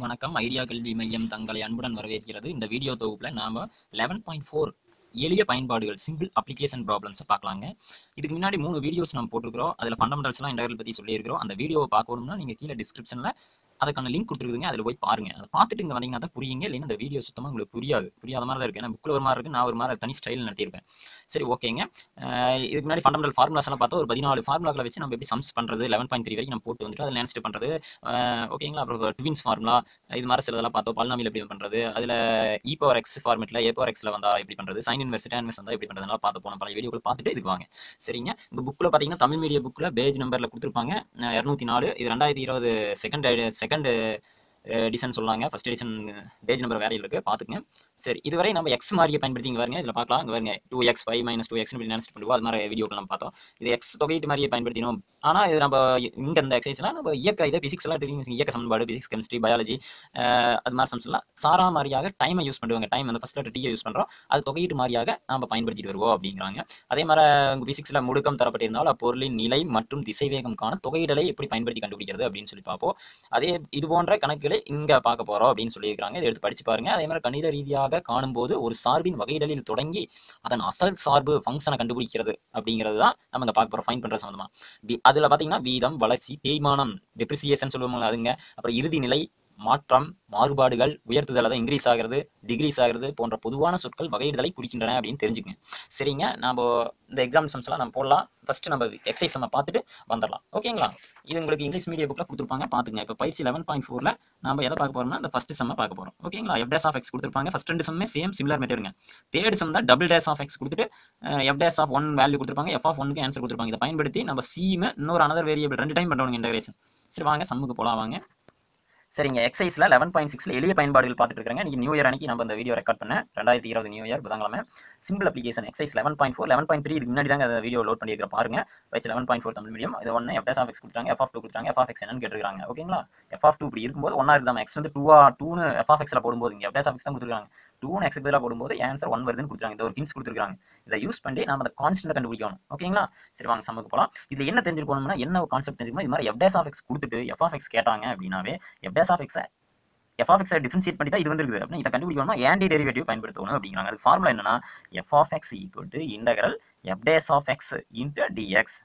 வணக்கம். ஐடியா கல்வி மையம் தங்களை அன்புடன் வரவேற்கிறது. இந்த வீடியோ தொகுப்பில் நாம் லெவன் பாயிண்ட் ஃபோர் எளிய பயன்பாடுகள் சிம்பிள் அப்ளிகேஷன் ப்ராப்ளம்ஸை பார்க்கலாங்க. இதுக்கு முன்னாடி மூணு வீடியோஸ் நம்ம போட்டிருக்கிறோம். அதில் ஃபண்டமெண்டல்ஸ்லாம் இன்டர்வல் பற்றி சொல்லியிருக்கிறோம். அந்த வீடியோவை பார்க்கணும்னா நீங்கள் கீழே டிஸ்கிரிப்ஷனில் அதுக்கான லிங்க் கொடுத்துருக்குங்க அதில் போய் பாருங்க. அதை பார்த்துட்டு இங்கே வந்தீங்கன்னா தான் புரியுங்க. இல்லைன்னா இந்த வீடியோ சுத்தமாக உங்களுக்கு புரியாது. புரியாத மாதிரி தான் இருக்குது ஏன்னா புக்கில் ஒரு மாதிரி இருக்குது நான் ஒரு மாதிரி தனி ஸ்டைல் நடத்தியிருப்பேன். சரி ஓகேங்க. இதுக்கு முன்னாடி ஃபண்டமெண்டல் ஃபார்முலாஸ் எல்லாம் பார்த்தா ஒரு பதினாலு ஃபார்முலாக்களை வச்சு நம்ம எப்படி சம்ஸ் பண்ணுறது லெவன் பாயிண்ட் த்ரீ வரைக்கும் நம்ம போட்டு வந்துட்டு அதில் ஆன்சர் பண்ணுறது ஓகேங்களா? அப்புறம் ட்வின்ஸ் ஃபார்முலா இது மாதிரி சிலதெல்லாம் பார்த்தோம். பல்னாமியில் எப்படி பண்ணுறது அதில் இ e பவர் எக்ஸ் ஃபார்மெட்டில் ஏ பவர் எக்ஸில் வந்தால் எப்படி பண்ணுறது சைன் இன்வெர்ஸ் டேன் இன்வெர்ஸ் வந்தால் எப்படி பண்ணுறதுனால பார்த்து போனோம் பல வீடியோக்கள் பார்த்துட்டு இதுக்கு வாங்க. சரிங்க. இந்த புக்கில் பார்த்தீங்கன்னா தமிழ் மீடியா புக்கில் பேஜ் நம்பரில் கொடுத்துருப்பாங்க. இரநூத்தி நாலு. இது ரெண்டாயிரத்தி இருபது செகண்ட் செகண்ட் எடிஷன் சொல்லாங்க ஃபர்ஸ்ட் எடிஷன் பேஜ் நம்பர் வேற இருக்கு. பாத்துக்கங்க சரி இதுவரை நம்ம எக்ஸ் மாதிரியை பயன்படுத்தி இங்கே வருங்க இதில் பார்க்கலாம். இங்கே வருங்க two X five minus two எக்ஸ்னு இப்படி பண்ணுவோம் அது மாதிரி வீடியோக்கள் நம்ம பார்த்தோம். இது எக்ஸ் தொகையீட்டு மாதிரியே பயன்படுத்தினோம். ஆனால் இது நம்ம இங்கே இந்த எக்ஸசைஸ்லாம் நம்ம இயக்க இதை பிசிக்ஸ் எல்லாம் தெரியும் இயக்க சமன்பாடு பிசிக்ஸ் கெமிஸ்ட்ரி பயாலஜி அது மாதிரி சம்ஸ்லாம் சாரா மாதிரியாக டைமை யூஸ் பண்ணுவாங்க. டைம் அந்த ஃபர்ஸ்ட் லெட்டர் டீயை யூஸ் பண்ணுறோம் அது தொகையீட்டு மாதிரியாக நம்ம பயன்படுத்திட்டு வருவோம் அப்படிங்கிறாங்க. அதே மாதிரி உங்கள் பிசிக்ஸில் முடுக்கம் தரப்பட்டிருந்தால் அப்பொருளின் நிலை மற்றும் திசைவேகம் காண தொகையிடலை எப்படி பயன்படுத்தி கண்டுபிடிக்கிறது அப்படின்னு சொல்லி பார்ப்போம். அதே இது போன்ற கணக்குகள் இங்கே பார்க்க போகிறோம் அப்படின்னு சொல்லியிருக்காங்க இதை எடுத்து படிச்சு பாருங்க. அதே மாதிரி கணித ரீதியாக காணும்போது ஒரு சார்பின் வகையிடலில் தொடங்கி அதன் அசல் சார்பு ஃபங்க்ஷனை கண்டுபிடிக்கிறது அப்படிங்கிறது தான் நம்ம இங்கே பார்க்க போகிறோம் ஃபைன் பண்ணுற சம்மந்தமா அதுல அதில் பார்த்தீங்கன்னா வீதம் வளர்ச்சி தேய்மானம் டெப்ரிசியேஷன் சொல்லுவாங்க அதுங்க. அப்புறம் இறுதி நிலை மாற்றம் மாறுபாடுகள் உயர்த்துதல் அதாவது இன்க்ரீஸ் ஆகிறது டிகிரீஸ் ஆகிறது போன்ற பொதுவான சொற்கள் வகையிடுதலை குறிக்கின்றன அப்படின்னு தெரிஞ்சுக்கங்க. சரிங்க நம்ம இந்த எக்ஸாம் சம்ஸ்லாம் நம்ம போடலாம். ஃபர்ஸ்ட் நம்ம எக்ஸசைஸ் நம்ம பார்த்துட்டு வந்துடலாம். ஓகேங்களா இது உங்களுக்கு இங்கிலீஷ் மீடியம் புக்கில் கொடுத்துருப்பாங்க பார்த்துங்க. இப்போ பயிற்சி லெவன் பாயிண்ட் ஃபோரில் நம்ம எதை பார்க்க போகிறோம்னா இந்த ஃபஸ்ட்டு செம்மை பார்க்க போகிறோம் ஓகேங்களா எஃப் டேஸ் ஆஃப் எக்ஸ் கொடுத்துருப்பாங்க. ஃபஸ்ட் ரெண்டு சம்மே சேம் சிமிலர் மெத்தடுங்க தேர்ட் சம் தான் டபுள் டேஸ் ஆஃப் எக்ஸ் கொடுத்துட்டு F dash of one value கொடுத்துருப்பாங்க. எஃப் ஆஃப் ஒனுக்கு ஆன்சர் கொடுத்துருப்பாங்க. இதை பயன்படுத்தி நம்ம சீமு இன்னொரு அனதர் வேரியபிள் ரெண்டு டைம் பண்ணுறோம் இன்டகிரேஷன் சரி வாங்க சம்முக்கு போகலாம் வாங்க. சரிங்க. எக்ஸைஸில் லெவன் பாயிண்ட் சிக்ஸில் எளிய பயன்பாடுகள் பார்த்துட்டு இருக்காங்க இன்னைக்கு நியூ இயர் அன்னைக்கு நம்ம இந்த வீடியோ ரெக்கார்ட் பண்ணேன். ரெண்டாயிரத்தி இருபது நியூ இயர் புதன்கிழமை. Simple application exercise eleven point four eleven point three இதுக்கு முன்னாடி தாங்க வீடியோ லோட் பண்ணியிருக்கிற பாருங்க. வயசு eleven point four Tamil medium இது ஒன்று எஃப் ஆஃப் எக்ஸ் கொடுத்தாங்க எஃப் ஆஃப் டூ கொடுத்தாங்க எஃப் ஆஃப் எக்ஸ் என்னன்னு கேட்டுருக்காங்க ஓகேங்களா எஃப் ஆஃப் டூ இப்படி இருக்கும்போது ஒன்றா இருக்குதாம எக்ஸ் வந்து டூ டூனு எஃப் ஆஃப் எக்ஸில் போடும்போது இங்கே எஃப் ஆஃப் எக்ஸ் தான் கொடுத்துருக்காங்க டூன்னு எக்ஸ் பதிலாக போடும்போது ஆன்சர் ஒன் வருதுன்னு கொடுத்துருக்காங்க. இந்த ஒரு ஹின்ஸ் கொடுத்துருக்காங்க. இதை யூஸ் பண்ணி நம்ம அந்த கான்ஸ்டன்ட் கண்டுபிடிக்கணும். ஓகேங்களா சரி வாங்க சமக்கு போகலாம் இதில் என்ன தெரிஞ்சிருக்கணும்னா என்ன கான்செப்ட் தெரிஞ்சுக்கணும் இது மாதிரி எஃப் டேஸ் ஆஃப் எக்ஸ் கொடுத்துட்டு எஃப் ஆஃப் எக்ஸ் கேட்டாங்க அப்படின்னாவே எஃப் டேஸ் ஆஃப் எக்ஸை எஃப் ஆஃப் எக்ஸை டிஃபரன்ஷியேட் பண்ணி தான் இது வந்துருக்குது. அப்படின்னு இதை கண்டுபிடிக்கணும்னா ஆன்டி டெரிவேட்டிவ் பயன்படுத்தணும் அப்படிங்கிறாங்க. அது ஃபார்முலா என்னன்னா F of X equal to integral F dash of X into D X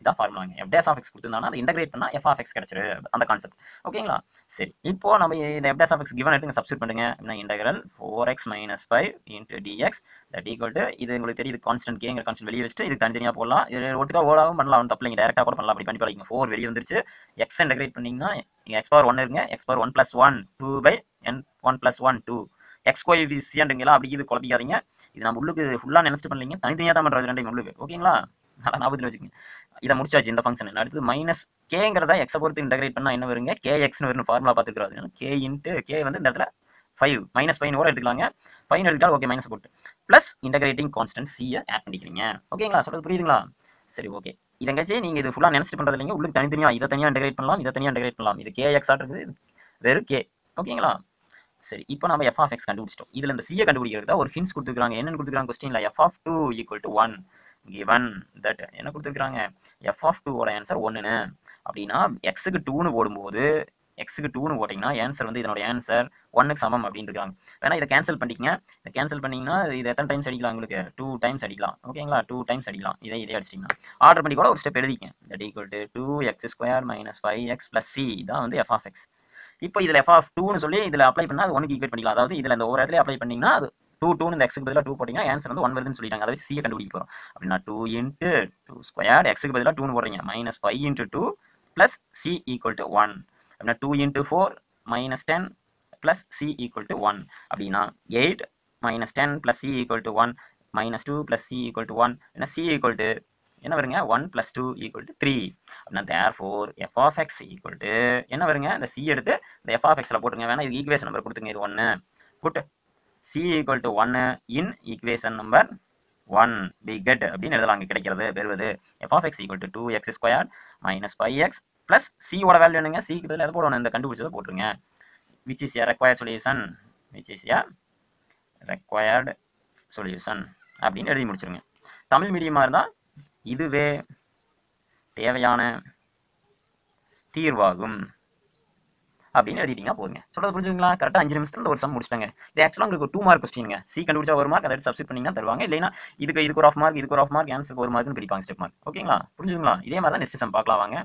இதான் ஃபார்முலாங்க எஃப் டேஸ் ஆஃப் எக்ஸ் கொடுத்துருந்தாங்கன்னா அதை இன்டகிரேட் பண்ணால் எஃப் ஆஃப் எக்ஸ் கிடச்சிரு. அந்த கான்செப்ட் ஓகேங்களா சரி. இப்போ நம்ம இந்த F dash of X given எடுத்து சப்ஸ்டியூட் பண்ணுங்க. அப்படின்னா integral four X minus five into D X that equal to இது உங்களுக்கு தெரியுது கான்ஸ்டன்ட் கேங்கிற கான்ஸ்டன்ட் வெளியே வச்சுட்டு இது தனித்தனியாக போடலாம். இது ஒட்டுக்கா ஓடாவும் பண்ணலாம் ஒன்றும் தப்பு இல்லைங்க டேரெக்டாக கூட பண்ணலாம். அப்படி பண்ணி பழகிங்க ஃபோர் வெளியே வந்துருச்சு. எக்ஸ் இன்டகிரேட் பண்ணிங்கன்னா எக்ஸ் பவர் ஒன் இருங்க. X power one plus one two by n one plus one two x கோயிசியன்றீங்களா அப்படி இது குழப்பிக்காதீங்க. இது நம்ம உள்ளுக்கு ஃபுல்லாக நினச்சிட்டு பண்ணலீங்க. தனித்தனியாக தான் பண்ணுறது ரெண்டையும் உள்ளுக்கு. ஓகேங்களா நல்லா ஞாபகத்தில் வச்சுக்கோங்க. இதை முடிச்சாச்சு இந்த ஃபங்க்ஷன் அடுத்து மைனஸ் கேங்கிறத எக்ஸை பொறுத்து இன்டகிரேட் பண்ணால் என்ன வருங்க? கே எக்ஸ்னு வரும் ஃபார்முலா பார்த்துக்கிறது கே இன்ட்டு கே வந்து இந்த இடத்துல ஃபைவ் மைனஸ் ஃபைவ் கூட எடுத்துக்கலாங்க. ஃபைன் எடுத்துக்கலாம் ஓகே மைனஸ் போட்டு. ப்ளஸ் இன்டகிரேட்டிங் கான்ஸ்டன்ட் சியை ஆட் பண்ணிக்கிறீங்க. ஓகேங்களா சொல்றது புரியுதுங்களா? சரி ஓகே இதங்காச்சு நீங்கள் இது ஃபுல்லாக நினச்சிட்டு பண்ணுறது இல்லைங்க. உள்ளுக்கு தனித்தனியாக இதை தனியாக இன்டகிரேட் பண்ணலாம் இதை தனியாக இன்டகிரேட் பண்ணலாம். இது கே எக்ஸ் வெறும் கே ஓகேங்களா சரி இப்போ நம்ம எஃப் ஆஃப் எக்ஸ் கண்டுபிடிச்சிட்டோம். இதில் இந்த சியை கண்டுபிடிக்கிறது ஒரு ஹின்ஸ் கொடுத்துருக்காங்க என்னன்னு கொடுத்துருக்காங்க கொஸ்டின்ல f of two equal to one given that என்ன கொடுத்துருக்காங்க எஃப் ஆஃப் டூவோட ஆன்சர் ஒன்றுன்னு அப்படின்னா எக்ஸுக்கு டூன்னு போடும்போது எக்ஸுக்கு டூன்னு போட்டிங்கன்னா ஆன்சர் வந்து இதனோட ஆன்சர் ஒன்னுக்கு சமம் அப்படின்னு இருக்காங்க. வேணா இதை கேன்சல் பண்ணிக்கங்க. இதை கேன்சல் பண்ணிங்கன்னா இது எத்தனை டைம்ஸ் அடிக்கலாம் உங்களுக்கு? டூ டைம்ஸ் அடிக்கலாம். ஓகேங்களா டூ டைம்ஸ் அடிக்கலாம். இதை இதே அடிச்சிட்டிங்கன்னா. ஆர்டர் பண்ணி கூட ஒரு ஸ்டெப் எழுதிங்க that equal to two x square minus five x plus c தான் வந்து எஃப் ஆஃப் எக்ஸ் இப்போ இதில் எஃப் ஆஃப் டூன்னு சொல்லி இதில் அப்ளை பண்ணால் அது ஒன்றுக்கு ஈக்குவேட் பண்ணிக்கலாம். அதாவது இதில் அந்த ஒரு இடத்துல அப்ளை பண்ணிங்கன்னா அது டூ டூன்னு இந்த எக்ஸுக்கு பதிலாக டூ போட்டிங்கன்னா ஆன்சர் வந்து ஒன் வருதுன்னு சொல்லிட்டாங்க. அதாவது சியை கண்டுபிடிக்க போகிறோம் அப்படின்னா டூ இன்ட்டு டூ ஸ்கொயர் எக்ஸுக்கு பதிலாக டூன்னு போடுறீங்க. Minus five into two plus c equal to one அப்படின்னா two into four minus ten plus c equal to one அப்படின்னா eight minus ten plus c equal to one minus two plus c equal to one ஏன்னா C equal to என்ன வருங்க? One plus two equal to three அப்படின்னா therefore f of x equal to என்ன வருங்க? இந்த C எடுத்து இந்த F of எக்ஸில் போட்டுருங்க. வேணா இது ஈக்குவேஷன் நம்பர் கொடுத்துங்க இது ஒன்று புட் சி ஈக்குவல் டு ஒன்று in equation number one we get அப்படின்னு எழுதலாம். அங்கே கிடைக்கிறது பெறுவது. F of x equal to two x square minus five x plus சியோட வேல்யூ என்னங்க? சிக்கு பதில் எதை போடணும்? இந்த கண்டுபிடிச்சதை போட்டுருங்க. Which is a required solution which is a required solution அப்படின்னு எழுதி முடிச்சிருங்க. தமிழ் மீடியமாக இருந்தால் இதுவே தேவையான தீர்வாகும். அப்படின்னு எழுதிட்டீங்க போதுங்க. சொல்றது புரிஞ்சுங்களா கரெக்டாக அஞ்சு நிமிஷத்துல ஒரு சம் முடிச்சிட்டாங்க. இது ஆக்சுவலாக உங்களுக்கு டூ மார்க் கொஸ்டினுங்க சி கண்டுபிடிச்சா ஒரு மார்க் அதை சப்ஸ்ட் பண்ணிங்கன்னா தருவாங்க. இல்லைனா இதுக்கு இதுக்கு ஒரு ஆஃப் மார்க் இதுக்கு ஒரு ஆஃப் மார்க் ஆன்சருக்கு ஒரு மார்க்னு பிரிப்பாங்க ஸ்டெப் மார்க் ஓகேங்களா புரிஞ்சுங்களா இதே மாதிரி தான் நெக்ஸ்ட் சம் பார்க்கலாம் வாங்க.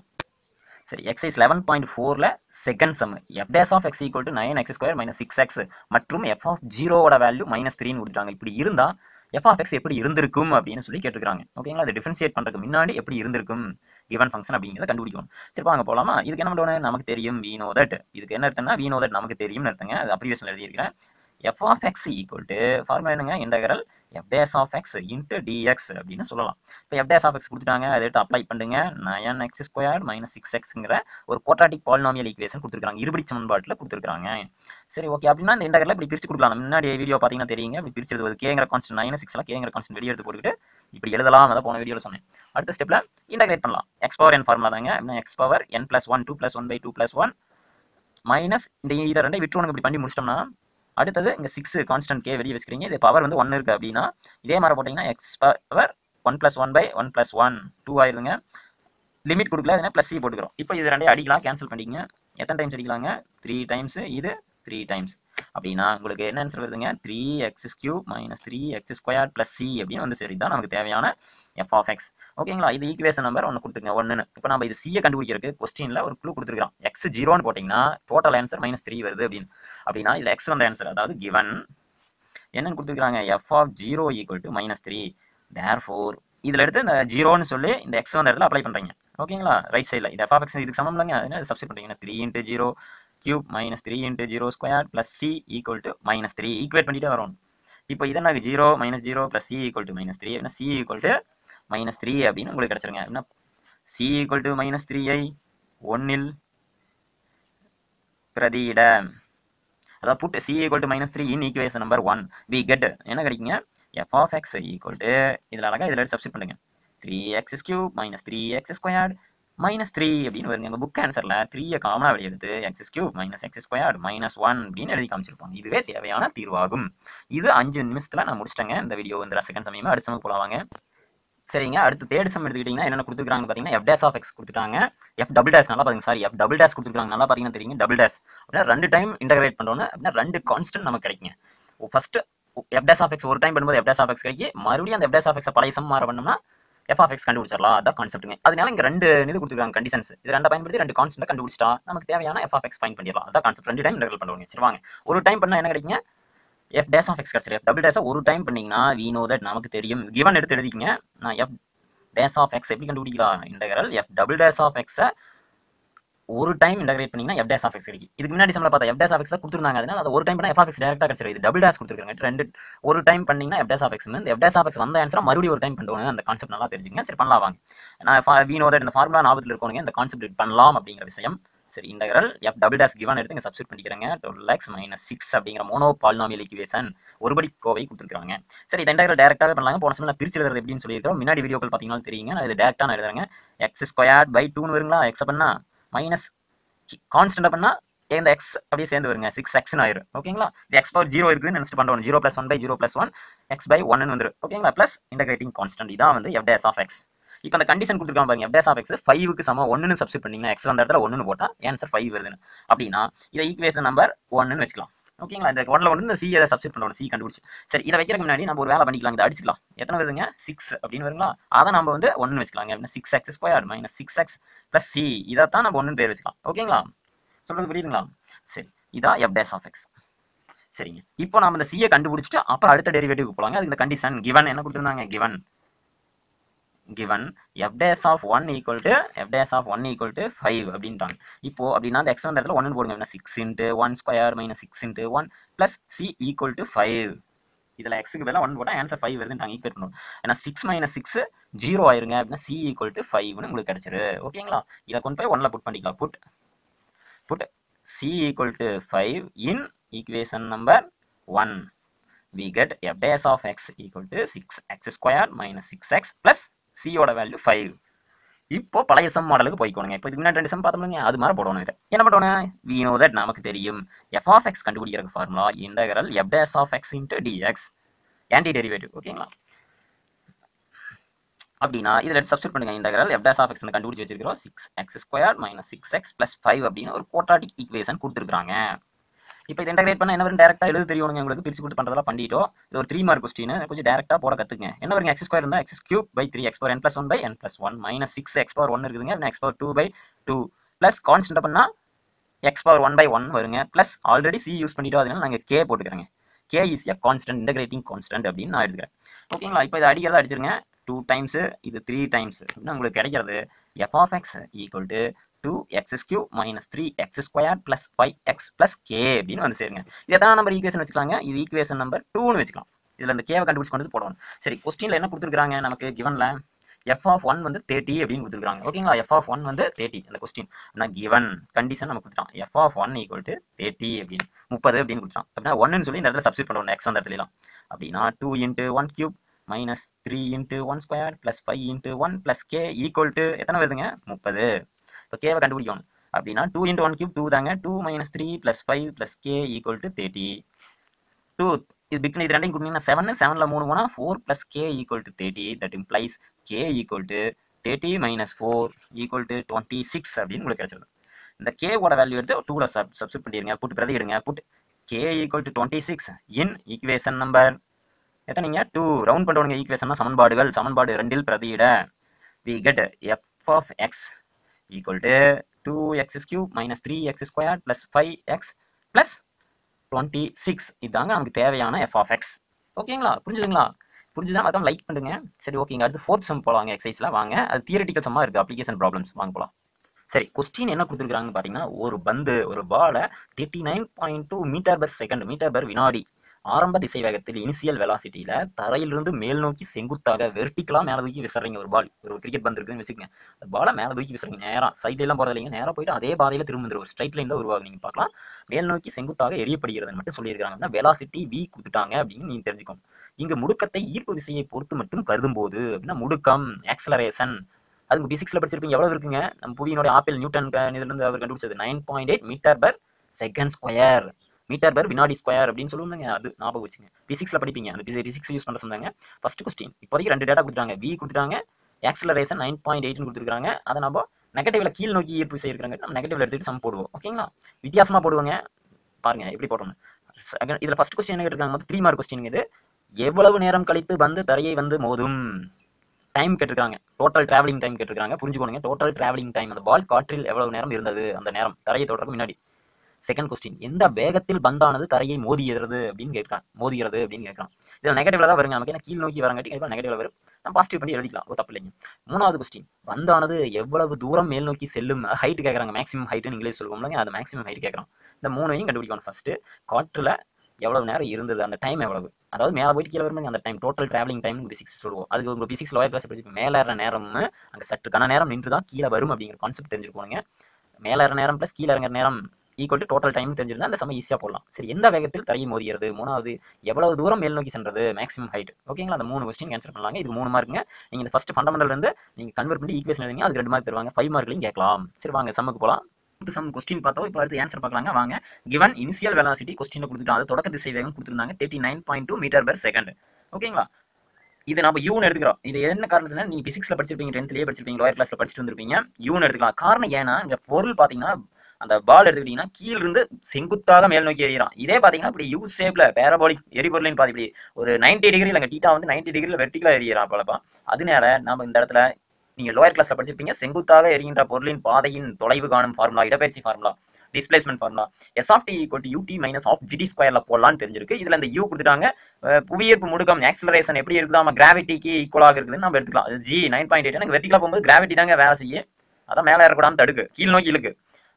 சரி எக்ஸைஸ் லெவன் பாயிண்ட் ஃபோரில் second sum f dash of x equal to nine x square minus six x மற்றும் எஃப் ஆஃப் ஜீரோவோட வேல்யூ மைனஸ் த்ரீன்னு கொடுத்துட்டாங்க. இப்படி இருந்தால் எஃப் ஆஃப் எக்ஸ் எப்படி இருந்திருக்கும் அப்படின்னு சொல்லி கேட்டுருக்காங்க ஓகேங்களா அது டிஃபரன்ஷியேட் பண்ணுறதுக்கு முன்னாடி எப்படி இருந்திருக்கும்? கிவன் ஃபங்க்ஷன் அப்படிங்கிறத கண்டுபிடிக்கணும். சரி வாங்க போகலாமா இதுக்கு என்ன பண்ணுவோம் நமக்கு தெரியும் வீனோ நோ தட் இதுக்கு என்ன அர்த்தம்னா வீ நோ தட் நமக்கு தெரியும்னு அர்த்தங்க. அது அப்ரிவேஷன் எழுதியிருக்கிறேன். F of x equal to formula என்னங்க? Integral f dash of x into d x அப்படின்னு சொல்லலாம். இப்போ எஃப்டேஸ் ஆஃப் எக்ஸ் கொடுத்துட்டாங்க அதை எடுத்து அப்ளை பண்ணுங்க. Nine x square minus six எக்ஸுங்கிற ஒரு குவாட்ராட்டிக் பாலினாமியல் ஈக்குவேஷன் கொடுத்துருக்காங்க இருபடி சமன்பாட்டில் கொடுத்துருக்காங்க சரி ஓகே அப்படின்னா இந்த இன்டகரில் இப்படி பிரித்து கொடுக்கலாம். முன்னாடி வீடியோ பார்த்தீங்கன்னா தெரியுங்க. இப்படி பிரிச்சு எடுத்து கேங்கிற கான்ஸ்டன்ட் நைன் சிக்ஸ்லாம் கேங்கிற கான்ஸ்டன்ட் வெளியே எடுத்து போட்டுக்கிட்டு இப்படி எழுதலாம். அதை போன வீடியோவில் சொன்னேன். அடுத்த ஸ்டெப்பில் இன்டகிரேட் பண்ணலாம். எக்ஸ் பவர் என் ஃபார்முலா தாங்க. அப்படின்னா x power n plus one two plus one by two plus one minus இந்த இதை ரெண்டை விட்டுருவனுக்கு இப்படி பண்ணி முடிச்சிட்டோம்னா அடுத்தது இங்கே சிக்ஸ் கான்ஸ்டன்ட் கே வெளியே வச்சுக்கிறீங்க. இது பவர் வந்து ஒன் இருக்குது அப்படின்னா இதே மாதிரி போட்டிங்கன்னா x power one plus one by one plus one two ஆயிருங்க. லிமிட் கொடுக்கல அதனால் ப்ளஸ் சி போட்டுக்கிறோம். இப்போ இது ரெண்டையும் அடிக்கலாம் கேன்சல் பண்ணிக்கங்க. எத்தனை டைம்ஸ் அடிக்கலாங்க? த்ரீ டைம்ஸ் இது த்ரீ டைம்ஸ் அப்படின்னா உங்களுக்கு என்ன ஆன்சர் வருதுங்க? Three x cube minus three x square plus c அப்படின்னு வந்து சரி தான் நமக்கு தேவையான எஃப் ஆஃப் எக்ஸ் ஓகேங்களா இது ஈக்குவேஷன் நம்பர் ஒன்று கொடுத்துருங்க ஒன்றுன்னு இப்போ நம்ம இது சியை கண்டுபிடிக்கிறதுக்கு கொஸ்டினில் ஒரு க்ளூ கொடுத்துருக்கோம் எக்ஸ் ஜீரோன்னு போட்டிங்கன்னா டோட்டல் ஆன்சர் மைனஸ் த்ரீ வருது அப்படின்னு. அப்படின்னா இதில் எக்ஸ் வந்த ஆன்சர் அதாவது கிவன் என்னன்னு கொடுத்துருக்காங்க f of zero equal to minus three therefore இதில் எடுத்து இந்த ஜீரோன்னு சொல்லி இந்த எக்ஸ் வந்த இடத்துல அப்ளை பண்ணுறீங்க ஓகேங்களா ரைட் சைடில் இது எஃப் ஆஃப் எக்ஸ் இதுக்கு சமம் இல்லைங்க. அதனால சப்ஸ்டிட் பண்ணுறீங்க three into zero cube minus three into zero square plus c equal to minus three equate பண்ணிட்டே வரும். இப்போ இது என்ன zero minus zero plus c equal to minus three அப்படின்னா c equal to minus three அப்படின்னு உங்களுக்கு கிடச்சிருங்க. அப்படின்னா சி ஈக்குவல் டு மைனஸ் த்ரீயை ஒன்னில் பிரதியிட. அதாவது put c equal to minus three in equation number one we get என்ன கிடைக்குங்க? F of x equal to இதில் அழகாக இதில் சப்ஸ்ட் பண்ணுங்க. Three x cube minus three x squared minus three அப்படின்னு வருங்க. எங்கள் புக் ஆன்சரில் த்ரீயை காமனாக வெளியெடுத்து x cube minus x square minus one அப்படின்னு எழுதி காமிச்சிருப்பாங்க. இதுவே தேவையான தீர்வாகும். இது அஞ்சு நிமிஷத்தில் நான் முடிச்சிட்டேங்க. இந்த வீடியோ இந்த செகண்ட் சமயமாக அடுத்த சமயம் போலாவாங்க சரிங்க. அடுத்து தேர்ட் சம் எடுத்துக்கிட்டிங்கன்னா என்ன கொடுத்துருக்காங்க பார்த்தீங்கன்னா எஃப் டேஸ் ஆஃப் எக்ஸ் கொடுத்துட்டாங்க. எஃப் டபுள் டேஸ் நல்லா பாருங்க சாரி எஃப் டபுள் டேஸ் கொடுத்துருக்காங்க. நல்லா பார்த்தீங்கன்னா தெரியுங்க. டபுள் டேஸ் அப்படின்னா ரெண்டு டைம் இன்டகிரேட் பண்ணுறோன்னு அப்படின்னா ரெண்டு கான்ஸ்டன்ட் நமக்கு கிடைக்குங்க. First f dash of x ஒரு டைம் பண்ணும்போது எஃப் டேஸ் ஆஃப் எக்ஸ் கிடைக்கும் மறுபடியும் அந்த எஃப் டேஸ் ஆஃப் எக்ஸ் பழைய சம் மாற பண்ணோம்னா எஃப் ஆஃப் எக்ஸ் கண்டுபிடிச்சிடலாம். அதான் கான்செப்ட்டுங்க அதனால இங்கே ரெண்டு இது கொடுத்துருக்காங்க கண்டிஷன்ஸ் இது ரெண்டு பயன்படுத்தி ரெண்டு கான்ஸ்டன்ட் கண்டுபிடிச்சிட்டா நமக்கு தேவையான எஃப் ஆஃப் எக்ஸ் ஃபைன் பண்ணிடலாம். அதான் கான்செப்ட் ரெண்டு டைம் இன்டகிரேட் பண்ணுவாங்க சரி வாங்க. ஒரு டைம் பண்ணால் என்ன கிடைக்குங்க? எஃப் டேஸ் ஆஃப் எக்ஸ் கிடச்சிரு எஃப் டபுள் டேஸை ஒரு டைம் பண்ணீங்கன்னா வி நோ தட் நமக்கு தெரியும். கிவன் எடுத்து எழுதிக்கிங்க. நான் எஃப் டேஸ் ஆஃப் எக்ஸ் எப்படி கண்டுபிடிக்கலாம் integral f double dash of எக்ஸை ஒரு டைம் இன்டகிரேட் பண்ணிங்கன்னா எஃப் டேஸ் ஆஃப் எக்ஸ் கிடைக்கும். இதுக்கு முன்னாடி சம்பளம் பார்த்தா எஃப் டேஸ் ஆஃப் எக்ஸ் கொடுத்துருந்தாங்க. அதனால அது ஒரு டைம் பண்ணால் எஃப் ஆஃப் எக்ஸ் டேரக்டாக கிடச்சிரு இது டபுள் டேஸ் கொடுத்துருக்காங்க. ரெண்டு ஒரு டைம் பண்ணீங்கன்னா எஃப் டேஸ் ஆஃப் எக்ஸ் வந்து எஃப் டேஸ் ஆஃப் எக்ஸ் வந்த ஆன்சரா மறுபடியும் ஒரு டைம் பண்ணுவாங்க அந்த கான்செப்ட் நல்லா தெரிஞ்சுங்க சரி பண்ணலாம் வாங்க. நான் வீணோ இந்த ஃபார்முலா ஞாபகத்தில் இருக்கணுங்க இந்த கான்செப்ட் பண்ணலாம் அப்படிங்கிற விஷயம். சரி integral f double dash given எடுத்து இங்கே சப்ஸ்ட் பண்ணிக்கிறேங்க. டுவெல் எக்ஸ் மைனஸ் சிக்ஸ் அப்படிங்கிற மோனோ பாலினாமியல் இக்குவேஷன் ஒருபடி கோவை கொடுத்துருக்காங்க சரி இந்த இன்டகரல் டேரக்டாக பண்ணலாங்க. போன சமயம் பிரிச்சு எழுதுறது எப்படின்னு சொல்லியிருக்கோம் முன்னாடி வீடியோக்கள் பார்த்தீங்கன்னா தெரியுங்க. நான் இது டேரக்டாக நான் எழுதுறேங்க. எக்ஸ் ஸ்கொயர் பை டூன்னு வருங்களா? எக்ஸ் பண்ணா மைனஸ் கான்ஸ்டன்ட் பண்ணா இந்த எக்ஸ் அப்படியே சேர்ந்து வருங்க. சிக்ஸ் எக்ஸ்னு ஆயிரும். ஓகேங்களா இது எக்ஸ் பவர் ஜீரோ இருக்குன்னு நினச்சிட்டு பண்ணுறோம் zero plus one by zero plus one x by ஒன்னு வந்துரு ஓகேங்களா ப்ளஸ் இன்டகிரேட்டிங் கான்ஸ்டன்ட் இதான் வந்து எஃப் டேஸ் ஆஃப் எக்ஸ் இப்போ அந்த கண்டிஷன் கொடுத்துருக்காங்க பாருங்க எஃப் ஆஃப் எக்ஸ் ஃபைவுக்கு சம ஒன்னு சப்ஸ்டிட் பண்ணீங்கன்னா எக்ஸ் வந்த இடத்துல ஒன்னு போட்டால் ஆன்சர் ஃபைவ் வருதுன்னு. அப்படின்னா இதை ஈக்குவேஷன் நம்பர் ஒன்னு வச்சுக்கலாம். ஓகேங்களா இந்த ஒன்ல ஒன்று இந்த சி அதை சப்ஸ்டிட் பண்ணணும் சி கண்டுபிடிச்சு. சரி இதை வைக்கிறதுக்கு முன்னாடி நம்ம ஒரு வேலை பண்ணிக்கலாம். இதை அடிச்சுக்கலாம். எத்தனை வருதுங்க? சிக்ஸ் அப்படின்னு வருங்களா? அதை நம்ம வந்து ஒன்னு வச்சுக்கலாங்க. அப்படின்னா six x square minus six x plus c இதை தான் நம்ம ஒன்னு பேர் வச்சுக்கலாம். ஓகேங்களா சொல்றது புரியுதுங்களா? சரி இதான் எஃப் டேஸ் ஆஃப் எக்ஸ் சரிங்க. இப்போ நம்ம இந்த சியை கண்டுபிடிச்சிட்டு அப்புறம் அடுத்த டெரிவேட்டிவ் போகலாங்க அதுக்கு இந்த கண்டிஷன் கிவன் என்ன கொடுத்துருந்தாங்க? Given given f dash of 1 equal to f dash of 1 equal to 5 அப்படின்றாங்க இப்போ அப்படின்னா அந்த x வந்த இடத்துல 1 போடுங்க அப்படின்னா 6 into 1 square minus 6 into 1 plus c equal to 5 இதுல x க்கு பதிலா 1 போட்டா ஆன்சர் 5 வருதுன்னு ஈக்குவேட் பண்ணுவோம் ஏன்னா 6 minus 6 0 ஆயிருங்க அப்படின்னா c equal to 5 னு உங்களுக்கு கிடைச்சிரு ஓகேங்களா இத கொண்டு போய் 1 ல புட் பண்ணிக்கலாம் put put c equal to 5 in equation number 1 we get f dash of x equal to 6x squared minus 6x plus சியோட வேல்யூ ஃபைவ் இப்போ பழைய சம் மாடலுக்கு போய்க்கோணுங்க. இப்போ இதுக்கு முன்னாடி ரெண்டு சம் பார்த்தோம்னா அது மாதிரி போடணும் இதை. என்ன பண்ணணும் we தட் நமக்கு தெரியும். எஃப் of x கண்டுபிடிக்கிற formula integral f dash of x into d x anti derivative ஓகேங்களா அப்படின்னா இதில் சப்ஸ்ட் பண்ணுங்க. Integral f dash of x கண்டுபிடிச்சி வச்சிருக்கிறோம். Six x square minus six x plus five அப்படின்னு ஒரு கோட்டாட்டிக் ஈக்குவேஷன் கொடுத்துருக்காங்க இப்போ இது இன்டகிரேட் பண்ண என்ன வரும்? டேரக்டாக எழுத தெரியும் உங்களுக்கு பிரிச்சு கொடுத்து பண்ணுறதெல்லாம் பண்ணிட்டோம். இது ஒரு த்ரீ மார்க் கொஸ்டின் கொஞ்சம் டேரக்டாக போட கற்றுக்குங்க என்ன வருங்க? எக்ஸ் ஸ்கொயர் இருந்தால் X cube by three X power N plus one by N plus one minus six X power one இருக்குதுங்க. X power two by two plus constant பண்ணால் X power one by one வருங்க. Plus already C use பண்ணிட்டோம். அதனால நாங்கள் K போட்டுக்கிறேங்க. K is constant integrating constant அப்படின்னு நான் எடுக்கிறேன் ஓகேங்களா இப்போ இதை அடிக்கிறதா அடிச்சிருங்க. டூ டைம்ஸு இது த்ரீ டைம்ஸ் அப்படின்னா உங்களுக்கு கிடைக்கிறது F of X equal to two X cube minus three X square plus five X plus K அப்படின்னு வந்து சேருங்க. இது எத்தனை நம்பர் ஈக்குவேஷன் வச்சுக்கலாங்க. இது ஈக்குவேஷன் நம்பர் டூன்னு வச்சுக்கலாம். இதில் இந்த கேவை கண்டுபிடிச்சு கொண்டு வந்து போடணும். சரி கொஸ்டினில் என்ன கொடுத்துருக்காங்க நமக்கு கிவனில் எஃப் ஆஃப் ஒன் வந்து தேர்ட்டி அப்படின்னு கொடுத்துருக்காங்க ஓகேங்களா எஃப் ஆஃப் ஒன் வந்து தேர்ட்டி அந்த கொஸ்டின் நான் கிவன் கண்டிஷன் நம்ம கொடுத்துட்டான் f of one equal to thirty அப்படின்னு. முப்பது அப்படின்னு கொடுத்துட்டான் அப்படின்னா ஒன்னு சொல்லி இந்த இடத்துல சப்ஸ்டிட் பண்ணணும் எக்ஸ் அந்த இடத்துலலாம். அப்படின்னா two into one cube minus three into one square plus five into one plus k equal to எத்தனை வருதுங்க? முப்பது. இப்போ கேவை கண்டுபிடிக்கணும். அப்படின்னா two into one cube two தாங்க. Two minus three plus five plus k equal to thirty two இது பிக்னு இது ரெண்டையும் கொடுத்தீங்கன்னா செவன் செவனில் மூணு போனால் four plus k equal to thirty that implies k equal to thirty minus four equal to twenty six அப்படின்னு உங்களுக்கு கிடைச்சிருது இந்த கேவோட வேல்யூ எடுத்து டூவில் சப் சப்ஸ்டிட் பண்ணிடுங்க. Put பிரதிடுங்க put k equal to twenty six in equation number எத்தனைங்க? Two round பண்ணுறவங்க equation சமன்பாடுகள். சமன்பாடு ரெண்டில் பிரதியிட. We get f of x equal to two x cube minus three x square plus five x plus twenty six இதாங்க நமக்கு தேவையான F of X ஓகேங்களா? புரிஞ்சுதுங்களா? புரிஞ்சுதான் அதான் லைக் பண்ணுங்க. சரி ஓகேங்க அடுத்து ஃபோர்த் சம் போலாங்க எக்ஸைஸில் வாங்க. அது தியரட்டிக்கல் சம்மா இருக்குது அப்ளிகேஷன் ப்ராப்ளம்ஸ் வாங்க போகலாம் சரி கொஸ்டின் என்ன கொடுத்துருக்காங்கன்னு பார்த்தீங்கன்னா ஒரு பந்து ஒரு பாலை thirty nine point two metre per second metre per வினாடி ஆரம்ப திசை வேகத்தில் இனிஷியல் வெலாசிட்டியில தரையிலிருந்து மேல் நோக்கி செங்குத்தாக வெர்டிக்கலா மேல தூக்கி விசுறீங்க ஒரு பால் ஒரு கிரிக்கெட் பந்து இருக்குன்னு வச்சுக்கோங்க. அந்த பாலை மேல தூக்கி விசுறீங்க. நேரம் சைட்ல எல்லாம் போறது இல்லைங்க. நேரா போயிட்டு அதே பாதையில திரும்ப ஒரு ஸ்ட்ரைட் லைன் தான் உருவாகும் நீங்க பார்க்கலாம். மேல் நோக்கி செங்குத்தாக எரியப்படுகிறது மட்டும் சொல்லியிருக்காங்க வெலாசிட்டி வி கொடுத்துட்டாங்க அப்படின்னு நீங்க தெரிஞ்சுக்கணும். இங்க முடுக்கத்தை ஈர்ப்பு விசையை பொறுத்து மட்டும் கருதும் போது அப்படின்னா முடுக்கம் ஆக்சலரேஷன் அதுக்கு பிசிக்ஸ்ல படிச்சிருப்பீங்க. எவ்வளவு இருக்குங்க? நம்ம புவியினுடைய ஆப்பிள் நியூட்டன் இதுலேருந்து இதுல இருந்து அவர் கண்டுபிடிச்சது nine point eight metre per second square metre per வினாடி ஸ்கொயர் அப்படின்னு சொல்லுவாங்க அது ஞாபகம் வச்சுங்க. பிசிக்ஸில் படிப்பீங்க. அந்த பிசிக்ஸ் யூஸ் பண்ண சொன்னாங்க. ஃபர்ஸ்ட் கொஸ்டின் இப்போதைக்கு ரெண்டு டேட்டா கொடுத்துட்டாங்க. வி கொடுத்துட்டாங்க. ஆக்சலரேஷன் நைன் பாயிண்ட் எயிட்னு கொடுத்துருக்காங்க. அதை நம்ம நெகட்டிவ்ல கீழ் நோக்கி ஈர்ப்பு செய்யிருக்காங்க இருக்கிறாங்க நம்ம நெகட்டிவ்ல எடுத்துட்டு சம் போடுவோம். ஓகேங்களா வித்தியாசமாக போடுவாங்க. பாருங்க எப்படி போடணும் இதில் ஃபஸ்ட் ஃபர்ஸ்ட் கொஸ்டின் என்ன கேட்டிருக்காங்க? மொத்தம் த்ரீ மார்க் கொஸ்டின் இது. எவ்வளவு நேரம் கழித்து வந்து தரையை வந்து மோதும்? டைம் கேட்டிருக்காங்க. டோட்டல் டிராவலிங் டைம் கேட்டிருக்காங்க. புரிஞ்சுக்கோங்க டோட்டல் டிராவலிங் டைம் அந்த பால் காற்றில் எவ்வளவு நேரம் இருந்தது? அந்த நேரம். தரையை தொடர்க்கு முன்னாடி. செகண்ட் கொஸ்டின் எந்த வேகத்தில் பந்தானது தரையை மோதியது அப்படின்னு கேட்கிறான். மோதுகிறது அப்படின்னு கேட்கிறான். இதில் நெகட்டிவ்ல தான் வருங்க. நமக்கு கீழ் நோக்கி வரங்காட்டி கண்டிப்பா நெகட்டிவ்ல வரும். நம்ம பாசிட்டிவ் பண்ணி எழுதிக்கலாம். ஒரு தப்பு இல்லைங்க. மூணாவது கொஸ்டின் பந்தானது எவ்வளவு தூரம் மேல் நோக்கி செல்லும்? ஹைட் கேட்குறாங்க. மேக்ஸிமம் ஹைட்னு இங்கிலீஷ் சொல்லுவோம்லங்க அது மேக்ஸிமம் ஹைட் கேட்குறான். இந்த மூணையும் கண்டுபிடிக்கணும் ஃபர்ஸ்ட் காற்றில் எவ்வளவு நேரம் இருந்தது? அந்த டைம் எவ்வளவு? அதாவது மேலே போயிட்டு கீழே வரும்போது அந்த time total travelling time physics சொல்லுவோம். அதுக்கு உங்களுக்கு பிசிக்ஸ் லோயர் கிளாஸ் படிச்சு மேலேற நேரம் அங்கே சற்று கன நேரம் நின்று தான் கீழே வரும் அப்படிங்கிற கான்செப்ட் தெரிஞ்சுக்கோங்க மேலேற நேரம் ப்ளஸ் கீழே இறங்குற நேரம் ஈக்குவல் டு டோட்டல் டைம் தெரிஞ்சிருந்தா அந்த சம ஈஸியாக போடலாம். சரி எந்த வேகத்தில் தரையை மோதியது மூணாவது எவ்வளவு தூரம் மேல் நோக்கி சென்றது? மேக்ஸிமம் ஹைட் ஓகேங்களா அந்த மூணு கொஸ்டின் ஆன்சர் பண்ணலாங்க. இது மூணு மார்க்குங்க நீங்கள் இந்த ஃபஸ்ட் ஃபண்டமெண்டல் இருந்து நீங்கள் கன்வெர்ட் பண்ணி ஈக்குவேஷன் எழுதிங்க அதுக்கு ரெண்டு மார்க் தருவாங்க. ஃபைவ் மார்க்லையும் கேட்கலாம். சரி வாங்க சம்முக்கு போகலாம் இப்போ சம் கொஸ்டின் பார்த்தோம். இப்போ அடுத்து ஆன்சர் பார்க்கலாங்க. வாங்க. கிவன் இனிஷியல் வெலாசிட்டி கொஸ்டின் கொடுத்துட்டோம். அது தொடக்க திசை வேகம் கொடுத்துருந்தாங்க. Thirty nine point two metre per second ஓகேங்களா இது நம்ம யூன் எடுத்துக்கிறோம். இது என்ன காரணத்துல நீங்க பிசிக்ஸ்ல படிச்சிருப்பீங்க டென்த்லயே படிச்சிருப்பீங்க லோயர் கிளாஸ்ல படிச்சுட்டு வந்திருப்பீங்க. யூன் எடுத்துக்கலாம். காரணம் ஏன்னா இந்த பொருள் பாத்தீங்கன்னா அந்த பால் எடுத்துக்கிட்டீங்கன்னா கீழ இருந்து செங்குத்தாக மேல் நோக்கி எறிகிறான். இதே பார்த்தீங்கன்னா இப்படி யூ ஷேப்ல பேரபாலிக் எரிபொருளின் பாதி இப்படி ஒரு 90 டிகிரி இல்லைங்க டீட்டா வந்து 90 டிகிரில வெர்டிகலா எறிகிறான் பலப்பா அதனால நம்ம இந்த இடத்துல நீங்கள் லோயர் கிளாஸில் படிச்சிருப்பீங்க. செங்குத்தாக எரிகின்ற பொருளின் பாதையின் தொலைவு காணும் ஃபார்முலா இடப்பெயர்ச்சி formula displacement formula s of t equal to u t minus half g t ஸ்கொயரில் போடலாம்னு தெரிஞ்சிருக்கு. இதில் இந்த யூ கொடுத்துட்டாங்க. புவியீர்ப்பு முடுக்கம் ஆக்சலரேஷன் எப்படி இருக்குது நம்ம கிராவிட்டிக்கு ஈக்குவலாக இருக்குதுன்னு நம்ம எடுத்துக்கலாம். ஜி நைன் பாயிண்ட் எயிட் எனக்கு வெர்டிகலாக போகும்போது கிராவிட்டி தாங்க வேலை செய்யும். அதான் மேலே ஏறக்கூடாது தடுக்கு. கீழ் நோக்கி இழுக்கு.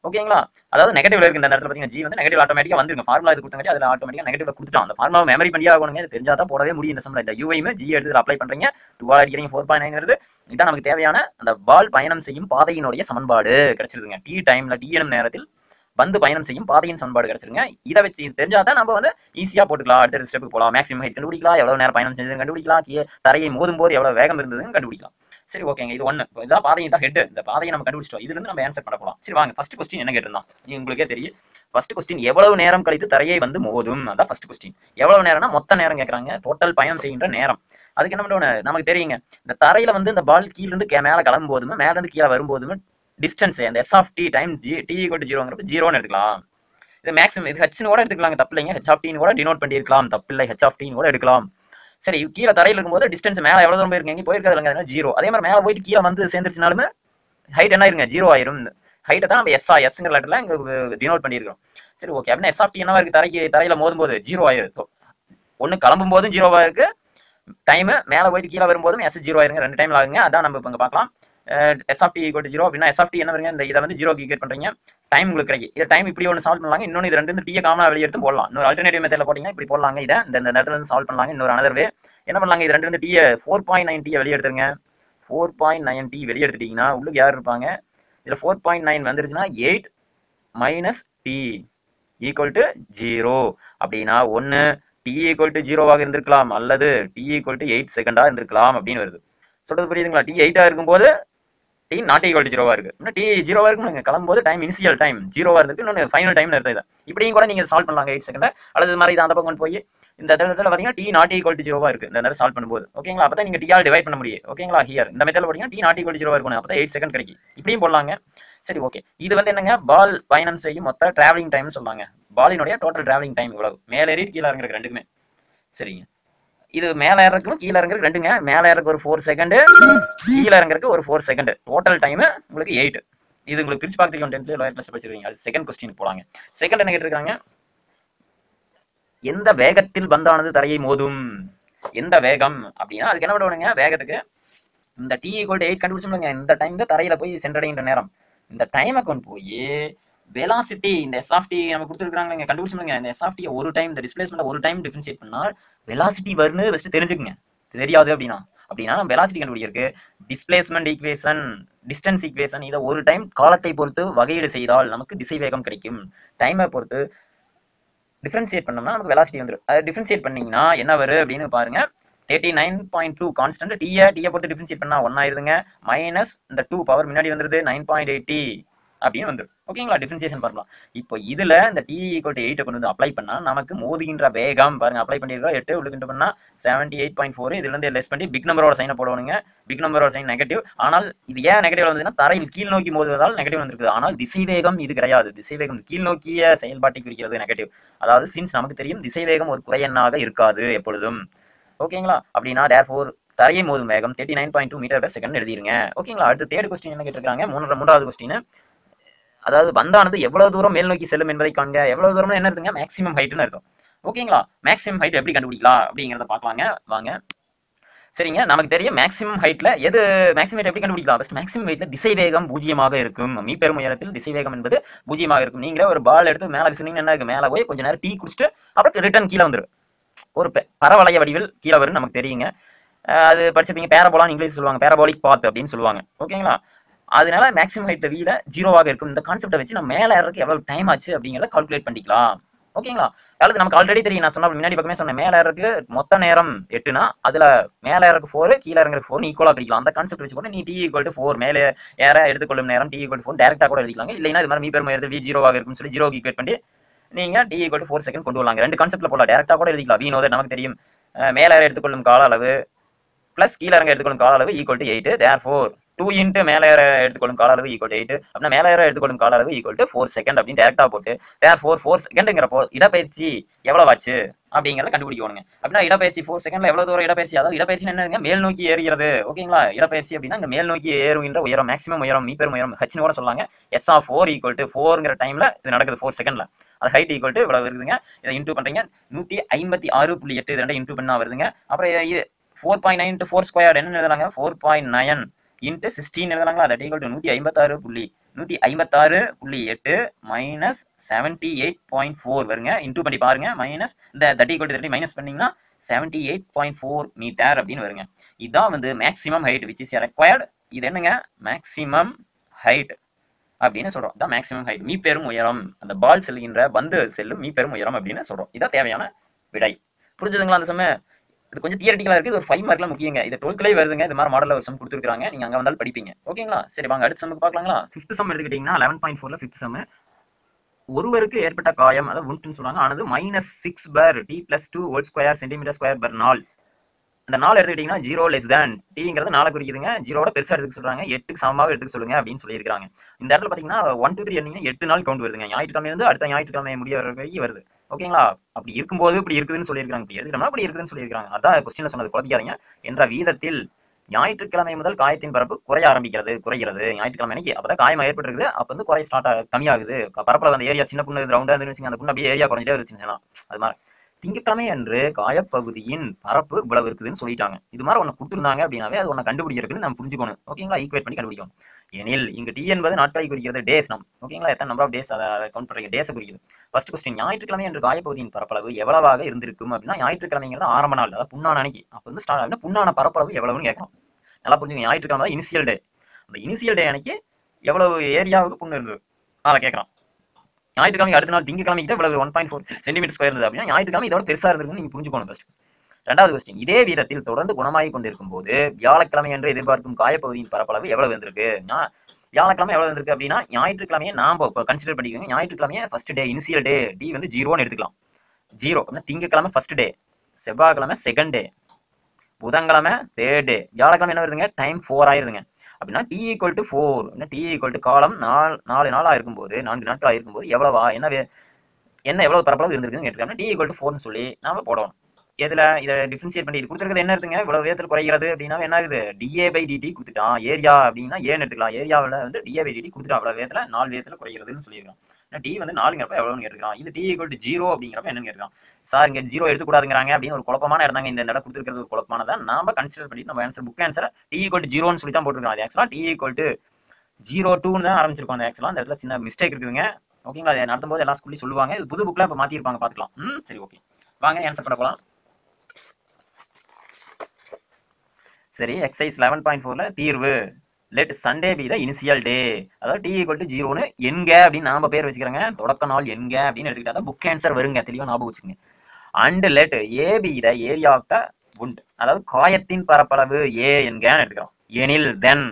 ஓகேங்களா? அதாவது நெகட்டிவ்ல இருக்கு இந்த இடத்துல பாத்தீங்கன்னா ஜி வந்து நெகட்டிவ் ஆட்டோமேட்டிக்கா வந்துருங்க. ஃபார்முலா இது கொடுத்தாங்க அதுல ஆட்டோமேட்டிக்கா நெகட்டிவ்ல கொடுத்துட்டோம். அந்த ஃபார்முலா மெமரி பண்ணி ஆகணுங்க. தெரிஞ்சா தான் போடவே முடியும். இந்த சம்பளம் இந்த யூஐமே ஜி எடுத்து அப்ளை பண்றீங்க. டூ அடிக்கிறீங்க ஃபோர் பாயிண்ட் நைன் இதான் நமக்கு தேவையான அந்த பால் பயணம் செய்யும் பாதையினுடைய சமன்பாடு கிடைச்சிருதுங்க. டி டைம்ல டிஎன் நேரத்தில் பந்து பயணம் செய்யும் பாதையின் சமன்பாடு கிடைச்சிருங்க. இதை வச்சு தெரிஞ்சால் தெரிஞ்சாதான் நம்ம வந்து ஈஸியாக போட்டுக்கலாம். அடுத்த ஸ்டெப்புக்கு போகலாம். மேக்ஸிமம் ஹைட் கண்டுபிடிக்கலாம். எவ்வளோ நேரம் பயணம் செஞ்சது கண்டுபிடிக்கலாம். தரையை மோதும் போது எவ்வளவு வேகம் இருந்ததுன்னு கண்டுபிடிக்கலாம். சரி ஓகேங்க இது ஒண்ணு இதான் பாதையை தான் ஹெட் இந்த பாதையை நம்ம கண்டுபிடிச்சிட்டோம். இதுல இருந்து நம்ம ஆன்சர் பண்ண போகலாம் சரி வாங்க. ஃபர்ஸ்ட் கொஸ்டின் என்ன கேட்டிருந்தான்? இது உங்களுக்கே தெரியும். ஃபர்ஸ்ட் கொஸ்டின் எவ்வளவு நேரம் கழித்து தரையை வந்து மோதும்? அதான் ஃபர்ஸ்ட் கொஸ்டின் எவ்வளவு நேரம்னா மொத்த நேரம் கேட்குறாங்க. டோட்டல் பயணம் செய்கின்ற நேரம். அதுக்கு என்ன பண்ணுவோம் நமக்கு தெரியுங்க. இந்த தரையில வந்து இந்த பால் கீழ இருந்து கே- மேல கிளம்பும் போதுமே மேல இருந்து கீழே வரும்போதுமே டிஸ்டன்ஸ் அந்த s of t time g t equal ஜீரோங்கிறப்ப ஜீரோன்னு எடுக்கலாம் இது மேக்ஸிமம் இது ஹெச்னு கூட எடுத்துக்கலாங்க. தப்பு இல்லைங்க. ஹெச் ஆஃப் டின்னு கூட டினோட் பண்ணியிருக்கலாம். தப்பு இல்லை. ஹெச் ஆஃப் டின்னு கூட எடுக்கலாம். சரி கீழே தரையில் இருக்கும்போது டிஸ்டன்ஸ் மேலே எவ்வளோ தூரம் போயிருக்கீங்க? இங்கே போயிருக்காது ஜீரோ அதே மாதிரி மேலே போயிட்டு கீழே வந்து சேர்ந்துருச்சுனாலுமே ஹைட் என்ன ஆயிருங்க? ஜீரோ ஆயிரும். ஹைட்டை தான் நம்ம எஸ்ஆ எஸ்ங்கிற லெட்டர்ல இங்கே டினோட் பண்ணியிருக்கோம் சரி ஓகே அப்படின்னா எஸ் என்னவா இருக்கு? தரைக்கு தரையில மோதும் போது ஜீரோ ஆயிருக்கும் ஒன்று கிளம்பும் போதும் ஜீரோவா இருக்கு. டைம் மேலே போயிட்டு கீழே வரும்போதும் எஸ் ஜீரோ ஆயிருங்க. ரெண்டு டைம்ல ஆகுங்க. அதான் நம்ம இப்போ பார்க்கலாம். எஸ் ஆஃப் டி ஜீரோ அப்படின்னா எஸ் ஆஃப் என்ன வருங்க இந்த இதை வந்து ஜீரோ ஈக்குவேட் பண்றீங்க. டைம் உங்களுக்கு கிடைக்கும் இது டைம் இப்படி ஒன்று சால்வ் பண்ணலாங்க. இன்னொன்று இது ரெண்டு டீயை காமனாக வெளியே எடுத்து போடலாம். இன்னொரு ஆல்டர்னேட்டிவ் மெத்தடில் போட்டீங்கன்னா இப்படி போடலாங்க இதை. இந்த நேரத்தில் வந்து சால்வ் பண்ணலாங்க. இன்னொரு அனதர் வே என்ன பண்ணலாங்க? இது ரெண்டு இருந்து டீயை ஃபோர் பாயிண்ட் நைன் டீயை வெளியே எடுத்துருங்க. ஃபோர் பாயிண்ட் நைன் டி வெளியே எடுத்துட்டீங்கன்னா உள்ளுக்கு யார் இருப்பாங்க? இதில் ஃபோர் பாயிண்ட் நைன் வந்துருச்சுன்னா eight minus t equal to zero அப்படின்னா ஒன்று டி ஈக்குவல் டு ஜீரோவாக இருந்திருக்கலாம். அல்லது டி ஈக்குவல் டு எயிட் செகண்டாக இருந்திருக்கலாம் அப்படின்னு வருது. சொல்றது புரியுதுங்களா? டி எயிட்டாக இருக்கும்போது டி நாட் ஈக்குவல் டு ஜீரோவாக இருக்கு. இன்னும் டி ஜீரோவாக இருக்கும் நீங்கள் கிளம்பும்போது டைம் இனிஷியல் டைம் ஜீரோவாக இருந்திருக்கு இன்னொன்று ஃபைனல் டைம்ல இருந்தது இப்படியும் கூட நீங்கள் சால்வ் பண்ணலாம் எயிட் செகண்ட் அல்லது மாதிரி இதை அந்த பக்கம் போய் இந்த இடத்துல பார்த்தீங்கன்னா டி நாட் ஈக்குவல் டு ஜீரோவாக இருக்கு. இந்த நேரம் சால்வ் பண்ணும்போது. ஓகேங்களா? அப்போ தான் நீங்கள் டிஆர் டிவைட் பண்ண முடியும். ஓகேங்களா? ஹியர் இந்த மெத்தடில் பார்த்தீங்கன்னா டி நாட் ஈக்குவல் ஜீரோவாக இருக்கணும். அப்போ தான் எயிட் செகண்ட் கிடைக்கும். இப்படியும் போடலாங்க. சரி ஓகே இது வந்து என்னங்க? பால் பயணம் செய்யும் மொத்த டிராவலிங் டைம்னு சொன்னாங்க. பாலினுடைய டோட்டல் டிராவலிங் டைம் இவ்வளவு. மேலே ஏறி கீழே இறங்குறதுக்கு ரெண்டுக்குமே. சரிங்க. இது மேலே இறக்கும் கீழே இறங்குறதுக்கு ரெண்டுங்க. மேலே இறக்கு ஒரு ஃபோர் செகண்டு கீழே இறங்குறதுக்கு ஒரு ஃபோர் செகண்ட் டோட்டல் டைம் உங்களுக்கு எயிட் இது உங்களுக்கு பிரிச்சு பார்த்துட்டு டென்த்ல லோயர் கிளாஸ் படிச்சிருக்கீங்க. அது செகண்ட் கொஸ்டின் போலாங்க. செகண்ட் என்ன கேட்டிருக்காங்க? எந்த வேகத்தில் பந்தானது தரையை மோதும்? எந்த வேகம்? அப்படின்னா அதுக்கு என்ன பண்ணுவானுங்க? வேகத்துக்கு இந்த டி ஈக்குவல் எயிட் கண்டுபிடிச்சோம்லங்க இந்த டைம் தான் தரையில போய் சென்றடைகின்ற நேரம். இந்த டைமை கொண்டு போய் வெலாசிட்டி இந்த எஸ்ஆஃப்டி நம்ம கொடுத்துருக்காங்க கண்டுபிடிச்சோம்லங்க இந்த எஸ்ஆஃப்டியை ஒரு டைம் இந்த டிஸ்பிளேஸ்மெண்ட் ஒரு டைம் டிஃபரன்ஷியேட் பண்ணால் வெலாசிட்டி வரும்னு ஃபஸ்ட்டு தெரிஞ்சுக்குங்க. தெரியாது அப்படின்னா. அப்படின்னா நம்ம வெலாசிட்டி கண்டுபிடிக்கிறதுக்கு டிஸ்பிளேஸ்மெண்ட் ஈக்குவேஷன் டிஸ்டன்ஸ் ஈக்குவேஷன் இதை ஒரு டைம் காலத்தை பொறுத்து வகையீடு செய்தால் நமக்கு திசை வேகம் கிடைக்கும் டைமை பொறுத்து டிஃப்ரென்ஷியேட் பண்ணோம்னா நமக்கு வெலாசிட்டி வந்துடும் அது டிஃப்ரென்ஷியேட் பண்ணிங்கன்னா என்ன வரும் அப்படின்னு பாருங்க. Thirty nine point two constant டீயை டீயை பொறுத்து டிஃப்ரென்ஷியேட் பண்ணால் ஒன் ஆயிருதுங்க. மைனஸ் இந்த டூ பவர் முன்னாடி வந்துருது நைன் பாயிண்ட் எயிட்டி அப்படின்னு வந்துடும் ஓகேங்களா டிஃபரன்சியேஷன் பண்ணலாம் இப்போ இதுல இந்த டி ஈக்குவல் டு எயிட்டை கொண்டு வந்து அப்ளை பண்ணா நமக்கு மோதுகின்ற வேகம் பாருங்க அப்ளை பண்ணிருக்கோம் எட்டு உள்ளுக்கு பண்ணா செவன்டி எயிட் பாயிண்ட் ஃபோர் இதுல இருந்து லெஸ் பண்ணி பிக் நம்பரோட சைனை போடணுங்க பிக் நம்பரோட சைன் நெகட்டிவ் ஆனால் இது ஏன் நெகட்டிவ் வந்ததுன்னா தரையில் கீழ் நோக்கி மோதுவதால் நெகட்டிவ் வந்திருக்கு ஆனால் திசைவேகம் இது கிடையாது. திசைவேகம் கீழ் நோக்கிய செயல்பாட்டை குறிக்கிறது நெகட்டிவ் அதாவது சின்ஸ் நமக்கு தெரியும் திசை வேகம் ஒரு குறையெண்ணாக இருக்காது எப்பொழுதும். ஓகேங்களா? அப்படின்னா தேர்ஃபோர் தரையை மோதும் வேகம் thirty nine point two metre per second எழுதிருங்க. ஓகேங்களா? அடுத்து தேர்ட் கொஸ்டின் என்ன கேட்டிருக்காங்க? மூன்று மூன்றாவது கொஸ்டின் அதாவது பந்தானது எவ்வளவு தூரம் மேல் நோக்கி செல்லும் என்பதை காண்க. எவ்வளவு தூரம் என்ன இருக்குங்க மேக்ஸிமம் ஹைட்னு இருக்கும் ஓகேங்களா மேக்ஸிமம் ஹைட் எப்படி கண்டுபிடிக்கலாம் அப்படிங்கிறத பார்க்கலாங்க. வாங்க. சரிங்க. நமக்கு தெரியும் மேக்ஸிமம் ஹைட்ல எது மேக்ஸிமம் ஹைட் எப்படி கண்டுபிடிக்கலாம்? ஃபஸ்ட் மேக்ஸிமம் ஹைட்ல திசை வேகம் பூஜ்ஜியமாக இருக்கும். மீ உயரத்தில் திசை வேகம் என்பது பூஜ்ஜியமாக இருக்கும். நீங்களே ஒரு பால் எடுத்து மேலே விசுனீங்கன்னா என்ன மேலே போய் கொஞ்ச நேரம் டீ குடிச்சிட்டு அப்புறம் ரிட்டர்ன் கீழே வந்துடும் ஒரு பரவளைய வடிவில் கீழே வரும் நமக்கு தெரியுங்க. அது படிச்சிருப்பீங்க. பேரபோலான்னு இங்கிலீஷ் சொல்லுவாங்க. பேரபோலிக் பாத் அப்படின்னு சொல்லுவாங்க. ஓகேங்களா அதனால மேக்ஸிமம் ஹைட் வீல ஜீரோவாக இருக்கும். இந்த கான்செப்டை வச்சு நம்ம மேலே ஏறதுக்கு எவ்வளவு டைம் ஆச்சு அப்படிங்கிறத கால்குலேட் பண்ணிக்கலாம். ஓகேங்களா அதாவது நமக்கு ஆல்ரெடி தெரியும். நான் சொன்ன முன்னாடி பக்கமே சொன்னேன். மேலே ஏறதுக்கு மொத்த நேரம் எட்டுனா அதுல மேலே ஏறக்கு ஃபோர் கீழே இறங்குற ஃபோர் ஈக்குவலாக பிரிக்கலாம். அந்த கான்செப்ட் வச்சு கூட நீ டி ஈக்குவல் டு ஃபோர் மேலே ஏற எடுத்துக்கொள்ளும் நேரம் டி ஈக்குவல் ஃபோர் டேரக்டாக கூட எழுதிக்கலாங்க. இல்லைன்னா இது மாதிரி மீ பெருமை வி ஜீரோவாக இருக்கும்னு சொல்லி ஜீரோ ஈக்குவேட் பண்ணி நீங்க டி ஈக்குவல் ஃபோர் செகண்ட் கொண்டு வரலாங்க. ரெண்டு கான்செப்ட்ல போல டேரக்டாக கூட எழுதிக்கலாம். வி நமக்கு தெரியும். அஹ் மேலே எடுத்துக்கொள்ளும் கால அளவு பிளஸ் கீழே இறங்க எடுத்துக்கொள்ளும் கால அளவு equal to eight therefore two into மேலே ஏற எடுத்துக்கொள்ளும் கால அளவு ஈக்குவல் எயிட் அப்படின்னா மேலே ஏற எடுத்துக்கொள்ளும் கால அளவு ஈக்குவல் டு ஃபோர் செகண்ட் அப்படின்னு டேரக்டா போட்டு தேர் ஃபோர் ஃபோர் செகண்டுங்கிறப்போ இடப்பயிற்சி எவ்வளவு ஆச்சு? அப்படிங்கிறத கண்டுபிடிக்கணுங்க. அப்படின்னா இடப்பயிற்சி ஃபோர் செகண்ட்ல எவ்வளவு தூரம் இடப்பயிற்சி அதாவது இடப்பயிற்சி என்னங்க மேல் நோக்கி ஏறுகிறது. ஓகேங்களா? இடப்பயிற்சி அப்படின்னா இங்க மேல் நோக்கி ஏறுகின்ற உயரம் மேக்ஸிமம் உயரம் மீப்பெரும் உயரம் ஹச்னு கூட சொல்லாங்க. S of four equal to ஃபோர்ங்கிற டைம்ல இது நடக்குது ஃபோர் செகண்ட்ல அது ஹைட் ஈக்குவல் டு இவ்வளவு இருக்குதுங்க. இதை இன்டூ பண்றீங்க. நூத்தி ஐம்பத்தி ஆறு புள்ளி எட்டு இது ரெண்டு இன்டூ பண்ணா வருதுங்க. அப்புறம் இது four point nine four square என்ன எழுதுறாங்க four point nine into sixteen எழுதுறாங்களா? That equal to நூற்றி ஐம்பத்தாறு புள்ளி. நூற்றி ஐம்பத்தாறு புள்ளி எட்டு minus seventy eight point four வருங்க. இன்டூ பண்ணி பாருங்க. மைனஸ் இந்த தட் ஈக்குவல் டு மைனஸ் பண்ணீங்கன்னா seventy eight point four metre அப்படின்னு வருங்க. இதுதான் வந்து maximum height which is required இது என்னங்க? மேக்ஸிமம் ஹைட் அப்படின்னு சொல்றோம். இதான் மேக்ஸிமம் ஹைட் மீ பெரும் உயரம். அந்த பால் செல்கின்ற பந்து செல்லும் மீ பெரும் உயரம் அப்படின்னு சொல்றோம். இதான் தேவையான விடை. புரிஞ்சுதுங்களா அந்த சமயம் இது கொஞ்சம் தியரட்டிக்கலாக இருக்குது ஒரு ஃபைவ் மார்க்லாம் முக்கியங்க. இது டுவெல்த்லேயே வருதுங்க. இந்த மாதிரி மாடலில் ஒரு சம் கொடுத்துருக்காங்க நீங்கள் அங்கே வந்தாலும் படிப்பீங்க. ஓகேங்களா சரி வாங்க. அடுத்த சம்முக்கு பார்க்கலாங்களா? ஃபிஃப்த் சம் எடுத்துக்கிட்டீங்கன்னா லெவன் பாயிண்ட் ஃபோரில் ஃபிஃப்த் சம் ஒருவருக்கு ஏற்பட்ட காயம் அதாவது உண்டுன்னு சொல்லுவாங்க ஆனது minus six per t plus two whole square centimetre square per நாள். அந்த நாள் எடுத்துக்கிட்டீங்கன்னா ஜீரோ லெஸ் தேன் டீங்கிறது நாளை குறிக்குதுங்க. ஜீரோட பெருசாக எடுத்துக்க சொல்கிறாங்க எட்டுக்கு சமமாக எடுத்துக்க சொல்லுங்க அப்படின்னு சொல்லியிருக்காங்க இந்த இடத்துல பார்த்தீங்கன்னா ஒன் டூ த்ரீ எண்ணிங்க எட்டு நாள் கவுண்ட் வருதுங்க. ஞாயிற்றுக்கிழமை வந்து அடுத்த ஞாயிற்றுக்கிழமை முடிய வரைக்கும் வருது. ஓகேங்களா? அப்படி இருக்கும்போது இப்படி இருக்குதுன்னு சொல்லியிருக்காங்க இப்படி எடுத்துக்கிட்டோம்னா அப்படி இருக்குதுன்னு சொல்லியிருக்காங்க அதான் கொஸ்டின்ல சொன்னது குழப்பிக்காதீங்க. என்ற வீதத்தில் ஞாயிற்றுக்கிழமை முதல் காயத்தின் பரப்பு குறைய ஆரம்பிக்கிறது குறைகிறது. ஞாயிற்றுக்கிழமை அன்னைக்கு அப்பதான் காயம் ஏற்பட்டுருக்குது. அப்ப வந்து குறை ஸ்டார்ட் கம்மியாகுது. பரப்பளவு அந்த ஏரியா சின்ன புண்ணு ரவுண்டா இருந்துச்சு அந்த பொண்ணு அப்படியே ஏரியா குறைஞ்சிட்டே இருந்துச்சுன்னா அது மாதிரி. திங்கட்கிழமை அன்று காயப்பகுதியின் பரப்பு இவ்வளவு இருக்குதுன்னு சொல்லிட்டாங்க. இது மாதிரி ஒன்று கொடுத்துருந்தாங்க அப்படின்னாவே அது ஒன்று கண்டுபிடிக்கிறதுக்கு நம்ம புரிஞ்சுக்கணும். ஓகேங்களா? ஈக்குவேட் பண்ணி கண்டுபிடிக்கணும். எனில் இங்கு டி என்பது நாட்களை குறிக்கிறது டேஸ் நம். ஓகேங்களா எத்தனை நம்பர் ஆஃப் டேஸ் அதை கவுண்ட் பண்ணுறீங்க டேஸை குறிக்கிறது. ஃபர்ஸ்ட் கொஸ்டின் ஞாயிற்றுக்கிழமை என்று காயப்பகுதியின் பரப்பளவு எவ்வளவாக இருந்திருக்கும் அப்படின்னா ஞாயிற்றுக்கிழமைங்கிறது ஆரம்ப நாள் அதாவது புண்ணான அன்னைக்கு. அப்போ வந்து ஸ்டார்ட் ஆகுதுன்னா புண்ணான பரப்பளவு எவ்வளவுன்னு கேட்கணும் நல்லா புரிஞ்சுங்க ஞாயிற்றுக்கிழமை தான் இனிஷியல் டே அந்த இனிஷியல் டே அன்னைக்கு எவ்வளவு ஏரியாவுக்கு புண்ணு இருந்தது? அதை கேட்கலாம் ஞாயிற்றுக்கிழமை அடுத்த நாள் திங்கக்கிழமைக்கு இவ்வளவு one point four centimetre square இருந்தது அப்படின்னா ஞாயிற்றுக்கிழமை இதோட பெருசாக இருந்திருக்குன்னு நீங்க புரிஞ்சுக்கணும் ஃபஸ்ட்டு ரெண்டாவது கொஸ்டின் இதே வீதத்தில் தொடர்ந்து குணமாகி கொண்டிருக்கும் போது வியாழக்கிழமை என்று எதிர்பார்க்கும் காயப்பகுதியின் பரப்பளவு எவ்வளவு இருந்திருக்கு வியாழக்கிழமை எவ்வளவு இருந்திருக்கு அப்படின்னா ஞாயிற்றுக்கிழமையை நாம கன்சிடர் பண்ணிக்கோங்க. ஞாயிற்றுக்கிழமையை first day initial day t வந்து ஜீரோன்னு எடுத்துக்கலாம். ஜீரோ திங்கக்கிழமை ஃபர்ஸ்ட் டே செவ்வாய்க்கிழமை செகண்ட் டே புதன்கிழமை தேர்ட் டே வியாழக்கிழமை என்ன வருதுங்க? டைம் ஃபோர் ஆயிருதுங்க. அப்படின்னா t equal to four t equal to காலம் நாலு நாலு நாளாக இருக்கும்போது நான்கு நாட்களாக இருக்கும்போது எவ்வளவா என்ன என்ன எவ்வளவு பரப்பளவு இருந்திருக்குன்னு கேட்டிருக்காங்க டி ஈக்குவல் டு ஃபோர்னு சொல்லி நாம போடணும். எதுல இதை டிஃபரன்சியேட் பண்ணி இது கொடுத்துருக்கிறது என்ன இருக்குங்க இவ்வளவு வேகத்தில் குறைகிறது அப்படின்னா என்ன ஆகுது? டிஏ பை டிடி கொடுத்துட்டான். ஏரியா அப்படின்னா ஏன்னு எடுத்துக்கலாம். ஏரியாவில் வந்து டிஏ பை டிடி கொடுத்துட்டான் அவ்வளவு வேகத்தில் நாலு வேகத்தில் குறைகிறதுன்னு சொல்லியிருக்கான். டி வந்து நாலுங்கிறப்ப எவ்வளவுன்னு கேட்டுருக்கான். இது டி ஈக்குவல் டு ஜீரோ அப்படிங்கிறப்ப என்னன்னு கேட்கலாம் சார் இங்க ஜீரோ எடுத்துக்கூடாதுங்கிறாங்க அப்படின்னு ஒரு குழப்பமான இருந்தாங்க இந்த இடம் கொடுத்துருக்கிறது ஒரு குழப்பமானதான் நாம கன்சிடர் பண்ணி நம்ம answer book answer t equal to ஜீரோன்னு சொல்லி தான் போட்டுருக்கோம் அது ஆக்சுவலா டி ஈக்குவல் டு ஜீரோ டூன்னு தான் ஆரம்பிச்சிருக்கோம். அந்த ஆக்சுவலா அந்த இடத்துல சின்ன மிஸ்டேக் இருக்குதுங்க. ஓகேங்களா அதை நடத்தும் போது எல்லா ஸ்கூல்லையும் சொல்லுவாங்க. இது புது புக்ல இப்போ மாத்திருப்பாங்க பார்த்துக்கலாம். ம் சரி ஓகே வாங்க ஆன்சர் பண்ண போகலாம் சரி எக்ஸைஸ் லெவன் பாயிண்ட் ஃபோர்ல தீர்வு. Let Sunday be the initial day அதாவது டி ஈக்குவல் டு ஜீரோன்னு எங்க அப்படின்னு நாம பேர் வச்சுக்கிறோங்க. தொடக்க நாள் எங்க அப்படின்னு எடுத்துக்கிட்டா தான் புக் ஆன்சர் வருங்க. தெளிவாக ஞாபகம் வச்சுக்கோங்க. And let A be the area of the wound அதாவது காயத்தின் பரப்பளவு ஏ என்கன்னு எடுத்துக்கிறோம். எனில் தென்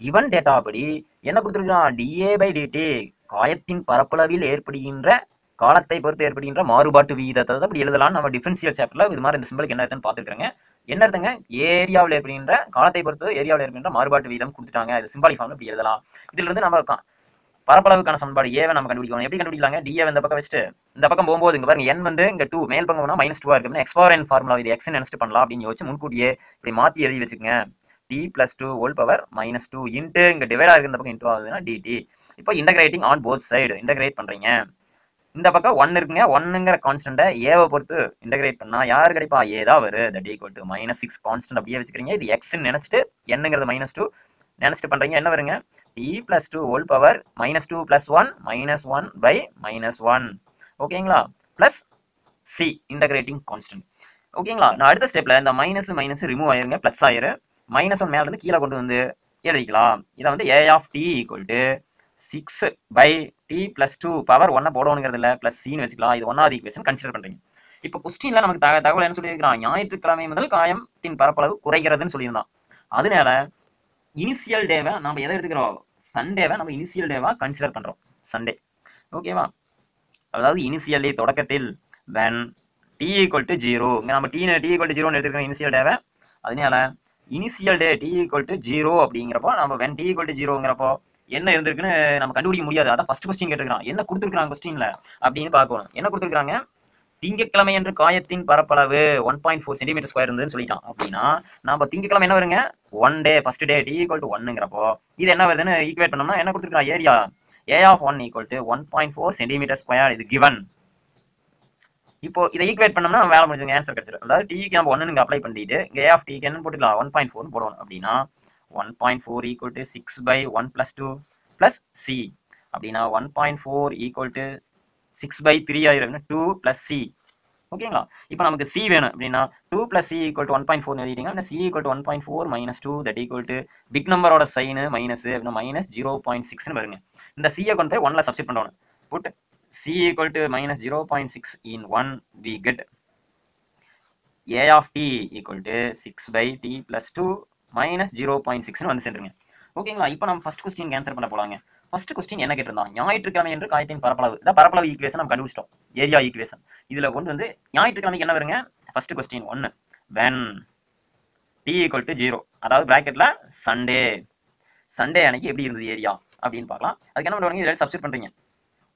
கிவன் டேட்டா படி என்ன கொடுத்துருக்கான் டிஏ பை டிடி காயத்தின் பரப்பளவில் ஏற்படுகின்ற காலத்தை பொறுத்து ஏற்படுகின்ற மாறுபாட்டு விகிதத்தை அப்படி எழுதலாம் நம்ம டிஃபரன்சியல் சாப்டர்ல இது மாதிரி இந்த சிம்பிளுக்கு என்ன இருக்குன்னு பார்த்துருக்காங்க என்ன அர்த்தங்க ஏரியாவில் இருக்கின்ற காலத்தை பொறுத்து ஏரியாவில் இருக்கின்ற மாறுபாட்டு வீதம் கொடுத்துட்டாங்க. இது சிம்பாலிக் ஃபார்ம்ல இப்படி எழுதலாம். இதுல இருந்து நம்ம கா- பரப்பளவுக்கான சமன்பாடு ஏவை நம்ம கண்டுபிடிக்கணும். எப்படி கண்டுபிடிக்கலாங்க? டிஏ இந்த பக்கம் வச்சுட்டு இந்த பக்கம் போகும்போது இங்க பாருங்க என் வந்து இங்க டூ மேல் பக்கம் போனா மைனஸ் டூவா இருக்கு எக்ஸ்பார் என் ஃபார்முலா இது எக்ஸ் நினைச்சிட்டு பண்ணலாம் அப்படின்னு யோசிச்சு முன்கூட்டியே இப்படி மாத்தி எழுதி வச்சுக்கோங்க. T plus two whole power minus two into இங்க டிவைட் ஆகுது இந்த பக்கம் இன்ட்டு ஆகுதுன்னா டிடி இப்போ integrating on both side integrate பண்றீங்க. இந்த பக்கம் ஒன் இருக்குங்க. ஒன்னுங்கிற கான்ஸ்டன்ட்டை ஏவை பொறுத்து இன்டகிரேட் பண்ணா யார் கிடைப்பா? ஏ தான் வரும் that equal to minus six constant அப்படியே வச்சுக்கிறீங்க. இது எக்ஸ்ன்னு நினைச்சிட்டு என்னங்கிறது மைனஸ் டூ நினைச்சிட்டு பண்றீங்க. என்ன வருங்க? E plus two whole power minus two plus one minus one by minus one ஓகேங்களா பிளஸ் சி இன்டகிரேட்டிங் கான்ஸ்டன்ட் ஓகேங்களா நான் அடுத்த ஸ்டெப்ல இந்த மைனஸ் மைனஸ் ரிமூவ் ஆயிருங்க. பிளஸ் ஆயிரு. மைனஸ் ஒன் மேல இருந்து கீழே கொண்டு வந்து எழுதிக்கலாம். இதை வந்து A of t equal to six by t plus two power ஒன்னை போடணுங்கிறது இல்லை பிளஸ் சின்னு வச்சுக்கலாம். இது ஒன்னாவது ஈக்குவேஷன் கன்சிடர் பண்ணுறீங்க இப்போ கொஸ்டின்ல நமக்கு தக- தகவல் என்ன சொல்லியிருக்கிறான்? ஞாயிற்றுக்கிழமை முதல் காயத்தின் பரப்பளவு குறைகிறதுன்னு சொல்லியிருந்தான். அதனால இனிஷியல் டேவை நம்ம எதை எடுத்துக்கிறோம்? சண்டேவை நம்ம இனிஷியல் டேவா கன்சிடர் பண்ணுறோம் சண்டே ஓகேவா அதாவது இனிஷியல் தொடக்கத்தில் when t equal to zero இங்கே நம்ம டீ டி ஈக்குவல் டு ஜீரோன்னு எடுத்துக்கிறோம் இனிஷியல் டேவை அதனால initial day t equal to zero அப்படிங்கிறப்போ நம்ம வென் டி ஈக்குவல் டு ஜீரோங்கிறப்போ என்ன இருந்திருக்குன்னு நம்ம கண்டுபிடிக்க முடியாது. அதான் ஃபர்ஸ்ட் கொஸ்டின் கேட்டுருக்கான் என்ன கொடுத்துருக்காங்க கொஸ்டின்ல அப்படின்னு பார்க்கணும். என்ன கொடுத்துருக்காங்க திங்கக்கிழமை என்று காயத்தின் பரப்பளவு one point four centimetre square இருந்ததுன்னு சொல்லிட்டான். அப்படின்னா நம்ம திங்கட்கிழமை என்ன வருங்க? One day first day t equal to ஒன்னுங்கிறப்போ இது என்ன வருதுன்னு ஈக்குவேட் பண்ணோம்னா என்ன கொடுத்துருக்கான் area A of one equal to one point four centimetre square இது கிவன் இப்போ இதை ஈக்குவேட் பண்ணோம்னா வேலை முடிஞ்சுங்க ஆன்சர் கிடைச்சிடும் அதாவது டிக்கு நம்ம ஒன்னு இங்கே அப்ளை பண்ணிட்டு இங்கே ஏ ஆஃப் டிக்கு என்ன போட்டுக்கலாம். ஒன் பாயிண்ட் ஃபோர் போடணும். அப்படின்னா one point four equal by six by one plus two plus c அப்படின்னா one point four equal to six by three ஆயிரம் டூ சி ஓகேங்களா இப்போ நமக்கு சி வேணும். அப்படின்னா two plus C equal to one point four எழுதிட்டீங்க. C equal to one point four minus two that equal to big நம்பரோட sign minus அப்படின்னா minus zero point சிக்ஸ்னு வருங்க. இந்த சியை கொண்டு போய் ஒன்ல சப்ஸ்டிட் பண்ணணும். Put c equal to minus zero point six in one A of A of t equal to six by t two minus zero point சிக்ஸ்னு வந்து சென்றுங்க ஓகேங்களா இப்போ நம்ம ஃபர்ஸ்ட் கொஸ்டின் ஆன்சர் பண்ண போலாங்க. ஃபர்ஸ்ட் கொஸ்டின் என்ன கேட்டிருந்தான்? ஞாயிற்றுக்கிழமை என்று காயத்தின் பரப்பளவு. இதான் பரப்பளவு ஈக்குவேஷன் நம்ம கண்டுபிடிச்சிட்டோம். ஏரியா ஈக்குவேஷன் இதில் கொண்டு வந்து ஞாயிற்றுக்கிழமைக்கு என்ன வருங்க? ஃபர்ஸ்ட் கொஸ்டின் ஒன்னு when t equal to zero அதாவது ப்ராக்கெட்டில் சண்டே சண்டே அன்னைக்கு எப்படி இருந்தது ஏரியா அப்படின்னு பார்க்கலாம். அதுக்கு என்ன பண்ணுவாங்க இதில் சப்ஸ்ட் பண்ணுறீங்க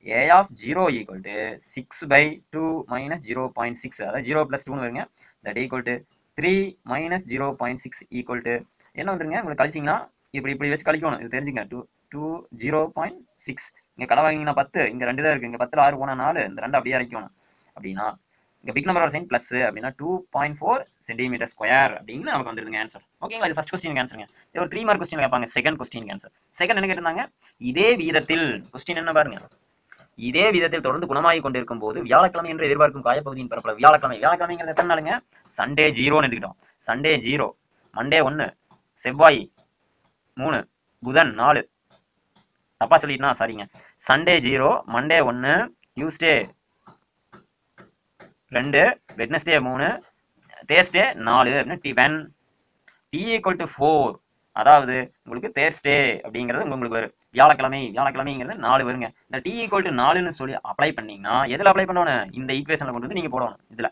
A of zero equal to six by two minus zero point six அதாவது ஜீரோ ப்ளஸ் டூன்னு வருங்க. That equal to three minus zero point six equal to என்ன வந்துருங்க? உங்களுக்கு கழிச்சிங்கன்னா இப்படி இப்படி வச்சு கழிக்கணும். இது தெரிஞ்சுங்க. Two two zero point six இங்கே கடை வாங்கிங்கன்னா பத்து. இங்கே ரெண்டு தான் இருக்குது இங்கே பத்தில் ஆறு போனால் நாலு. இந்த ரெண்டு அப்படியே அரைக்கணும். அப்படின்னா இங்கே பிக் நம்பர் சைன் ப்ளஸ் அப்படின்னா two point four centimetre square அப்படின்னு நமக்கு வந்துருங்க ஆன்சர் ஓகேங்களா இது ஃபர்ஸ்ட் கொஸ்டின் ஆன்சருங்க இது ஒரு த்ரீ மார்க் கொஸ்டின் கேட்பாங்க. செகண்ட் கொஸ்டின் ஆன்சர் செகண்ட் என்ன கேட்டிருந்தாங்க? இதே வீதத்தில். கொஸ்டின் என்ன பாருங்க. இதே விதத்தில் தொடர்ந்து குணமாகி கொண்டிருக்கும் போது வியாழக்கிழமை என்று எதிர்பார்க்கும் காயப்பகுதியின் பரப்பளவு வியாழக்கிழமை. வியாழக்கிழமைங்கிறது எத்தனை நாளுங்க? சண்டே ஜீரோன்னு எடுத்துக்கிட்டோம். சண்டே ஜீரோ மண்டே ஒன்று செவ்வாய் மூணு. புதன் நாலு. தப்பா சொல்லிட்டுனா? சரிங்க சண்டே ஜீரோ மண்டே ஒன்று டியூஸ்டே ரெண்டு வெட்னஸ்டே மூணு தேர்ஸ்டே நாலு. அப்படின்னா t when t equal to four அதாவது உங்களுக்கு தேர்ஸ்டே அப்படிங்கிறது உங்களுக்கு வரும். வியாழக்கிழமை வியாழக்கிழமைங்கிறது நாலு வருங்க. இந்த டி ஈக்குவல் டு நாலுன்னு சொல்லி அப்ளை பண்ணீங்கன்னா எதில் அப்ளை பண்ணணும்? இந்த ஈக்குவேஷனில் கொண்டு வந்து நீங்கள் போடணும் இதில்.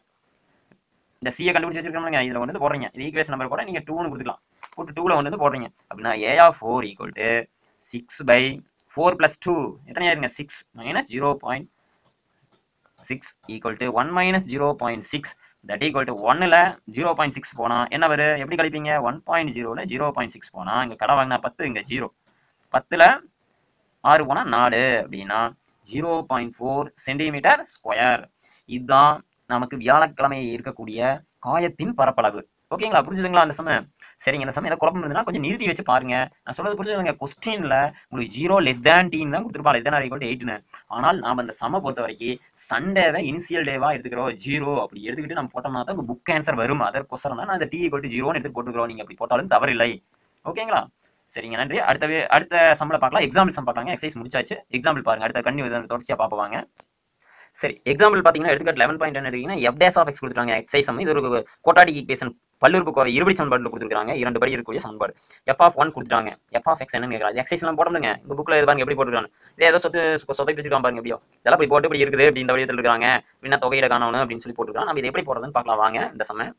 இந்த சியை கண்டுபிடிச்சி வச்சிருக்கோம்ல இதில் கொண்டு வந்து போடுறீங்க. இது ஈக்குவேஷன் நம்பர் கூட நீங்கள் டூன்னு கொடுத்துக்கலாம். போட்டு டூவில் கொண்டு வந்து போடுறீங்க. அப்படின்னா A of four equal to six by four plus two எத்தனை ஆயிருங்க? Six minus zero point six equal to one minus zero point six that equal to ஒன்னில் ஜீரோ பாயிண்ட் சிக்ஸ் போனால் என்ன வரும் எப்படி கழிப்பீங்க? ஒன் பாயிண்ட் ஜீரோவில் ஜீரோ பாயிண்ட் சிக்ஸ் போனால் இங்கே கடை வாங்கினா பத்து இங்கே ஜீரோ பத்தில் ஆறு போனால் நாலு அப்படின்னா zero point four centimetre square இதுதான் நமக்கு வியாழக்கிழமை இருக்கக்கூடிய காயத்தின் பரப்பளவு. ஓகேங்களா? புரிஞ்சுதுங்களா அந்த சமயம்? சரிங்க இந்த சமயம் ஏதாவது குழப்பம் இருந்ததுன்னா கொஞ்சம் நிறுத்தி வச்சு பாருங்க. நான் சொல்றது புரிஞ்சுதுங்க. கொஸ்டின்ல உங்களுக்கு ஜீரோ லெஸ் தேன் டீன் தான் கொடுத்துருப்பா லெஸ் தேன் ஈக்குவல் எயிட்னு ஆனால் நாம அந்த சம பொறுத்த வரைக்கும் சண்டேவை இனிஷியல் டேவா எடுத்துக்கிறோம். ஜீரோ அப்படி எடுத்துக்கிட்டு நம்ம போட்டோம்னா தான் உங்க புக் ஆன்சர் வரும். அதற்கொசரம் தான். நான் அந்த டி ஈக்குவல் ஜீரோன்னு எடுத்து போட்டுக்கிறோம். நீங்க அப்படி போட்டாலும் தவறில்லை. ஓகேங்களா? சரிங்க நன்றி. அடுத்த அடுத்த சம்பளம் பார்க்கலாம். எக்ஸாம்பிள் சம் பார்க்கலாங்க. எக்ஸசைஸ் முடிச்சாச்சு. எக்ஸாம்பிள் பாருங்க. அடுத்த கண்ணி தொடர்ச்சியா பாப்பாங்க சரி எக்ஸாம்பிள் பார்த்தீங்கன்னா எடுத்துக்காட்டு லெவன் பாயிண்ட் என்ன எடுத்தீங்கன்னா எஃப் டேஸ் ஆஃப் எக்ஸ் கொடுத்துருக்காங்க எக்ஸைஸ் சம் இது ஒரு கோட்டாடி ஈக்குவேஷன் பல்லுறுப்பு இருபடி சமன்பாடு கொடுத்துருக்காங்க இரண்டு படி இருக்கக்கூடிய சமன்பாடு. எஃப் ஆஃப் ஒன் கொடுத்துட்டாங்க. எஃப் ஆஃப் எக்ஸ் என்னன்னு கேட்கலாம் எக்ஸைஸ் எல்லாம் போடணுங்க. இந்த புக்ல பாருங்க எப்படி போட்டுருக்காங்க. இதே ஏதோ சொத்து சொத்தை பிடிச்சிருக்காங்க பாருங்க எப்படியோ. இதெல்லாம் இப்படி போட்டு இப்படி இருக்குது அப்படி இந்த வழியில் இருக்காங்க. என்ன தொகையில காணணும் அப்படின்னு சொல்லி போட்டுருக்காங்க. நம்ம இதை எப்படி போடுறதுன்னு பார்க்கலாம். வாங்க இந்த சமயம்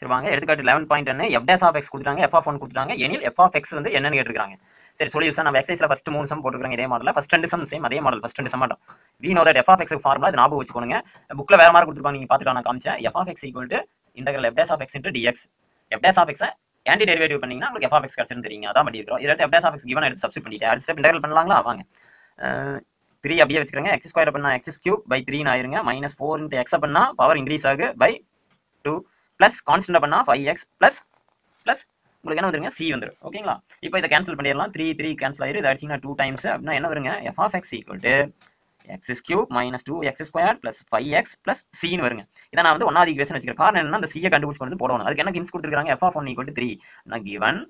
சரி வாங்க. எடுத்துக்காட்டு லெவன் பாயிண்ட் ஒன்று எஃப் டேஸ் ஆஃப் எக்ஸ் கொடுத்துட்டாங்க. எஃப் ஆஃப் ஒன் கொடுத்துட்டாங்க. எனில் எஃப் ஆஃப் எக்ஸ் வந்து என்னன்னு கேட்டிருக்காங்க. சரி சார் நம்ம எக்ஸைஸ்ல ஃபஸ்ட் மூணு சம் போட்டுருக்காங்க இதே மாடல ஃபஸ்ட் ரெண்டு சம் சேம் அதே மாடல் ஃபஸ்ட் ரெண்டு சம் மாட்டோம். We know that f of x formula இது ஞாபகம் வச்சுக்கோங்க புக்ல வேற மாதிரி கொடுத்துருப்பாங்க. நீங்க பாத்துக்கலாம் நான் காமிச்சேன். F of x equal to integral f dash of x into dx f dash of x antiderivative பண்ணீங்கன்னா உங்களுக்கு எஃப் ஆஃப் எக்ஸ் கிடச்சிருந்து தெரியுங்க அதான் பண்ணி இருக்கிறோம் இதில் f dash of x given எடுத்து சப்ஸ்டிட் பண்ணிட்டு அடுத்த ஸ்டெப் இன்டெகிரல் பண்ணலாங்களா? வாங்க. த்ரீ அப்படியே வச்சுக்கிறேங்க எக்ஸ் ஸ்கொயர் பண்ணா எக்ஸ் கியூப் பை த்ரீன்னு ஆயிருங்க. மைனஸ் ஃபோர் இன்ட்டு எக்ஸ் பண்ணா பவர் இன்க்ரீஸ் ஆகு பை டூ ப்ளஸ் கான்ஸ்டன்ட் பண்ணா ஃபைவ் எக்ஸ் ப்ளஸ் ப்ளஸ் உங்களுக்கு என்ன வந்துருங்க? சி வந்துடும் ஓகேங்களா? இப்போ இதை கேன்சல் பண்ணிடலாம். த்ரீ த்ரீ கேன்சல் ஆயிரு. இதை அடிச்சிங்கன்னா டூ டைம்ஸ் அப்படின்னா என்ன வருங்க? F of x equal to x cube minus two x square plus five x plus சின்னு வருங்க. இதை நான் வந்து ஒன்னாவது ஈக்குவேஷன் வச்சுக்கிறேன் காரணம் என்னன்னா அந்த சியை கண்டுபிடிச்சு கொண்டு வந்து போடணும். அதுக்கு என்ன கின்ஸ் கொடுத்துருக்காங்க? F of one equal three நான் given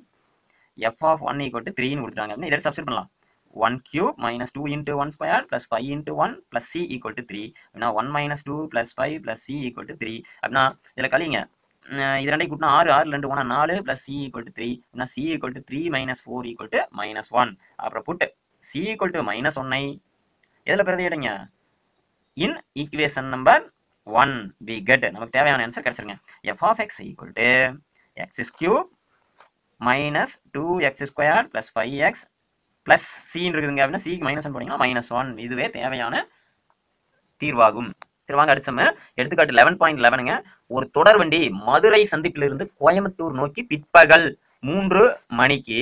f of one equal to த்ரீன்னு கொடுத்துருக்காங்க. அப்படின்னா இதை சப்ஸ்டிட் பண்ணலாம். One cube minus two into one square plus five into one plus c equal to three அப்படின்னா one minus two plus five plus c equal to three அப்படின்னா இதில் கழிங்க. அஹ் இது ரெண்டையும் கூட்டினா ஆறு ஆறு ரெண்டு ஒன்றா நாலு plus c equal to three அப்படின்னா c equal to three minus four equal to minus one அப்புறம் put. C equal to minus ஒன்னை எதில் பிரதியிடுங்க in equation number one we get நமக்கு தேவையான answer கிடைச்சிருங்க. F of x equal to x cube minus two x square plus five x plus சின்னு இருக்குதுங்க அப்படின்னா சிக்கு minus one போனீங்கன்னா minus one இதுவே தேவையான தீர்வாகும். சரி வாங்க அடிச்சோம் எடுத்துக்காட்டு லெவன் பாயிண்ட் லெவனுங்க ஒரு தொடர் வண்டி மதுரை சந்திப்பிலிருந்து கோயம்புத்தூர் நோக்கி பிற்பகல் மூன்று மணிக்கு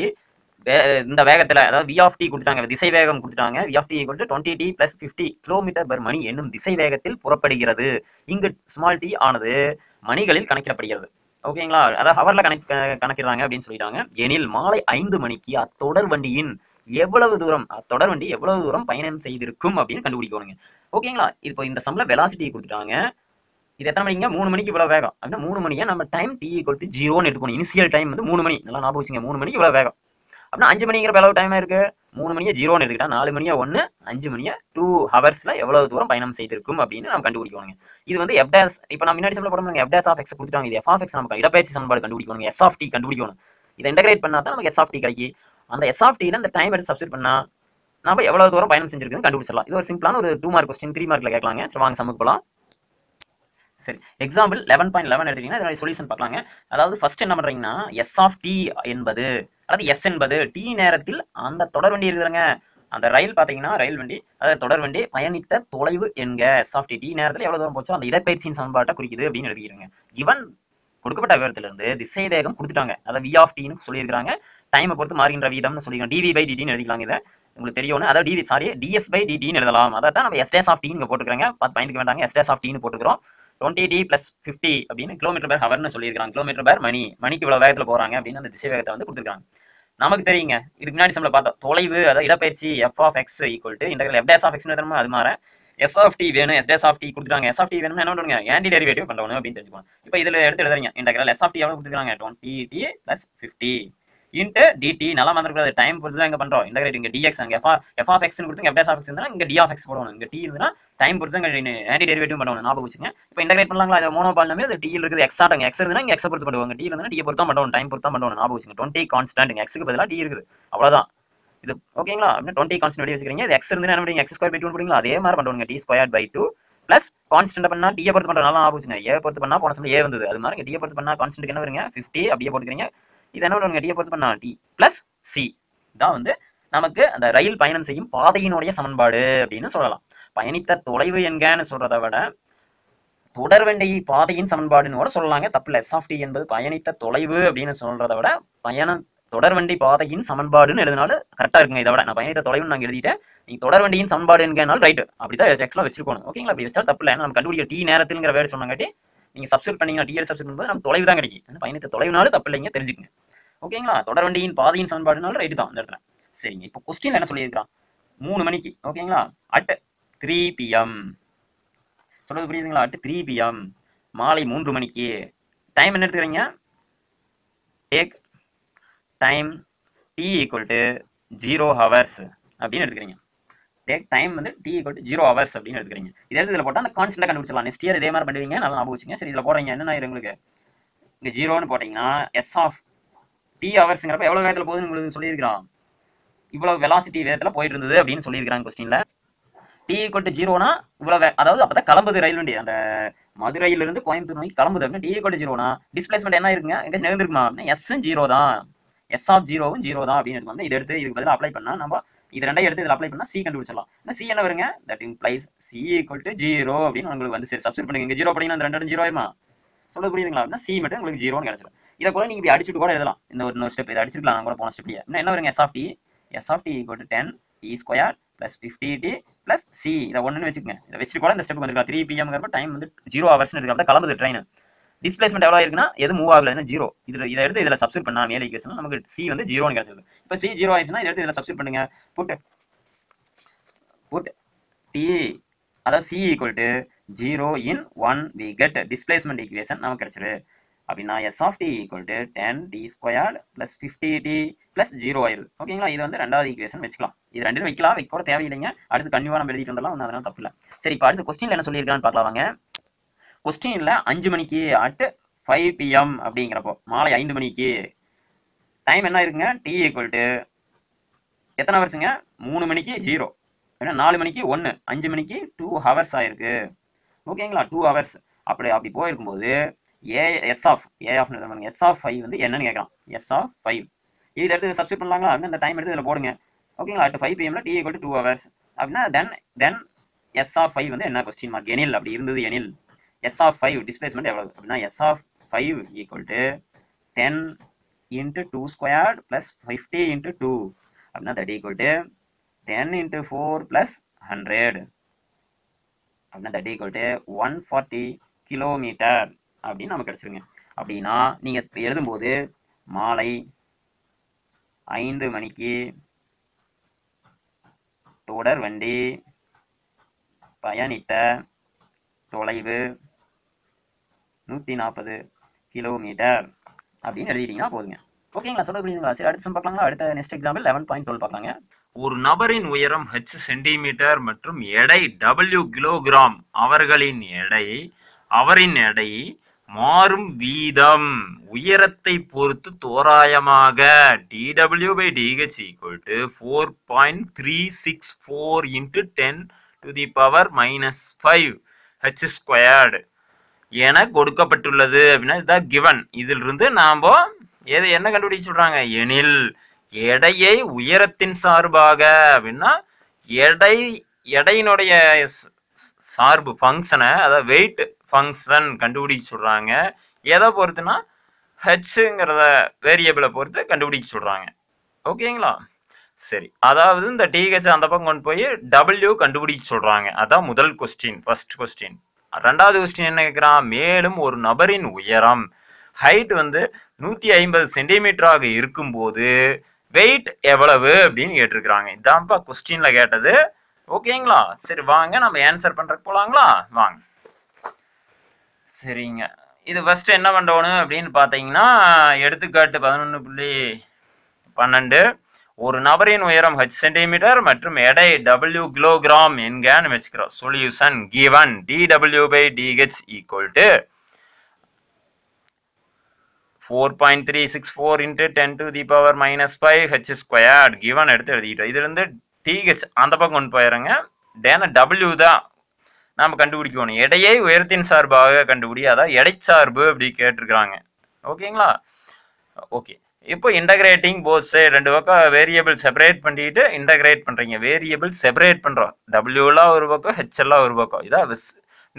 இந்த வேகத்துல அதாவது வி ஆஃப் டி கொடுத்துட்டாங்க திசை வேகம் கொடுத்துட்டாங்க. V of t twenty t plus fifty kilometre per மணி என்னும் திசை வேகத்தில் புறப்படுகிறது. இங்கு ஸ்மால் டி ஆனது மணிகளில் கணக்கிடப்படுகிறது. ஓகேங்களா அதாவது ஹவர்ல கணக்கு கணக்கிடுறாங்க அப்படின்னு சொல்லிட்டாங்க. எனில் மாலை ஐந்து மணிக்கு அத்தொடர் வண்டியின் எவ்வளவு தூரம் அத்தொடர் வண்டி எவ்வளவு தூரம் பயணம் செய்திருக்கும் அப்படின்னு கண்டுபிடிக்கணுங்க. ஓகேங்களா இப்போ இந்த சம்ல வெலாசிட்டி கொடுத்துட்டாங்க. இது எத்தனை மணிங்க? மூணு மணிக்கு இவ்வளவு வேகம். அப்படின்னா மூணு மணியை நம்ம டைம் டி ஈக்குவல் டு ஜீரோன்னு எடுத்துக்கணும். இனிஷியல் டைம் வந்து மூணு மணி. நல்லா ஞாபகம் வச்சுங்க. மூணு மணிக்கு இவ்வளவு வேகம். அப்படின்னா அஞ்சு மணிங்கிற எவ்வளவு டைம் இருக்கு. மூணு மணியை ஜீரோன்னு எடுத்துக்கிட்டா நாலு மணியா ஒன்று அஞ்சு மணியா டூ ஹவர்ஸ்ல எவ்வளவு தூரம் பயணம் செய்திருக்கும் அப்படின்னு நம்ம கண்டுபிடிக்கணுங்க. இது வந்து எஃப் டேஸ் இப்போ நான் முன்னாடி சொல்ல போறோம் எஃப் டேஸ் ஆஃப் எக்ஸ் கொடுத்துட்டாங்க. இது எஃப் ஆஃப் எக்ஸ் நமக்கு இடப்பெயர்ச்சி சமன்பாடு கண்டுபிடிக்கணும் எஸ் ஆஃப் டி கண்டுபிடிக்கணும். இதை இன்டகிரேட் பண்ணா தான் நமக்கு எஸ் ஆஃப் டி கிடைக்கி அந்த எஸ் ஆஃப் டில இந்த டைம் எடுத்து சப்ஸ்டிட் பண்ணா நம்ம எவ்வளவு தூரம் பயணம் செஞ்சிருக்குன்னு கண்டுபிடிச்சிடலாம். இது ஒரு சிம்பிளான ஒரு டூ மார்க் கொஸ்டின் த்ரீ மார்க்ல கேட்கலாங்க. சரி வாங்க சமக்கு போலாம். சரி எக்ஸாம்பிள் லெவன் பாயிண்ட் லெவன் எடுத்தீங்கன்னா இதோட சொல்யூஷன் பார்க்கலாங்க. அதாவது ஃபர்ஸ்ட் என்ன பண்றீங்கன்னா எஸ் ஆஃப் டி என்பது அதாவது எஸ் என்பது டி நேரத்தில் அந்த தொடர் வண்டி இருக்குதுங்க அந்த ரயில் பார்த்தீங்கன்னா ரயில் வண்டி அதாவது தொடர் வண்டி பயணித்த தொலைவு என்க எஸ் டி நேரத்தில் எவ்வளவு தூரம் போச்சோ அந்த இடப்பயிற்சியின் சமன்பாட்டை குறிக்குது அப்படின்னு எழுதிக்கிறங்க கிவன் கொடுக்கப்பட்ட விவரத்திலிருந்து திசை வேகம் கொடுத்துட்டாங்க அதை வி ஆஃப் டின்னு சொல்லியிருக்காங்க டைமை பொறுத்து மாறுகின்ற வீதம்னு சொல்லியிருக்காங்க. டிவி பை டிடின்னு எழுதிக்கலாம் இதை. உங்களுக்கு தெரியணும் அதாவது டிவி சாரி டிஎஸ் பை டிடின்னு எழுதலாம். அதை தான் நம்ம எஸ்டேஸ் ஆஃப் டின்னு போட்டுக்கிறாங்க பார்த்து பயந்துக்க வேண்டாங்க. எஸ்டேஸ் ஆஃப் டின்னு போட்டுக்கிறோம். டுவெண்ட்டி டி பிளஸ் ஃபிஃப்டி அப்படின்னு கிலோமீட்டர் பேர் ஹவர்னு சொல்லியிருக்காங்க கிலோமீட்டர் பேர் மணி. மணிக்கு இவ்வளவு வேகத்தில் போறாங்க அப்படின்னு அந்த திசை வேகத்தை வந்து கொடுத்துருக்காங்க. நமக்கு தெரியுங்க. இதுக்கு முன்னாடி நம்மள பார்த்தோம் தொலைவு அதாவது இடப்பயிற்சி f of x equal to interval f dash of x தரமா அது மாதிரி எஸ் ஆஃப் டி வேணும் எஸ் டேஸ் ஆஃப் டி கொடுத்துருக்காங்க. எஸ் ஆஃப் டி வேணும்னா என்ன பண்ணுங்க? ஆன்டி டெரிவேட்டிவ் பண்ணணும் அப்படின்னு தெரிஞ்சுக்கணும் இப்போ இதுல எடுத்து எழுதுறீங்க. இந்த எஸ் ஆஃப் டி எவ்வளவு கொடுத்துருக்காங்க? Twenty t plus fifty into dt நல்லா மறந்துக்கூடாது டைம் பொறுத்து தான் இங்க பண்றோம். இன்டகிரேட் டிஎக்ஸ் அங்க. எஃப் எஃப் ஆஃப் எக்ஸ் கொடுத்து எஃப் ஆஃப் எக்ஸ் இருந்தா இங்க டி ஆஃப் எக்ஸ் போடணும். இங்க டி இருந்தா டைம் பொறுத்து இங்க ஆன்டி டெரிவேட்டிவ் பண்ணணும். ஞாபகம் வச்சுங்க இப்போ இன்டகிரேட் பண்ணலாங்களா? அது மோனோ பால்னமே அது டி இருக்குது. எக்ஸ் ஆட்டங்க எக்ஸ் இருந்தா இங்க எக்ஸ் பொறுத்து பண்ணுவாங்க. டி இருந்தா டி பொறுத்தா பண்ணணும். டைம் பொறுத்தா தான் பண்ணணும். ஞாபகம் வச்சுங்க டுவெண்ட்டி கான்ஸ்டன்ட் எக்ஸ்க்கு பதிலாக டி இருக்குது. அவ்வளோதான் இது ஓகேங்களா? அப்படின்னா டுவெண்ட்டி கான்ஸ்டன்ட் வெளியே வச்சுக்கிறீங்க. இது எக்ஸ் இருந்தா என்ன பண்ணுவீங்க? எக்ஸ் ஸ்கொயர் பை டூ அதே மாதிரி பண்ணுவாங்க t square by two plus constant பண்ணா டிஏ பொறுத்து பண்ணுறதுனால நல்லா ஏ பொறுத்து பண்ணா போன சொல்லி ஏ வந்தது. அது மாதிரி டிஏ பொறுத்து பண்ணா கான்ஸ்டன்ட் என்ன வருங்க? ஃபிஃப்டி அப்படியே போட்டுக்கிறீங்க. இது என்ன பண்ணுவாங்க டியை பொறுத்து பண்ணா. டி பிளஸ் சி தான் வந்து நமக்கு அந்த ரயில் பயணம் செய்யும் பாதையினுடைய சமன்பாடு அப்படின்னு சொல்லலாம். பயணித்த தொலைவு எங்கன்னு சொல்றதை விட தொடர்வண்டி பாதையின் சமன்பாடுன்னு கூட சொல்லலாங்க. தப்பு எஸ் ஆஃப் டி என்பது பயணித்த தொலைவு அப்படின்னு சொல்றதை விட பயணம் தொடர்வண்டி பாதையின் சமன்பாடுன்னு எழுதினாலும் கரெக்டா இருக்குங்க இதை விட. நான் பயணித்த தொலைவுன்னு நான் எழுதிட்டேன். நீங்கள் தொடர்வண்டியின் சமன்பாடு ரைட்டு அப்படி அப்படிதான் ஆக்சுவலாக வச்சிருக்கணும். ஓகேங்களா அப்படி வச்சா தப்பு இல்லை. ஏன்னா நம்ம கண்டுபிடிக்க டி நேரத்துங்கிற வேறு சொன்னாங்காட்டி நீங்க சப்ஸ்கிரைப் பண்ணீங்கன்னா டிஎல் சப்ஸ்கிரைப் பண்ணும்போது நம்ம தொலைவு தான் கிடைக்கும். பயணத்தை தொலைவுனாலும் தப்பு இல்லைங்க தெரிஞ்சுக்கங்க. ஓகேங்களா தொடர்வண்டியின் பாதையின் சமன்பாடுனாலும் ரைட்டு தான் இந்த இடத்துல. சரிங்க. இப்போ கொஸ்டின் என்ன சொல்லியிருக்கான் மூணு மணிக்கு ஓகேங்களா அட் த்ரீ பிஎம் சொல்றது புரியுதுங்களா? அட் த்ரீ பிஎம் மாலை மூன்று மணிக்கு. டைம் என்ன எடுத்துக்கிறீங்க? Take time t equal to zero hours அப்படின்னு எடுத்துக்கிறீங்க. டேக் டைம் வந்து டி ஈக்குவல் ஜீரோ ஹவர்ஸ் அப்படின்னு எடுத்துக்கிறீங்க. இதே இடத்துல போட்டால் அந்த கான்ஸ்டன்ட் கண்டுபிடிச்சலாம் நெக்ஸ்ட் இயர் இதே மாதிரி பண்ணுவீங்க நல்லா ஞாபகம் வச்சுங்க. சரி இதில் போடுறீங்க. என்ன உங்களுக்கு? இங்கே ஜீரோன்னு போட்டிங்கன்னா எஸ் ஆஃப் டி ஹவர்ஸுங்கிறப்ப எவ்வளோ வேகத்தில் போகுதுன்னு உங்களுக்கு சொல்லியிருக்கிறான். இவ்வளவு வெலாசிட்டி வேகத்தில் போயிட்டு இருந்தது அப்படின்னு சொல்லியிருக்கிறாங்க கொஸ்டின்ல டி ஈக்குவல் டு ஜீரோனா இவ்வளோ வே- அதாவது அப்பதான் கிளம்புது ரயில் வண்டி. அந்த மதுரையிலிருந்து கோயம்புத்தூர் நோக்கி கிளம்புது அப்படின்னா டி ஈக்குவல் டு ஜீரோனா டிஸ்பிளேஸ்மெண்ட் என்ன இருக்குங்க எங்கே நிகழ்ந்துருக்குமா அப்படின்னா எஸ்ஸும் ஜீரோ தான் எஸ் ஆஃப் ஜீரோவும் ஜீரோ தான் அப்படின்னு எடுத்து வந்து இதை எடுத்து இதுக்கு பதிலாக அப்ளை பண்ணால் நம்ம இது ரெண்டையும் எடுத்து இதில் அப்ளை பண்ணா சி கண்டுபிடிச்சிடலாம். சி என்ன வருங்க? That implies c equal to zero அப்படின்னு உங்களுக்கு வந்து சரி சப்ஸ்டிட் பண்ணுங்க. ஜீரோ பண்ணிங்கன்னா அந்த ரெண்டு ஜீரோ ஆயிருமா? சொல்ல புரியுதுங்களா? அப்படின்னா சி மட்டும் உங்களுக்கு ஜீரோன்னு கிடைச்சிடும் இதை கூட நீங்க இப்படி அடிச்சுட்டு கூட எழுதலாம். இந்த ஒரு இன்னொரு ஸ்டெப் இதை அடிச்சிருக்கலாம். நான் கூட போன ஸ்டெப்லயே என்ன வருங்க? S of t s of t equal to ten t square plus fifty t plus c இதை ஒன்றுன்னு வச்சுக்கோங்க. இதை வச்சுட்டு கூட இந்த ஸ்டெப் வந்துருக்கலாம் த்ரீ பிஎம்ங்கிறப்ப டைம் வந்து ஜீரோ ஹவர்ஸ்னு இருக்கிறப்ப கிளம்புது ட்ரெயின் டிஸ்பிளேஸ்மெண்ட் எவ்வளோ இருக்குன்னா எது மூவ் ஆகல ஜீரோ இதில் இதை எடுத்து இதில் சப்ஸ்டிட் பண்ணா மேலே ஈக்குவேஷன் நமக்கு சி வந்து ஜீரோன்னு கிடைச்சது இப்போ சி ஜீரோ ஆயிடுச்சுன்னா இதை எடுத்து இதில் சப்ஸ்டிட் பண்ணுங்க. புட் புட் டி அதாவது c equal to zero in one we get displacement equation நமக்கு கிடைச்சிரு. அப்படின்னா s of t equal to ten t squared plus fifty t plus zero ஆயிடுது. ஓகேங்களா இது வந்து ரெண்டாவது ஈக்குவேஷன் வச்சுக்கலாம். இது ரெண்டும் வைக்கலாம் வைக்க கூட தேவையில்லைங்க. அடுத்து கண்டிப்பாக நம்ம எழுதிட்டு வந்தாலும் ஒன்றும் அதெல்லாம் தப்பு இல்லை சரி இப்போ அடுத்து கொஸ்டின் என்ன சொல்லியிருக்கான்னு பார்க்கலாம் வாங்க. கொஸ்டினில் அஞ்சு மணிக்கு அட் ஃபைவ் பிஎம் அப்படிங்கிறப்போ மாலை ஐந்து மணிக்கு டைம் என்ன இருக்குங்க? டி ஈக்குவல் டு எத்தனை ஹவர்ஸுங்க மூணு மணிக்கு ஜீரோ ஏன்னா நாலு மணிக்கு ஒன்று அஞ்சு மணிக்கு டூ ஹவர்ஸ் ஆகிருக்கு ஓகேங்களா டூ ஹவர்ஸ் அப்படி அப்படி போயிருக்கும்போது A s of A of s of five வந்து என்னன்னு கேட்கலாம். எஸ் ஆஃப் ஃபைவ் இது எடுத்து சப்ஸ்டிட் பண்ணலாங்களா? அப்படின்னு அந்த டைம் எடுத்து இதில் போடுங்க. ஓகேங்களா அட் ஃபைவ் பிஎம்ல டி ஈக்குவல் டூ ஹவர்ஸ் அப்படின்னா then then s of five வந்து என்ன கொஸ்டின் மார்க் எனில். அப்படி இருந்தது எனில். எஸ் ஆஃப் ஃபைவ் டிஸ்பிளேஸ்மெண்ட் எவ்வளவு? அப்படின்னா S of five equal to ten into two squared plus fifty into two அப்படின்னா that equal to ten into four plus hundred அப்படின்னா that equal to one forty kilometre அப்படின்னு நமக்கு கிடச்சிருங்க. அப்படின்னா நீங்கள் எழுதும்போது மாலை ஐந்து மணிக்கு தொடர் வண்டி பயணித்த தொலைவு நூற்றி நாற்பது கிலோமீட்டர் அப்படின்னு எழுதிட்டீங்கன்னா போதுங்க. ஓகேங்களா சொல்ல புரியுதுங்களா? சரி அடுத்து பார்க்கலாங்களா? அடுத்த next example eleven point twelve பார்க்கலாங்க. ஒரு நபரின் உயரம் ஹெச் சென்டிமீட்டர் மற்றும் எடை டபிள்யூ கிலோகிராம் அவர்களின் எடை அவரின் எடை மாறும் வீதம். உயரத்தை பொறுத்து தோராயமாக DW by dh equal to four point three six four into ten to the power minus five h squared என கொடுக்கப்பட்டுள்ளது அப்படின்னா இதுதான் கிவன் இதிலிருந்து நாம எது என்ன கண்டுபிடிக்க சொல்றாங்க? எனில் எடையை உயரத்தின் சார்பாக அப்படின்னா எடை எடையினுடைய சார்பு ஃபங்க்ஷனை அதாவது வெயிட் ஃபங்க்ஷன் கண்டுபிடிக்க சொல்றாங்க. எதை பொறுத்துனா ஹெச்ங்கிறத வேரியபிளை பொறுத்து கண்டுபிடிக்க சொல்றாங்க. ஓகேங்களா சரி. அதாவது இந்த டிஹெச் அந்த பக்கம் கொண்டு போய் டபிள்யூ கண்டுபிடிக்க சொல்றாங்க. அதான் முதல் கொஸ்டின் ஃபர்ஸ்ட் கொஸ்டின் ரெண்டாவது கொஸ்டின் என்ன கேட்குறான் மேலும் ஒரு நபரின் உயரம். ஹைட் வந்து நூற்றி ஐம்பது சென்டிமீட்டராக இருக்கும்போது வெயிட் எவ்வளவு அப்படின்னு கேட்டிருக்கிறாங்க. இதான்ப்பா கொஸ்டின்ல கேட்டது. ஓகேங்களா சரி வாங்க. நம்ம ஆன்சர் பண்றதுக்கு போலாங்களா? வாங்க. சரிங்க. இது ஃபர்ஸ்ட் என்ன பண்ணணும் அப்படின்னு பார்த்தீங்கன்னா எடுத்துக்காட்டு பதினொன்று புள்ளி பன்னெண்டு. ஒரு நபரின் உயரம் ஹெச் சென்டிமீட்டர் மற்றும் எடை டபிள்யூ கிலோகிராம் என்கன்னு வச்சுக்கிறோம். Solution given dw by dh equal to four point three six four into ten to the power minus five h squared given எடுத்து எழுதிட்டோம் இதுலேருந்து டிஹெச் அந்த பக்கம் கொண்டு போயிடுறேங்க. டேன டபிள்யூ தான் நாம் கண்டுபிடிக்கணும். எடையை உயரத்தின் சார்பாக கண்டுபிடி. அதான் எடைச்சார்பு அப்படி கேட்டிருக்கிறாங்க. ஓகேங்களா ஓகே இப்போ இன்டகிரேட்டிங் போத் சைடு ரெண்டு பக்கம் வேரியபிள் செப்பரேட் பண்ணிட்டு இன்டகிரேட் பண்றீங்க. வேரியபிள் செப்பரேட் பண்றோம். டபிள்யூலாம் ஒரு பக்கம் ஹெச்எல்லாம் ஒரு பக்கம். இதான்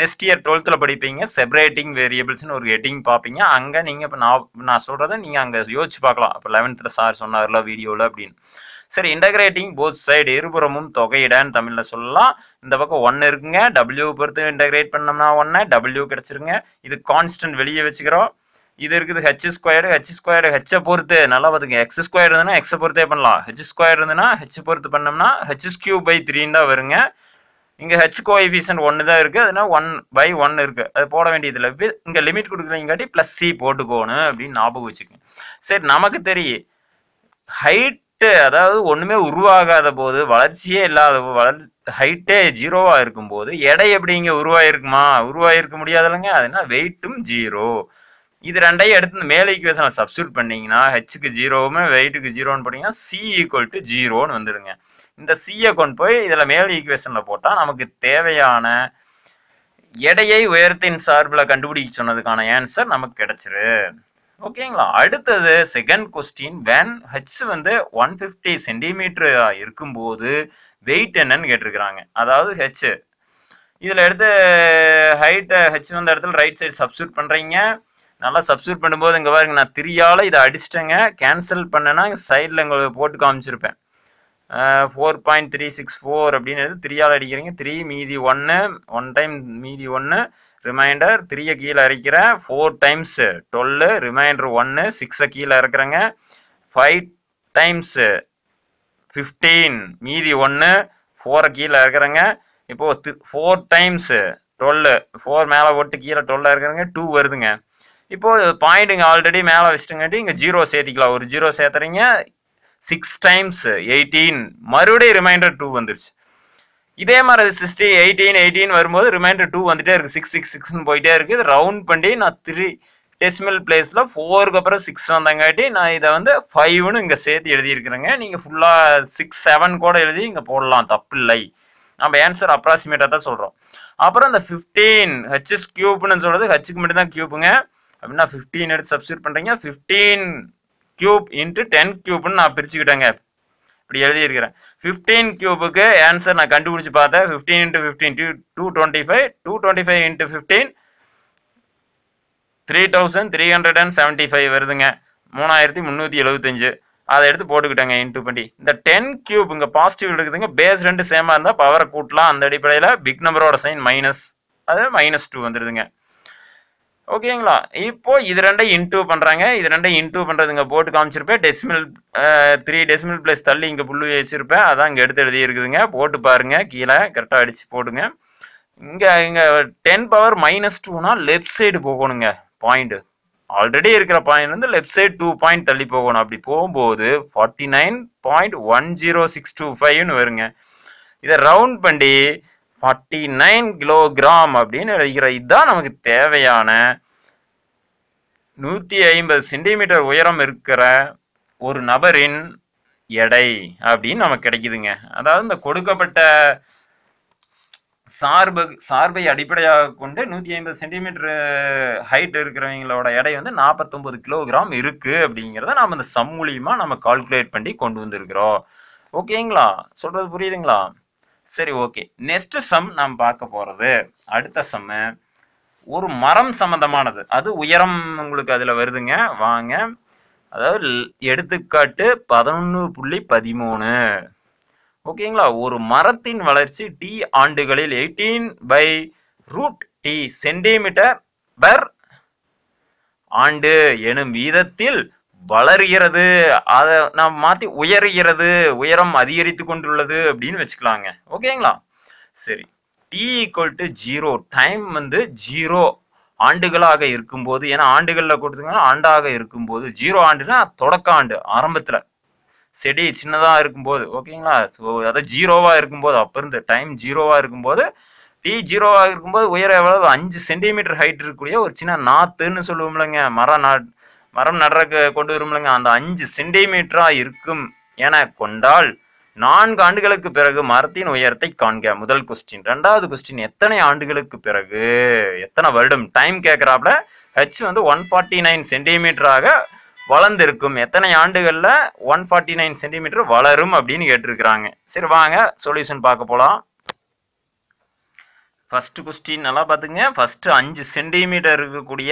நெக்ஸ்ட் இயர் டுவெல்த்தில் படிப்பீங்க. செப்பரேட்டிங் வேரியபிள்ஸ்னு ஒரு ஹெட்டிங் பார்ப்பீங்க. அங்கே நீங்கள் இப்போ நான் நான் சொல்கிறத நீங்கள் அங்கே யோசிச்சு பார்க்கலாம். இப்போ லெவன்த்தில் சார் சொன்னார்ல வீடியோவில் அப்படின்னு. சரி இன்டகிரேட்டிங் போத் சைடு இருபுறமும் தொகையிடன்னு தமிழில் சொல்லலாம். இந்த பக்கம் ஒன்று இருக்குங்க. டபிள்யூ பொறுத்து இன்டகிரேட் பண்ணோம்னா ஒன்று டபிள்யூ கிடச்சிருங்க. இது கான்ஸ்டன்ட் வெளியே வச்சுக்கிறோம். இது இருக்குது ஹெச் ஸ்கொயர்டு ஹெச் ஸ்கொயர்டு ஹெச்சை பொறுத்து. நல்லா பார்த்துங்க எக்ஸ் ஸ்கொயர் இருந்ததுன்னா எக்ஸை பொறுத்தே பண்ணலாம். ஹெச் ஸ்கொயர் இருந்ததுன்னா ஹெச் பொறுத்து பண்ணோம்னா ஹெச் கியூ பை த்ரீன்னு தான் வருங்க. இங்கே ஹெச் கோஎஃபிஷியன்ட் ஒன்று தான் இருக்குது அதனால ஒன் பை ஒன் இருக்குது அது போட வேண்டியதில்லை இல்லை. இங்கே லிமிட் கொடுக்குறீங்காட்டி ப்ளஸ் சி போட்டுக்கோணும் அப்படின்னு ஞாபகம் வச்சுக்கோங்க. சரி நமக்கு தெரியும். ஹைட்டு அதாவது ஒன்றுமே உருவாகாத போது வளர்ச்சியே இல்லாத வளர் ஹைட்டே ஜீரோவாக இருக்கும்போது எடை எப்படி இங்கே உருவாயிருக்குமா? உருவாயிருக்க முடியாதுல்லங்க. அதுனா வெயிட்டும் ஜீரோ இது ரெண்டையும் எடுத்து இந்த மேல் ஈக்குவேஷனை சப்ஸ்டியூட் பண்ணீங்கன்னா ஹெச்சுக்கு ஜீரோவுமே வெயிட்டுக்கு ஜீரோன்னு போட்டீங்கன்னா சி ஈக்குவல் டு ஜீரோன்னு வந்துடுங்க இந்த சியை கொண்டு போய் இதில் மேல் ஈக்குவேஷனில் போட்டால் நமக்கு தேவையான எடையை உயரத்தின் சார்பில் கண்டுபிடிக்க சொன்னதுக்கான ஆன்சர் நமக்கு கிடைச்சிரு. ஓகேங்களா? அடுத்தது செகண்ட் கொஸ்டின் வென் ஹெச் வந்து ஒன் ஃபிஃப்டி சென்டிமீட்டராக இருக்கும்போது வெயிட் என்னன்னு கேட்டிருக்கிறாங்க. அதாவது ஹெச் இதில் எடுத்து ஹைட்டை ஹெச் வந்த இடத்துல ரைட் சைடு சப்ஸ்டியூட் பண்ணுறீங்க நல்லா சப்ஸ்டியூட் பண்ணும்போது இங்கே பாருங்க நான் த்ரீயால் இதை அடிச்சிட்டேங்க. கேன்சல் பண்ணேன்னா சைடில் உங்களுக்கு போட்டு காமிச்சிருப்பேன். Four point three six four அப்படின்னு த்ரீயால் அடிக்கிறீங்க. த்ரீ மீதி ஒன்று ஒன் டைம் மீதி ஒன்று ரிமைண்டர் த்ரீயை கீழே இறக்கிறேன் ஃபோர் டைம்ஸ் டுவெல்லு ரிமைண்டர் ஒன்று சிக்ஸை கீழே இறக்குறேங்க ஃபைவ் டைம்ஸ் ஃபிஃப்டீன் மீதி ஒன்று ஃபோரை கீழே இறக்குறேங்க இப்போது ஃபோர் டைம்ஸு டுவெல்லு ஃபோர் மேலே போட்டு கீழே டுவெல்ல இருக்கிறேங்க டூ வருதுங்க. இப்போ பாயிண்ட்டுங்க ஆல்ரெடி மேலே வச்சுட்டுங்காட்டி இங்கே ஜீரோ சேர்த்திக்கலாம். ஒரு ஜீரோ சேர்த்துறீங்க சிக்ஸ் டைம்ஸ் எயிட்டீன் மறுபடியும் ரிமைண்டர் டூ வந்துருச்சு. இதே மாதிரி சிக்ஸ்டி எயிட்டீன் எயிட்டீன் வரும்போது ரிமைண்டர் டூ வந்துட்டே இருக்கு. சிக்ஸ் சிக்ஸ் சிக்ஸ்னு போயிட்டே இருக்குது ரவுண்ட் பண்ணி நான் த்ரீ டெசிமல் பிளேஸில் ஃபோருக்கு அப்புறம் சிக்ஸ் வந்தங்காட்டி நான் இதை வந்து ஃபைவ்னு இங்கே சேர்த்து எழுதியிருக்கிறேங்க. நீங்கள் ஃபுல்லாக சிக்ஸ் செவன் கூட எழுதி இங்கே போடலாம். தப்பு இல்லை நம்ம ஆன்சர் அப்ராக்சிமேட்டாக தான் சொல்கிறோம் அப்புறம் இந்த ஃபிஃப்டீன் ஹெச்எஸ் கியூப்னு சொல்கிறது ஹெச்சுக்கு மட்டும் தான் கியூப்புங்க அப்படின்னா ஃபிஃப்டீன் எடுத்து சப்ஸ்டியூட் பண்ணுறீங்க ஃபிஃப்டீன் கியூப் இன்ட்டு டென் கியூப்னு நான் பிரிச்சுக்கிட்டேங்க. இப்படி எழுதியிருக்கிறேன். ஃபிஃப்டீன் கியூபுக்கு ஆன்சர் நான் கண்டுபிடிச்சி பார்த்தேன். Fifteen into fifteen two two twenty five two twenty five into fifteen three thousand three hundred and seventy five வருதுங்க. மூணாயிரத்தி முந்நூற்றி எழுபத்தஞ்சு அதை எடுத்து போட்டுக்கிட்டேங்க இன்ட்டு பண்ணி. இந்த டென் கியூப் இங்கே பாசிட்டிவ் இருக்குதுங்க பேஸ் ரெண்டு சேமாக இருந்தால் பவரை கூட்டலாம். அந்த அடிப்படையில் பிக் நம்பரோட சைன் மைனஸ் அது மைனஸ் டூ வந்துடுதுங்க ஓகேங்களா இப்போ இது ரெண்டையும் இன்டூ பண்ணுறாங்க இது ரெண்டையும் இன்டூ பண்ணுறதுங்க போட்டு காமிச்சிருப்பேன். டெசிமல் த்ரீ டெசிமல் ப்ளஸ் தள்ளி இங்கே புள்ளி வச்சிருப்பேன். அதான் இங்கே எடுத்து எழுதி இருக்குதுங்க போட்டு பாருங்க. கீழே கரெக்டாக அடிச்சு போடுங்க. இங்கே இங்கே டென் பவர் மைனஸ் டூனா லெஃப்ட் சைடு போகணுங்க. பாயிண்ட்டு ஆல்ரெடி இருக்கிற பாயிண்ட் வந்து லெஃப்ட் சைடு டூ பாயிண்ட் தள்ளி போகணும். அப்படி போகும்போது forty nine point one zero six two ஃபைவ்னு வருங்க. இதை ரவுண்ட் பண்ணி ஃபார்ட்டி நைன் கிலோகிராம் அப்படின்னு எழுதிக்கிற இதுதான் நமக்கு தேவையான நூற்றி ஐம்பது சென்டிமீட்டர் உயரம் இருக்கிற ஒரு நபரின் எடை அப்படின்னு நமக்கு கிடைக்குதுங்க. அதாவது இந்த கொடுக்கப்பட்ட சார்பு சார்பை அடிப்படையாக கொண்டு நூற்றி ஐம்பது சென்டிமீட்டர் ஹைட் இருக்கிறவங்களோட எடை வந்து நாற்பத்தொம்பது கிலோகிராம் இருக்குது அப்படிங்கிறத நாம் இந்த சம் மூலியமாக நம்ம கால்குலேட் பண்ணி கொண்டு வந்திருக்கிறோம். ஓகேங்களா சொல்கிறது புரியுதுங்களா? சரி ஓகே. நெக்ஸ்ட் சம் நாம் பார்க்க போறது. அடுத்த சம்மு ஒரு மரம் சம்பந்தமானது. அது உயரம் உங்களுக்கு அதுல வருதுங்க. வாங்க. அதாவது எடுத்துக்காட்டு பதினொன்று புள்ளி பதிமூணு. ஓகேங்களா? ஒரு மரத்தின் வளர்ச்சி டி ஆண்டுகளில் eighteen by root t centimetre per ஆண்டு எனும் வீதத்தில் வளர்கிறது அதை நாம் மாற்றி உயர்கிறது உயரம் அதிகரித்து கொண்டுள்ளது அப்படின்னு வச்சுக்கலாங்க. ஓகேங்களா? சரி. T equal to zero time வந்து ஜீரோ ஆண்டுகளாக இருக்கும்போது ஏன்னா ஆண்டுகளில் கொடுத்தீங்கன்னா ஆண்டாக இருக்கும்போது. ஜீரோ ஆண்டுனா தொடக்க ஆண்டு ஆரம்பத்தில். செடி சின்னதாக இருக்கும்போது ஓகேங்களா? ஸோ அதாவது ஜீரோவாக இருக்கும்போது அப்போ இருந்து டைம் ஜீரோவாக இருக்கும்போது டி ஜீரோவாக இருக்கும்போது உயரம் எவ்வளவு? அஞ்சு சென்டிமீட்டர் ஹைட் இருக்கக்கூடிய ஒரு சின்ன நாத்துன்னு சொல்லுவோம்லங்க மரம் நாட் மரம் நடுறக்கு கொண்டு வரும்லங்க அந்த அஞ்சு சென்டிமீட்டரா இருக்கும் என கொண்டால் நான்கு ஆண்டுகளுக்கு பிறகு மரத்தின் உயரத்தை காண்க. முதல் கொஸ்டின் ரெண்டாவது கொஸ்டின் எத்தனை ஆண்டுகளுக்கு பிறகு? எத்தனை வருடம்? டைம் கேட்குறாப்புல ஹெச் வந்து ஒன் ஃபார்ட்டி நைன் சென்டிமீட்டராக வளர்ந்திருக்கும். எத்தனை ஆண்டுகளில் ஒன் ஃபார்ட்டி நைன் சென்டிமீட்டர் வளரும் அப்படின்னு கேட்டிருக்கிறாங்க. சரி வாங்க. சொல்யூஷன் பார்க்க போகலாம் ஃபஸ்ட்டு கொஸ்டின் நல்லா பார்த்துங்க ஃபஸ்ட்டு அஞ்சு சென்டிமீட்டர் இருக்கக்கூடிய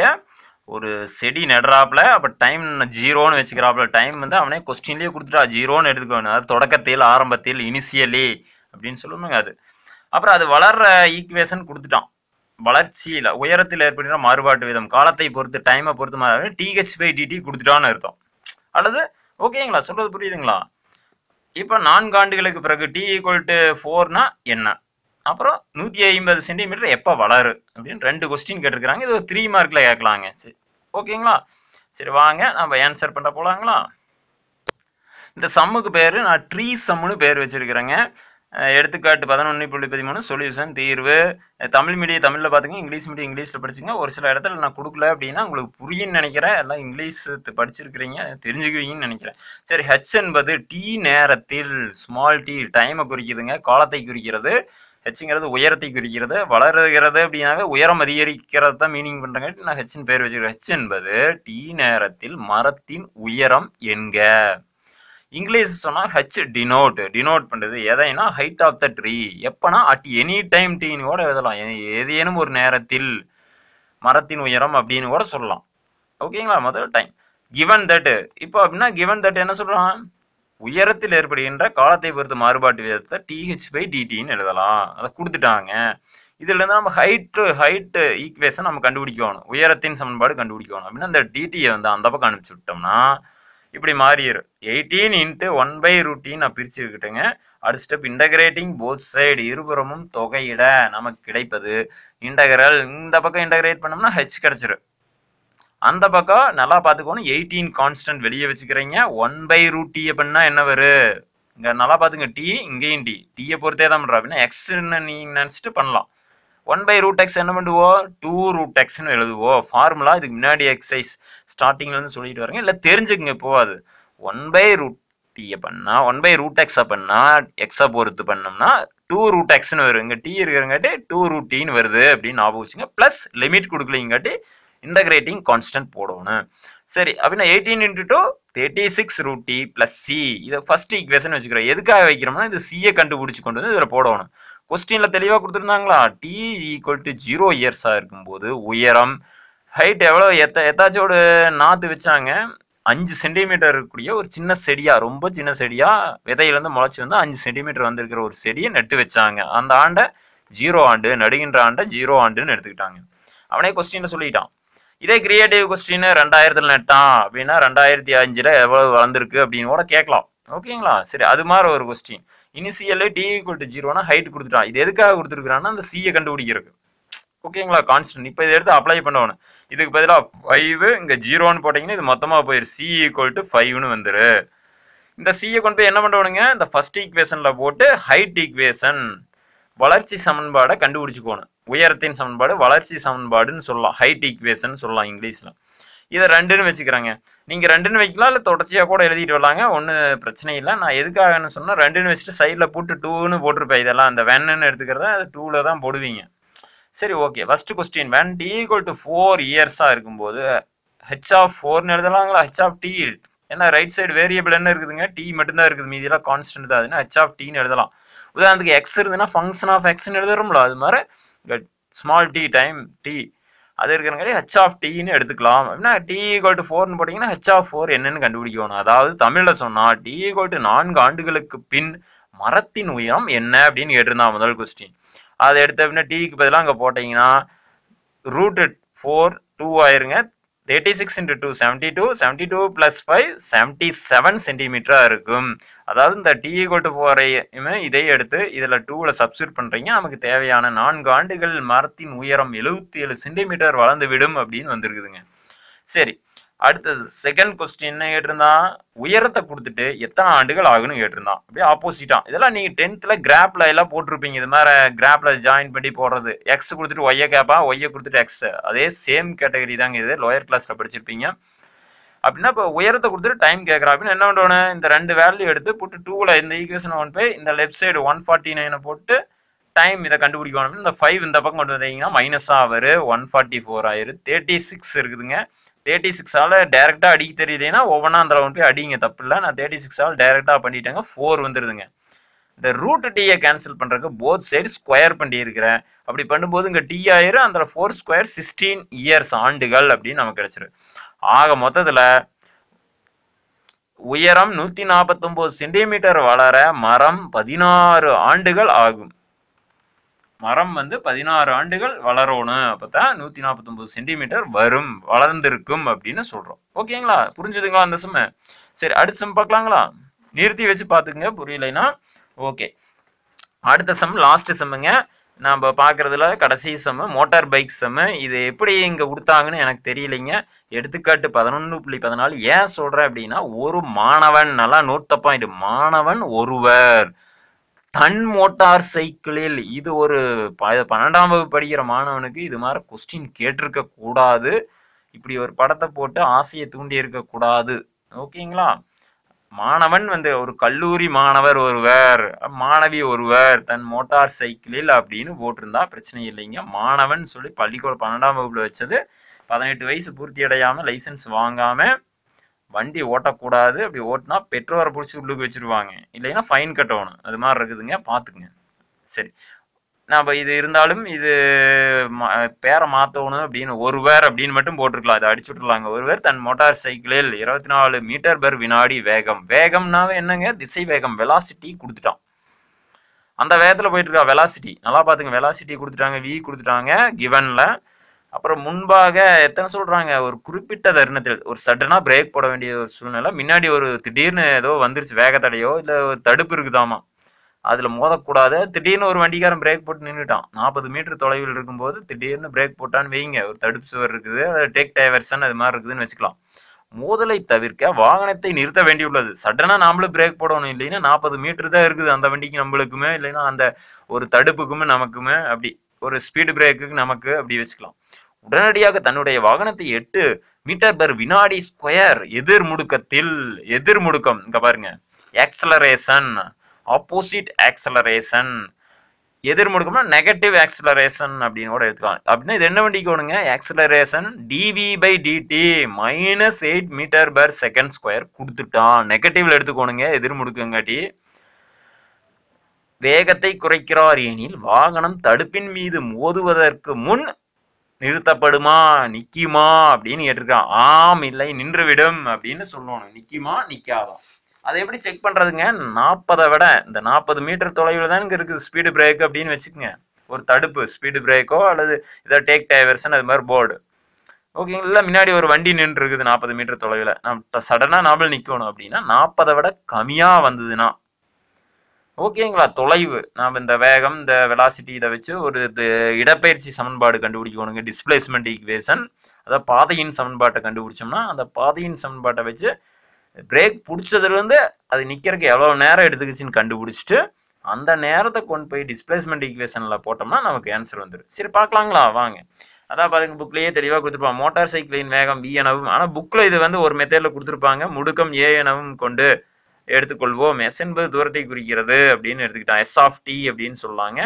ஒரு செடி நடுறாப்புல அப்போ டைம் ஜீரோன்னு வச்சுக்கிறாப்புல டைம் வந்து அவனே கொஸ்டின்லேயே கொடுத்துட்டா ஜீரோன்னு எடுத்துக்கணும் அதாவது தொடக்கத்தில் ஆரம்பத்தில் இனிஷியலி அப்படின்னு சொல்லணுங்க அது. அப்புறம் அது வளர்ற ஈக்குவேஷன் கொடுத்துட்டான். வளர்ச்சியில் உயரத்தில் ஏற்படுகிற மாறுபாட்டு விதம் காலத்தை பொறுத்து டைமை பொறுத்து மாறு டிஹெச் பை டிடி கொடுத்துட்டான்னு அர்த்தம். அல்லது ஓகேங்களா சொல்கிறது புரியுதுங்களா? இப்போ நான்கு ஆண்டுகளுக்கு பிறகு டி ஈக்குவல் டு ஃபோர்னா என்ன? அப்புறம் நூற்றி ஐம்பது சென்டிமீட்டர் எப்போ வளரு அப்படின்னு ரெண்டு கொஸ்டின் கேட்டிருக்கிறாங்க. இது ஒரு த்ரீ மார்க்கில் கேட்கலாங்க. சரி ஓகேங்களா? சரி வாங்க. நம்ம ஆன்சர் பண்ண போலாங்களா? இந்த சம்முக்கு பேர் நான் ட்ரீ சம்முன்னு பேர் வச்சிருக்கிறேங்க. எடுத்துக்காட்டு பதினொன்று புள்ளி பதிமூணு சொல்யூஷன் தீர்வு. தமிழ் மீடியம் தமிழில் பார்த்துங்க இங்கிலீஷ் மீடியம் இங்கிலீஷில் படிச்சுங்க ஒரு சில இடத்துல நான் கொடுக்கல அப்படின்னா உங்களுக்கு புரியும்னு நினைக்கிறேன். எல்லாம் இங்கிலீஷ் படிச்சிருக்கிறீங்க தெரிஞ்சுக்குவீங்கன்னு நினைக்கிறேன். சரி ஹெச் என்பது டி நேரத்தில் ஸ்மால் டி டைமை குறிக்குதுங்க காலத்தை குறிக்கிறது. ஹெச்ங்கிறது உயரத்தை குறிக்கிறது வளருகிறது அப்படின்னாவே உயரம் அதிகரிக்கிறது தான் மீனிங் பண்றாங்க. நான் ஹெச்ன்னு பேர் வச்சுக்கிறேன். ஹெச் என்பது டி நேரத்தில் மரத்தின் உயரம் என்க. இங்கிலீஷ் சொன்னா ஹெச் டினோட் டினோட் பண்றது எதைனா ஹைட் ஆஃப் த ட்ரீ எப்பனா அட் எனி டைம் டீன்னு கூட எழுதலாம். ஏதேனும் ஒரு நேரத்தில் மரத்தின் உயரம் அப்படின்னு கூட சொல்லலாம். ஓகேங்களா முதல் டைம் கிவன் தட் இப்போ அப்படின்னா கிவன் தட் என்ன சொல்றான்? உயரத்தில் ஏற்படுகின்ற காலத்தை பொறுத்த மாறுபாட்டு விதத்தை டிஹெச் பை டிடின்னு எழுதலாம். அதை கொடுத்துட்டாங்க. இதுல இருந்து நம்ம ஹைட் ஹைட் ஈக்குவேஷன் நம்ம கண்டுபிடிக்கணும். உயரத்தின் சமன்பாடு கண்டுபிடிக்கணும். அப்படின்னா அந்த டிடியை வந்து அந்த பக்கம் அனுப்பிச்சு விட்டோம்னா இப்படி மாறிடும் எயிட்டீன் இன்ட்டு ஒன் பை ரூட்டின் நான் பிரிச்சுக்கிட்டேங்க அடுத்த ஸ்டெப் இன்டகிரேட்டிங் போத் சைடு இருபுறமும் தொகையிட நமக்கு கிடைப்பது. இன்டகரல் இந்த பக்கம் இன்டகிரேட் பண்ணோம்னா ஹெச் கிடைச்சிரும். அந்த பக்கம் நல்லா பார்த்துக்கோணும் எயிட்டீன் கான்ஸ்டன்ட் வெளியே வச்சுக்கிறீங்க. ஒன் பை ரூட் டி அப்படின்னா என்ன வரும் இங்க நல்லா பார்த்துங்க டி இங்கேயும் டி டீயை பொறுத்தே தான் பண்ணுறோம் அப்படின்னா எக்ஸ்ன்னு நீ நினச்சிட்டு பண்ணலாம். ஒன் பை ரூட் எக்ஸ் என்ன பண்ணுவோம் டூ ரூட் எக்ஸ்னு எழுதுவோம் ஃபார்முலா இதுக்கு முன்னாடி எக்ஸசைஸ் ஸ்டார்டிங்ல இருந்து சொல்லிட்டு வரேங்க. இல்லை தெரிஞ்சுக்குங்க போகாது. ஒன் பை ரூட் டீயை பண்ணா ஒன் பை ரூட் எக்ஸை பண்ணா எக்ஸை பொறுத்து பண்ணோம்னா டூ ரூட் எக்ஸ்னு வரும். இங்கே டி இருக்கிறங்காட்டி டூ ரூட் டீன்னு வருது அப்படின்னு ஞாபகம் வச்சுங்க. ப்ளஸ் லிமிட் கொடுக்கலிங்காட்டி இன்டகிரேட்டிங் கான்ஸ்டன்ட் போடணும். சரி அப்படின்னா eighteen into two thirty six root t plus c இதை ஃபர்ஸ்ட் ஈக்குவேஷன் வச்சுக்கிறோம். எதுக்காக வைக்கிறோம்னா இது சியை கண்டுபிடிச்சு கொண்டு வந்து இதில் போடணும். கொஸ்டின்ல தெளிவாக கொடுத்துருந்தாங்களா? டி ஈக்குவல் டு ஜீரோ இயர்ஸாக இருக்கும்போது உயரம். ஹைட் எவ்வளோ எத்த எத்தாச்சோட நாற்று வச்சாங்க? அஞ்சு சென்டிமீட்டர் இருக்கக்கூடிய ஒரு சின்ன செடியாக ரொம்ப சின்ன செடியாக விதையிலேருந்து முளைச்சி வந்து அஞ்சு சென்டிமீட்டர் வந்திருக்கிற ஒரு செடியை நட்டு வச்சாங்க. அந்த ஆண்டை ஜீரோ ஆண்டு நடுகின்ற ஆண்டை ஜீரோ ஆண்டுன்னு எடுத்துக்கிட்டாங்க. அவனே கொஸ்டின்ல சொல்லிட்டான். இதே கிரியேட்டிவ் கொஸ்டின் ரெண்டாயிரத்துல நட்டான் அப்படின்னா ரெண்டாயிரத்தி அஞ்சுல எவ்வளவு வளர்ந்துருக்கு அப்படின்னு கூட கேட்கலாம். ஓகேங்களா சரி அது மாதிரி ஒரு question initial t equal to ஜீரோனா height கொடுத்துட்டான். இது எதுக்காக கொடுத்துருக்குறான்னா அந்த சியை கண்டுபிடிக்கிறதுக்கு. ஓகேங்களா கான்ஸ்டன்ட் இப்போ இதை எடுத்து அப்ளை பண்ணணும் இதுக்கு பதிலாக ஃபைவ் இங்கே ஜீரோன்னு போட்டிங்கன்னா இது மொத்தமாக போயிரு. சி ஈக்குவல் டு ஃபைவ்னு வந்துரு. இந்த சியை கொண்டு போய் என்ன பண்ணுவானுங்க இந்த ஃபர்ஸ்ட் ஈக்குவேஷனில் போட்டு ஹைட் ஈக்குவேஷன் வளர்ச்சி சமன்பாடை கண்டுபிடிச்சுக்கோணும். உயரத்தின் சமன்பாடு வளர்ச்சி சமன்பாடுன்னு சொல்லலாம். ஹைட் ஈக்குவேஷன் சொல்லலாம் இங்கிலீஷில். இதை ரெண்டுன்னு வச்சுக்கிறாங்க. நீங்கள் ரெண்டுன்னு வைக்கலாம் இல்லை தொடர்ச்சியாக கூட எழுதிட்டு வரலாங்க. ஒன்றும் பிரச்சனை இல்லை. நான் எதுக்காகன்னு சொன்னால் ரெண்டுன்னு வச்சுட்டு சைடில் போட்டு டூன்னு போட்டிருப்பேன். இதெல்லாம் அந்த வேன்னு எடுத்துக்கிறத அது டூவில் தான் போடுவீங்க. சரி okay first question when t equal to four இயர்ஸாக இருக்கும்போது ஹெச் ஆஃப் ஃபோர்னு எழுதலாங்களா? ஹெச் ஆஃப் டி ஏன்னா ரைட் சைடு வேரியபிள் என்ன இருக்குதுங்க? டி மட்டும்தான் இருக்குது. மீதியெல்லாம் கான்ஸ்டன்ட் தான். அதுன்னா ஹெச் ஆஃப் டின்னு எழுதலாம். உதாரணத்துக்கு எக்ஸ் இருந்ததுன்னா ஃபங்க்ஷன் ஆஃப் எக்ஸ்னு எழுதுறோம்ல அது மாதிரி ஸ்மால் டி டைம் டி அது இருக்கிறங்காட்டி ஹெச் ஆஃப் டீன்னு எடுத்துக்கலாம். அப்படின்னா டி ஈக்குவல் டு ஃபோர்னு போட்டிங்கன்னா ஹெச் ஆஃப் ஃபோர் என்னன்னு கண்டுபிடிக்கணும். அதாவது தமிழில் சொன்னால் டி ஈக்குவல் டு நான்கு ஆண்டுகளுக்கு பின் மரத்தின் உயரம் என்ன அப்படின்னு கேட்டிருந்தான் முதல் கொஸ்டின் அதை எடுத்த அப்படின்னா டீக்கு பதிலாக அங்கே போட்டிங்கன்னா ரூட்டு ஃபோர் டூ ஆயிருங்க. Thirty six into two seventy two seventy two plus five seventy seven சென்டிமீட்டராக இருக்கும். அதாவது இந்த டி ஈக்குவல் டு ஃபோரையுமே இதை எடுத்து இதில் டூவில் சப்ஸ்டியூட் பண்ணுறீங்க நமக்கு தேவையான நான்கு ஆண்டுகள் மரத்தின் உயரம் எழுபத்தி ஏழு சென்டிமீட்டர் வளர்ந்து விடும் அப்படின்னு வந்திருக்குதுங்க. சரி அடுத்தது செகண்ட் கொஸ்டின் என்ன கேட்டிருந்தான்? உயரத்தை கொடுத்துட்டு எத்தனை ஆண்டுகள் ஆகுன்னு கேட்டிருந்தான். அப்படியே ஆப்போசிட்டா இதெல்லாம் நீங்க டென்த்ல கிராப்ல எல்லாம் போட்டிருப்பீங்க. இது மாதிரி கிராப்ல ஜாயின் பண்ணி போடுறது. எக்ஸ் கொடுத்துட்டு ஒய்ய கேப்பா? ஒய்ய கொடுத்துட்டு எக்ஸ் அதே சேம் கேட்டகரி தாங்க இது. லோயர் கிளாஸ்ல படிச்சிருப்பீங்க. அப்படின்னா இப்போ உயரத்தை கொடுத்துட்டு டைம் கேட்குறா. அப்படின்னு என்ன பண்ணணும் இந்த ரெண்டு வேல்யூ எடுத்து போட்டு டூவில் இந்த ஈக்குவேஷன் ஒன் போய் இந்த லெஃப்ட் சைடு ஒன் ஃபார்ட்டி நைனை போட்டு டைம் இதை கண்டுபிடிக்கணும். இந்த ஃபைவ் இந்த பக்கம் கொண்டு வந்தீங்கன்னா மைனஸாக வரு ஒன் ஃபார்ட்டி ஃபோர் ஆயிரு தேர்ட்டி சிக்ஸ் இருக்குதுங்க. தேர்ட்டி சிக்ஸால் டேரெக்டாக அடிக்க தெரியலைன்னா ஒவ்வொன்றா அந்த ரவுண்ட் போய் அடிங்க தப்பு இல்லை. நான் தேர்ட்டி சிக்ஸால் டேரெக்டாக பண்ணிட்டேங்க ஃபோர் வந்துருதுங்க. இந்த ரூட் டீயை கேன்சல் பண்ணுறதுக்கு போத் சைடு ஸ்கொயர் பண்ணியிருக்கிறேன். அப்படி பண்ணும்போது இங்கே டி ஆயிரும் அந்த ஃபோர் ஸ்கொயர் சிக்ஸ்டீன் இயர்ஸ் ஆண்டுகள் அப்படின்னு நமக்கு கிடச்சிரு ஆக மொத்தத்தில் உயரம் நூற்றி நாற்பத்தொம்போது சென்டிமீட்டர் வளர மரம் பதினாறு ஆண்டுகள் ஆகும். மரம் வந்து பதினாறு ஆண்டுகள் வளரணும். அப்பதான் நூத்தி நாற்பத்தொன்பது சென்டிமீட்டர் வரும் வளர்ந்திருக்கும் அப்படின்னு சொல்றோம். ஓகேங்களா புரிஞ்சுதுங்களா அந்த செம்ம? சரி அடுத்த செம் பார்க்கலாங்களா? நிறுத்தி வச்சு பார்த்துக்குங்க புரியலைன்னா? ஓகே அடுத்த சம் லாஸ்ட் செம்முங்க. நம்ம பார்க்குறதுல கடைசி செம்மு மோட்டார் பைக் செம்மு. இது எப்படி இங்கே கொடுத்தாங்கன்னு எனக்கு தெரியலைங்க. எடுத்துக்காட்டு பதினொன்று புள்ளி பதினாலு ஏன் சொல்கிறேன் அப்படின்னா ஒரு மாணவன் நல்லா நோட் பாயிண்ட் மாணவன் ஒருவர். தன் மோட்டார் சைக்கிளில் இது ஒரு ப- பன்னெண்டாம் வகுப்பு படிக்கிற மாணவனுக்கு இது மாதிரி கொஸ்டின் கேட்டிருக்க கூடாது. இப்படி ஒரு படத்தை போட்டு ஆசையை தூண்டி இருக்கக்கூடாது ஓகேங்களா? மாணவன் வந்து ஒரு கல்லூரி மாணவர் ஒருவர் மாணவி ஒருவர் தன் மோட்டார் சைக்கிளில் அப்படின்னு போட்டிருந்தா பிரச்சனை இல்லைங்க. மாணவன் சொல்லி பள்ளிக்கூட பன்னெண்டாம் வகுப்புல வச்சது பதினெட்டு வயசு பூர்த்தி அடையாம லைசென்ஸ் வாங்காம வண்டி ஓட்டக்கூடாது அப்படி ஓட்டினா பெற்றோரை பிடிச்சி உள்ளுக்கு வச்சிருவாங்க. இல்லைன்னா ஃபைன் கட்டணும். அது மாதிரி இருக்குதுங்க. பார்த்துக்குங்க சரி. நம்ம இது இருந்தாலும் இது பேரை மாற்றணும் அப்படின்னு ஒரு பேர் அப்படின்னு மட்டும் போட்டிருக்கலாம். அதை அடிச்சு விட்ருலாங்க ஒரு பேர் தன் மோட்டார் சைக்கிளில் இருபத்தி நாலு மீட்டர் பெர் வினாடி வேகம். வேகம்னாவே என்னங்க? திசை வேகம். வெலாசிட்டி கொடுத்துட்டான். அந்த வேகத்தில் போயிட்டு இருக்கா. வெலாசிட்டி நல்லா பார்த்துங்க வெலாசிட்டி கொடுத்துட்டாங்க. வி கொடுத்துட்டாங்க. கிவனில் அப்புறம் முன்பாக எத்தனை சொல்றாங்க? ஒரு குறிப்பிட்ட தருணத்தில் ஒரு சடனா பிரேக் போட வேண்டிய ஒரு சூழ்நிலை. முன்னாடி ஒரு திடீர்னு ஏதோ வந்துருச்சு வேகத்தடையோ இல்ல ஒரு தடுப்பு இருக்குதாமா? அதுல மோதக்கூடாது திடீர்னு ஒரு வண்டிக்காரன் பிரேக் போட்டு நின்றுட்டான் நாற்பது மீட்டர் தொலைவில் இருக்கும்போது திடீர்னு பிரேக் போட்டான்னு வைங்க. ஒரு தடுப்பு சுவர் இருக்குது டேக் டைவர்ஷன் அது மாதிரி இருக்குதுன்னு வச்சுக்கலாம். மோதலை தவிர்க்க வாகனத்தை நிறுத்த வேண்டியுள்ளது. சடனா நாமளும் பிரேக் போடணும் இல்லைன்னா நாற்பது மீட்டர் தான் இருக்குது. அந்த வண்டிக்கு நம்மளுக்குமே இல்லைன்னா அந்த ஒரு தடுப்புக்குமே நமக்குமே அப்படி ஒரு ஸ்பீடு பிரேக்குக்கு நமக்கு அப்படி வச்சுக்கலாம். உடனடியாக தன்னுடைய வாகனத்தை எட்டு மீட்டர் பெர் வினாடி ஸ்கொயர் எதிர் முடுக்கத்தில் எதிர் முடுக்கம். இங்க பாருங்க. ஆக்சலரேஷன் ஆப்போசிட் ஆக்சலரேஷன் எதிர் முடுக்கம்னா நெகட்டிவ் ஆக்சலரேஷன் அப்படின்னு கூட எடுத்துக்கலாம். அப்படின்னா இது என்ன வண்டிக்கோணுங்க acceleration dv by dt minus eight metre per second square கொடுத்துட்டான் நெகட்டிவ்ல எடுத்துக்கோணுங்க எதிர் முடுக்கங்காட்டி. வேகத்தை குறைக்கிறார் எனில் வாகனம் தடுப்பின் மீது மோதுவதற்கு முன் நிறுத்தப்படுமா? நிக்குமா? அப்படின்னு கேட்டிருக்கான் ஆம் இல்லை நின்றுவிடும் அப்படின்னு சொல்லணும் நிக்குமா? நிக்காதா? அதை எப்படி செக் பண்றதுங்க? நாற்பதை விட. இந்த நாற்பது மீட்டர் தொலைவில் தான் இங்கே இருக்குது ஸ்பீடு பிரேக் அப்படின்னு வச்சுக்கோங்க. ஒரு தடுப்பு ஸ்பீடு பிரேக்கோ அல்லது இதை டேக் டைவர்ஷன் அது மாதிரி போர்டு ஓகேங்களா முன்னாடி ஒரு வண்டி நின்று இருக்குது நாற்பது மீட்டர் தொலைவில். நம்ம சடனாக நாமள் நிற்கணும் அப்படின்னா நாற்பதை விட கம்மியாக வந்ததுன்னா ஓகேங்களா தொலைவு. நாம் இந்த வேகம் இந்த வெலாசிட்டி இதை வச்சு ஒரு இடப்பெயர்ச்சி சமன்பாடு கண்டுபிடிக்கணுங்க. டிஸ்பிளேஸ்மெண்ட் ஈக்குவேஷன் அதாவது பாதையின் சமன்பாட்டை கண்டுபிடிச்சோம்னா அந்த பாதையின் சமன்பாட்டை வச்சு பிரேக் பிடிச்சதுலேருந்து அது நிற்கிறதுக்கு எவ்வளோ நேரம் எடுத்துக்கிச்சின்னு கண்டுபிடிச்சிட்டு அந்த நேரத்தை கொண்டு போய் டிஸ்பிளேஸ்மெண்ட் ஈக்குவேஷனில் போட்டோம்னா நமக்கு ஆன்சர் வந்துடும் சரி பார்க்கலாங்களா? வாங்க. அதான் பாருங்க புக்லேயே தெளிவாக கொடுத்துருப்பாங்க. மோட்டார் சைக்கிளின் வேகம் வி எனவும் ஆனால் புக்கில் இது வந்து ஒரு மெத்தேடில் கொடுத்துருப்பாங்க. முடுக்கம் ஏ எனவும் கொண்டு. எடுத்துக்கொள்வோம். எஸ் என்பது தூரத்தை குறிக்கிறது அப்படின்னு எடுத்துக்கிட்டோம் எஸ் ஆஃப் டி அப்படின்னு சொல்லாங்க.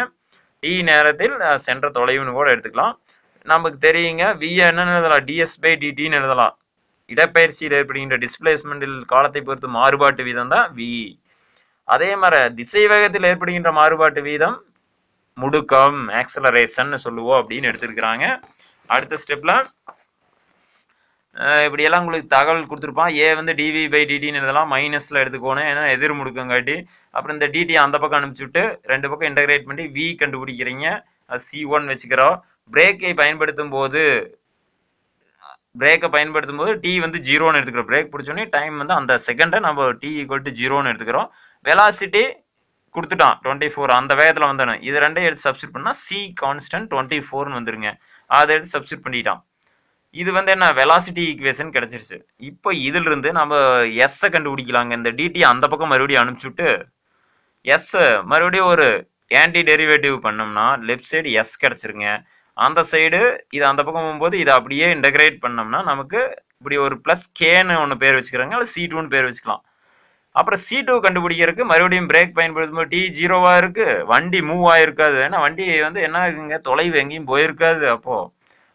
டி நேரத்தில் சென்ற தொலைவுன்னு கூட எடுத்துக்கலாம். நமக்கு தெரியுங்க வி என்னன்னு எழுதலாம். டிஎஸ் பை டிடின்னு எழுதலாம். இடப்பெயர்ச்சியில் ஏற்படுகின்ற டிஸ்பிளேஸ்மெண்டில் காலத்தை பொறுத்து மாறுபாட்டு வீதம் தான் வி அதே மாதிரி திசை வேகத்தில் ஏற்படுகின்ற மாறுபாட்டு வீதம் முடுக்கம் ஆக்சலரேஷன் சொல்லுவோம் அப்படின்னு எடுத்திருக்கிறாங்க. அடுத்த ஸ்டெப்ல இப்படி எல்லாம் உங்களுக்கு தகவல் கொடுத்துருப்பான். ஏ வந்து டிவி பை டிடின்னு இதெல்லாம் மைனஸில் எடுத்துக்கோணும் ஏன்னா எதிர் முடுக்கங்காட்டி. அப்புறம் இந்த டிடி அந்த பக்கம் அனுப்பிச்சுட்டு ரெண்டு பக்கம் இன்டகிரேட் பண்ணி வி கண்டுபிடிக்கிறீங்க. சி ஒன் வச்சுக்கிறோம். பிரேக்கை பயன்படுத்தும் போது பிரேக்கை பயன்படுத்தும் போது டி வந்து ஜீரோன்னு எடுத்துக்கிறோம். பிரேக் பிடிச்சோன்னே டைம் வந்து அந்த செகண்டை நம்ம டி ஈக்குவல் டு ஜீரோன்னு எடுத்துக்கிறோம். வெலாசிட்டி கொடுத்துட்டான். டுவெண்ட்டி ஃபோர் அந்த வேகத்தில் வந்துடும் இது ரெண்டையும் எடுத்து சப்ஸ்டியூட் பண்ணால் சி கான்ஸ்டன்ட் டுவெண்ட்டி ஃபோர்னு வந்துருங்க. அதை எடுத்து சப்ஸ்டியூட் பண்ணிட்டான். இது வந்து என்ன வெலாசிட்டி ஈக்குவேஷன் கிடைச்சிருச்சு. இப்போ இதிலிருந்து நம்ம எஸ்ஸை கண்டுபிடிக்கலாங்க. இந்த டிடி அந்த பக்கம் மறுபடியும் அனுப்பிச்சுட்டு எஸ் மறுபடியும் ஒரு ஆன்டி டெரிவேட்டிவ் பண்ணோம்னா லெஃப்ட் சைடு எஸ் கிடச்சிருங்க. அந்த சைடு இது அந்த பக்கம் போகும்போது இதை அப்படியே இன்டகிரேட் பண்ணோம்னா நமக்கு இப்படி ஒரு ப்ளஸ் கேன்னு ஒன்று பேர் வச்சுக்கிறாங்க அல்ல சி டூன்னு பேர் வச்சுக்கலாம். அப்புறம் சி டூ கண்டுபிடிக்கிறதுக்கு மறுபடியும் பிரேக் பயன்படுத்தும் போது டி ஜீரோவாக இருக்குது வண்டி மூவ் ஆகிருக்காது ஏன்னா வண்டி வந்து என்ன ஆகுங்க தொலைவு எங்கேயும் போயிருக்காது அப்போது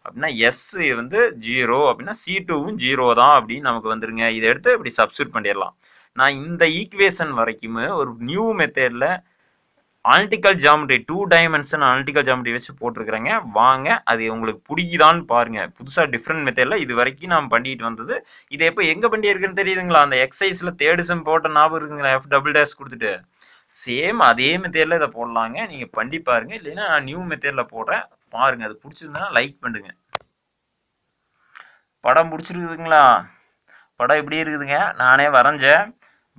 அப்படின்னா எஸ் வந்து ஜீரோ அப்படின்னா சி டூவும் ஜீரோ தான் அப்படின்னு நமக்கு வந்துருங்க. இதை எடுத்து இப்படி சப்ஸ்டியூட் பண்ணிடலாம். நான் இந்த ஈக்குவேஷன் வரைக்குமே ஒரு நியூ மெத்தேடில் analytical geometry two dimension ஆல்டிக்கல் geometry வச்சு போட்டிருக்கிறேங்க. வாங்க அது உங்களுக்கு பிடிக்குதான்னு பாருங்க. புதுசாக டிஃப்ரெண்ட் மெத்தேடில் இது வரைக்கும் நான் பண்ணிட்டு வந்தது. இதை எப்போ எங்கே பண்ணி இருக்குன்னு தெரியுதுங்களா? அந்த எக்ஸசைஸில் தேர்டு செம் போட்ட ஞாபகம் இருக்குங்களா? எஃப் டபுள் டேஷ் கொடுத்துட்டு. சேம் அதே மெத்தேடில் இதை போடலாங்க. நீங்கள் பண்ணி பாருங்க. இல்லைன்னா நான் நியூ மெத்தேடில் போடுறேன். பாருங்க அது பிடிச்சிருந்தா லைக் பண்ணுங்க. படம் பிடிச்சிருக்குதுங்களா? படம் எப்படி இருக்குதுங்க. நானே வரைஞ்சேன்.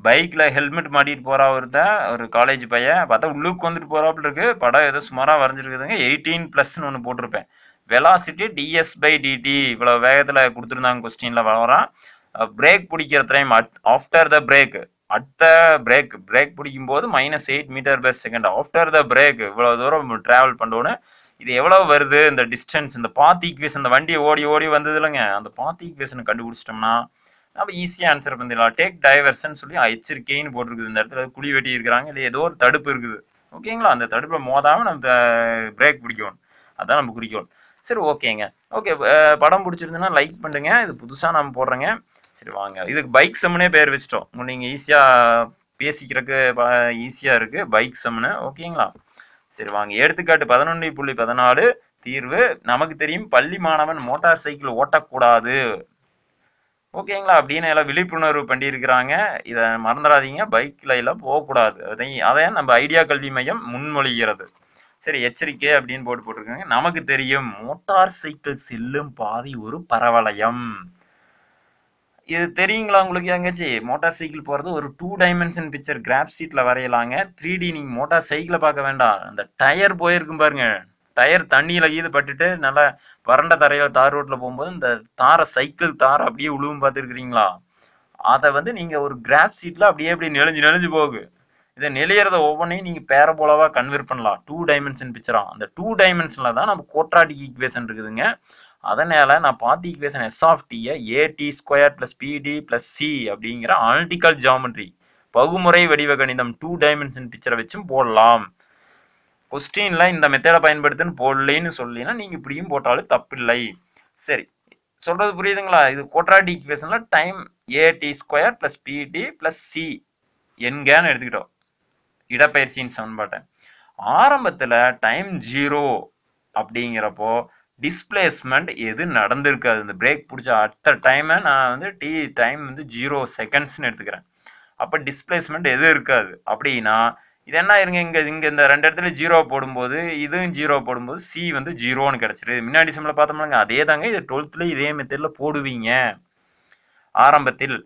பைக்கில் ஹெல்மெட் மாட்டிட்டு போகிறா ஒருத்தன் ஒரு காலேஜ் பையன். பார்த்தா உள்ளுக்கு வந்துட்டு போகிறாப்புல இருக்கு. படம் ஏதோ சுமாராக வரைஞ்சிருக்குதுங்க. எயிட்டீன் ப்ளஸ்ன்னு ஒன்று போட்டிருப்பேன். வெலாசிட்டி டிஎஸ் பை டிடி இவ்வளோ வேகத்தில் கொடுத்துருந்தாங்க கொஸ்டினில் வளரான் பிரேக் பிடிக்கிற டைம் ஆஃப்டர் த பிரேக் அடுத்த பிரேக் பிரேக் பிடிக்கும் போது minus eight metre per second after the brake இவ்வளோ தூரம் ட்ராவல் பண்ணோன்னு இது எவ்வளோ வருது? இந்த டிஸ்டன்ஸ் இந்த பாத் ஈக்குவேஷன் இந்த வண்டி ஓடி ஓடி வந்தது இல்லைங்க. அந்த பாத் ஈக்குவேஷனை கண்டுபிடிச்சிட்டோம்னா நம்ம ஈஸியாக ஆன்சர் பண்ணிடலாம் டேக் டைவர்ஷன் சொல்லி எச்சரிக்கைன்னு போட்டிருக்குது இந்த இடத்துல. குழி வெட்டி இருக்கிறாங்க. இல்லை ஏதோ ஒரு தடுப்பு இருக்குது. ஓகேங்களா அந்த தடுப்பில் மோதாமல் நம்ம பிரேக் பிடிக்கணும். அதான் நம்ம குறிக்கணும் சரி ஓகேங்க. ஓகே படம் பிடிச்சிருந்துன்னா லைக் பண்ணுங்க. இது புதுசாக நம்ம போடுறேங்க. சரி வாங்க. இதுக்கு பைக் செம்னே பேர் வச்சிட்டோம். நீங்கள் ஈஸியாக பேசிக்கிறதுக்கு ஈஸியாக இருக்குது பைக் செம்னு ஓகேங்களா? சரி வாங்க. எடுத்துக்காட்டு பதினொன்று புள்ளி பதினாலு தீர்வு. நமக்கு தெரியும் பள்ளி மாணவன் மோட்டார் சைக்கிள் ஓட்டக்கூடாது. ஓகேங்களா? அப்படின்னு எல்லாம் விழிப்புணர்வு பண்ணியிருக்கிறாங்க. இதை மறந்துடாதீங்க. பைக்கில் எல்லாம் போகக்கூடாது. அதை அதையும் நம்ம ஐடியா கல்வி மையம் முன்மொழிகிறது. சரி எச்சரிக்கை அப்படின்னு போட்டு போட்டிருக்காங்க. நமக்கு தெரியும் மோட்டார் சைக்கிள் செல்லும் பாதை ஒரு பரவளையம். இது தெரியுங்களா உங்களுக்கு எங்கச்சி? மோட்டார் சைக்கிள் போகிறது ஒரு டூ டைமென்ஷன் பிக்சர் கிராப் சீட்டில் வரையலாங்க. த்ரீ டி நீங்கள் மோட்டார் சைக்கிளை பார்க்க வேண்டாம். அந்த டயர் போயிருக்கும் பாருங்க. டயர் தண்ணியில் ஈது பட்டுட்டு நல்லா வறண்ட தரையில் தார் ரோட்டில் போகும்போது இந்த தாரை சைக்கிள் தாரை அப்படியே உழுவும் பார்த்துருக்குறீங்களா? அதை வந்து நீங்கள் ஒரு கிராப் சீட்டில் அப்படியே அப்படி நெளிஞ்சு நெளிஞ்சு போகு இதை நெளியறத ஒவ்வொன்றையும் நீங்கள் பேரபோலாவாக கன்வெர்ட் பண்ணலாம். டூ டைமென்ஷன் பிக்சராக அந்த டூ டைமென்ஷனில் தான் நம்ம கோட்ராட்டிக் ஈக்குவேஷன் இருக்குதுங்க. அதனால நான் பார்த்த equation S of டியை a t square plus b t plus c அப்படிங்கிற அனலிட்டிக்கல் ஜாமெட்ரி பகுமுறை வடிவ கணிதம் டூ டைமென்ஷன் பிக்சரை வச்சும் போடலாம். கொஸ்டின்ல இந்த மெத்தடை பயன்படுத்துன்னு போடலைன்னு சொல்லினா நீங்க இப்படியும் போட்டாலும் தப்பில்லை. சரி சொல்றது புரியுதுங்களா? இது கோட்ராடி ஈக்குவேஷன்ல time a t square plus b t plus c என்கன்னு எடுத்துக்கிட்டோம். இடப்பெயர்ச்சியின் சமன்பாட்டை. ஆரம்பத்துல டைம் ஜீரோ அப்படிங்கிறப்போ டிஸ்பிளேஸ்மெண்ட் எது நடந்திருக்காது. இந்த பிரேக் பிடிச்ச அடுத்த டைமை நான் வந்து டி டைம் வந்து ஜீரோ செகண்ட்ஸ்னு எடுத்துக்கிறேன். அப்போ டிஸ்பிளேஸ்மெண்ட் எது இருக்காது. அப்படின்னா இது என்ன இருங்க இங்கே இங்கே இந்த ரெண்டு இடத்துல ஜீரோ போடும்போது இதுவும் ஜீரோ போடும்போது சி வந்து ஜீரோன்னு கிடச்சிரு முன்னாடி சிம்ல பார்த்தோம்னாங்க அதே தாங்க இது டுவெல்த்தில் இதே மெத்தடில் போடுவீங்க. ஆரம்பத்தில்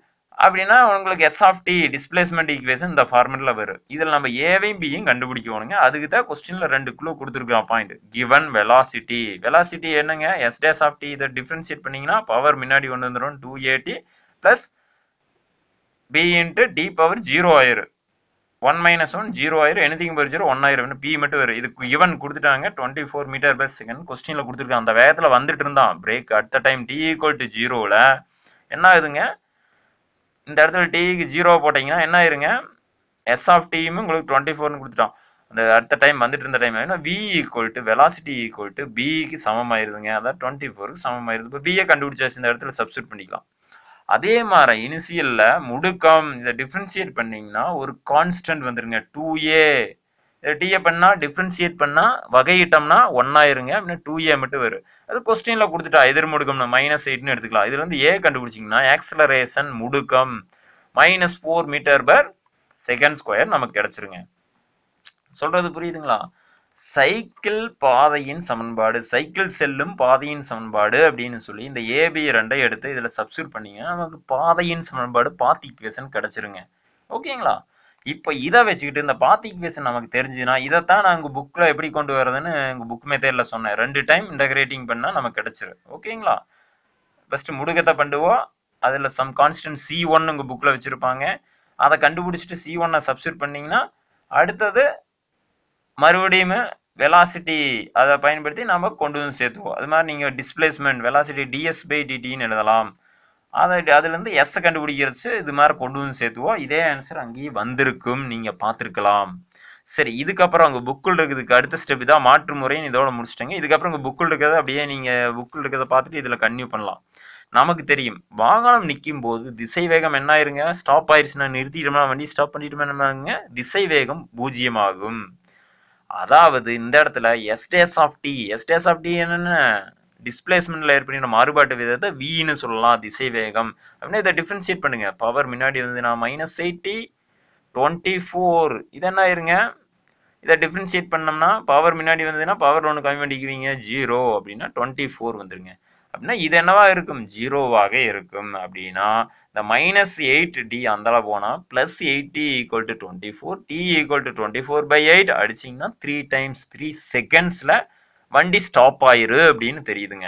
அப்படின்னா உங்களுக்கு s of t displacement equation இந்த ஃபார்மெட்டில் வரும். இதில் நம்ம ஏவையும் பியும் கண்டுபிடிக்கணுங்க. அதுக்கு தான் கொஸ்டினில் ரெண்டு க்ளூ கொடுத்துருக்கோம் பாயிண்ட் கிவன் வெலாசிட்டி வெலாசிட்டி என்னங்க? எஸ் டேஸ் ஆஃப் டி இதை டிஃப்ரென்ஷியேட் பண்ணிங்கன்னா பவர் முன்னாடி கொண்டு வந்துடும் two a t plus b into t power zero ஆயிரும். ஒன் மைனஸ் ஒன் ஜீரோ ஆயிரும். எனிதிங் பர் ஜீரோ ஒன் ஆயிரம். பி மட்டும் வரும். இதுக்கு இவன் கொடுத்துட்டாங்க. Twenty four metre per second கொஸ்டினில் கொடுத்துருக்காங்க அந்த வேகத்தில் வந்துட்டு இருந்தான். பிரேக் அடுத்த டைம் டி ஈக்குவல் டு ஜீரோவில் என்ன ஆகுதுங்க? இந்த இடத்துல டிக்கு ஜீரோ போட்டிங்கன்னா என்ன ஆயிருங்க? எஸ் ஆஃப் டியும் உங்களுக்கு டுவெண்ட்டி ஃபோர்னு கொடுத்துட்டான் அந்த அடுத்த டைம் வந்துட்டு இருந்த டைம் ஏன்னா v equal to velocity equal to பிக்கு சமமாயிருதுங்க. அதான் டுவெண்ட்டி ஃபோருக்கு சமமாயிருது. இப்போ பிஏ கண்டுபிடிச்சாச்சு. இந்த இடத்துல சப்ஸ்டியூட் பண்ணிக்கலாம். அதே மாதிரி இனிஷியல்ல முடுக்கம் இதை டிஃப்ரென்ஷியேட் பண்ணிங்கன்னா ஒரு கான்ஸ்டன்ட் வந்துருங்க. டூ ஏ டிஏ பண்ணால் டிஃப்ரென்ஷியேட் பண்ணால் வகையிட்டோம்னா ஒன்னாயிருங்க அப்படின்னா டூ ஏ மட்டும் வரும். அது கொஸ்டினில் கொடுத்துட்டா எதிர் முடுக்கம்னா மைனஸ் எயிட்னு எடுத்துக்கலாம். இதுல இருந்து ஏ கண்டுபிடிச்சிங்கன்னா ஆக்சலரேஷன் முடுக்கம் minus four metre per second square நமக்கு கிடச்சிருங்க. சொல்றது புரியுதுங்களா? சைக்கிள் பாதையின் சமன்பாடு சைக்கிள் செல்லும் பாதையின் சமன்பாடு அப்படின்னு சொல்லி இந்த ஏபி ரெண்டை எடுத்து இதில் சப்ஸ்டியூட் பண்ணிங்கன்னா நமக்கு பாதையின் சமன்பாடு பாத் ஈக்குவேஷன் கிடச்சிருங்க ஓகேங்களா இப்போ இதை வச்சுக்கிட்டு இந்த பாத் பேச நமக்கு தெரிஞ்சுன்னா இதைத்தான் நான் உங்கள் புக்கில் எப்படி கொண்டு வரதுன்னு உங்கள் புக் மெத்தேடில் சொன்னேன். ரெண்டு டைம் இன்டகிரேட்டிங் பண்ணால் நமக்கு கிடச்சிரு ஓகேங்களா? ஃபஸ்ட்டு முடுகத்தை பண்ணுவோம். அதில் சம் கான்ஸ்டன்ட் சி ஒன் உங்கள் புக்கில் வச்சுருப்பாங்க. அதை கண்டுபிடிச்சிட்டு சி ஒன்னை சப்ஸ்டியூட் பண்ணிங்கன்னா அடுத்தது மறுபடியும் வெலாசிட்டி அதை பயன்படுத்தி நம்ம கொண்டு வந்து சேர்த்துவோம். அது மாதிரி நீங்கள் டிஸ்பிளேஸ்மெண்ட் வெலாசிட்டி டிஎஸ் பை டிடின்னு எழுதலாம். அதை அதுலேருந்து எஸ்ஸை கண்டுபிடிக்கிறச்சு இது மாதிரி கொண்டு வந்து சேர்த்துவோம். இதே ஆன்சர் அங்கேயே வந்திருக்கும். நீங்கள் பார்த்துருக்கலாம். சரி இதுக்கப்புறம் உங்கள் புக்கில் இருக்கிறதுக்கு அடுத்த ஸ்டெப் இதான். மாற்று முறைன்னு இதோட முடிச்சிட்டங்க. இதுக்கப்புறம் உங்கள் புக்கில் இருக்கிறத அப்படியே நீங்கள் புக்கில் இருக்கிறத பார்த்துட்டு இதில் கன்டினியூ பண்ணலாம். நமக்கு தெரியும். வாகனம் நிற்கும் போது திசை வேகம் என்ன ஆயிருங்க? ஸ்டாப் ஆயிடுச்சுன்னா நிறுத்திட்டோம்னா வண்டி ஸ்டாப் பண்ணிட்டோம்னாங்க திசை வேகம் பூஜ்ஜியமாகும். அதாவது இந்த இடத்துல s dash of t s dash of t என்னென்ன? டிஸ்பிளேஸ்மெண்ட்ல ஏற்படுகிற மாறுபாட்டு விதத்தை வின்னு சொல்லலாம் திசை வேகம் அப்படின்னா இதை டிஃப்ரென்ஷியேட் பண்ணுங்க. பவர் முன்னாடி வந்து நான் மைனஸ் எயிட்டி டுவெண்ட்டி ஃபோர் இது என்ன ஆயிருங்க? இதை டிஃப்ரென்ஷியேட் பண்ணோம்னா பவர் முன்னாடி வந்ததுன்னா பவர் ஒன்று கம்மி பண்ணிக்குவீங்க ஜீரோ அப்படின்னா டுவெண்ட்டி ஃபோர் வந்துருங்க. அப்படின்னா இது என்னவா இருக்கும்? ஜீரோவாக இருக்கும். அப்படின்னா இந்த மைனஸ் எயிட் டி அந்தால போனால் plus eight t equal to twenty four t equal to twenty four by eight அடிச்சிங்கன்னா த்ரீ டைம்ஸ் த்ரீ செகண்ட்ஸில் வண்டி ஸ்டாப் ஆயிரு அப்படின்னு தெரியுதுங்க.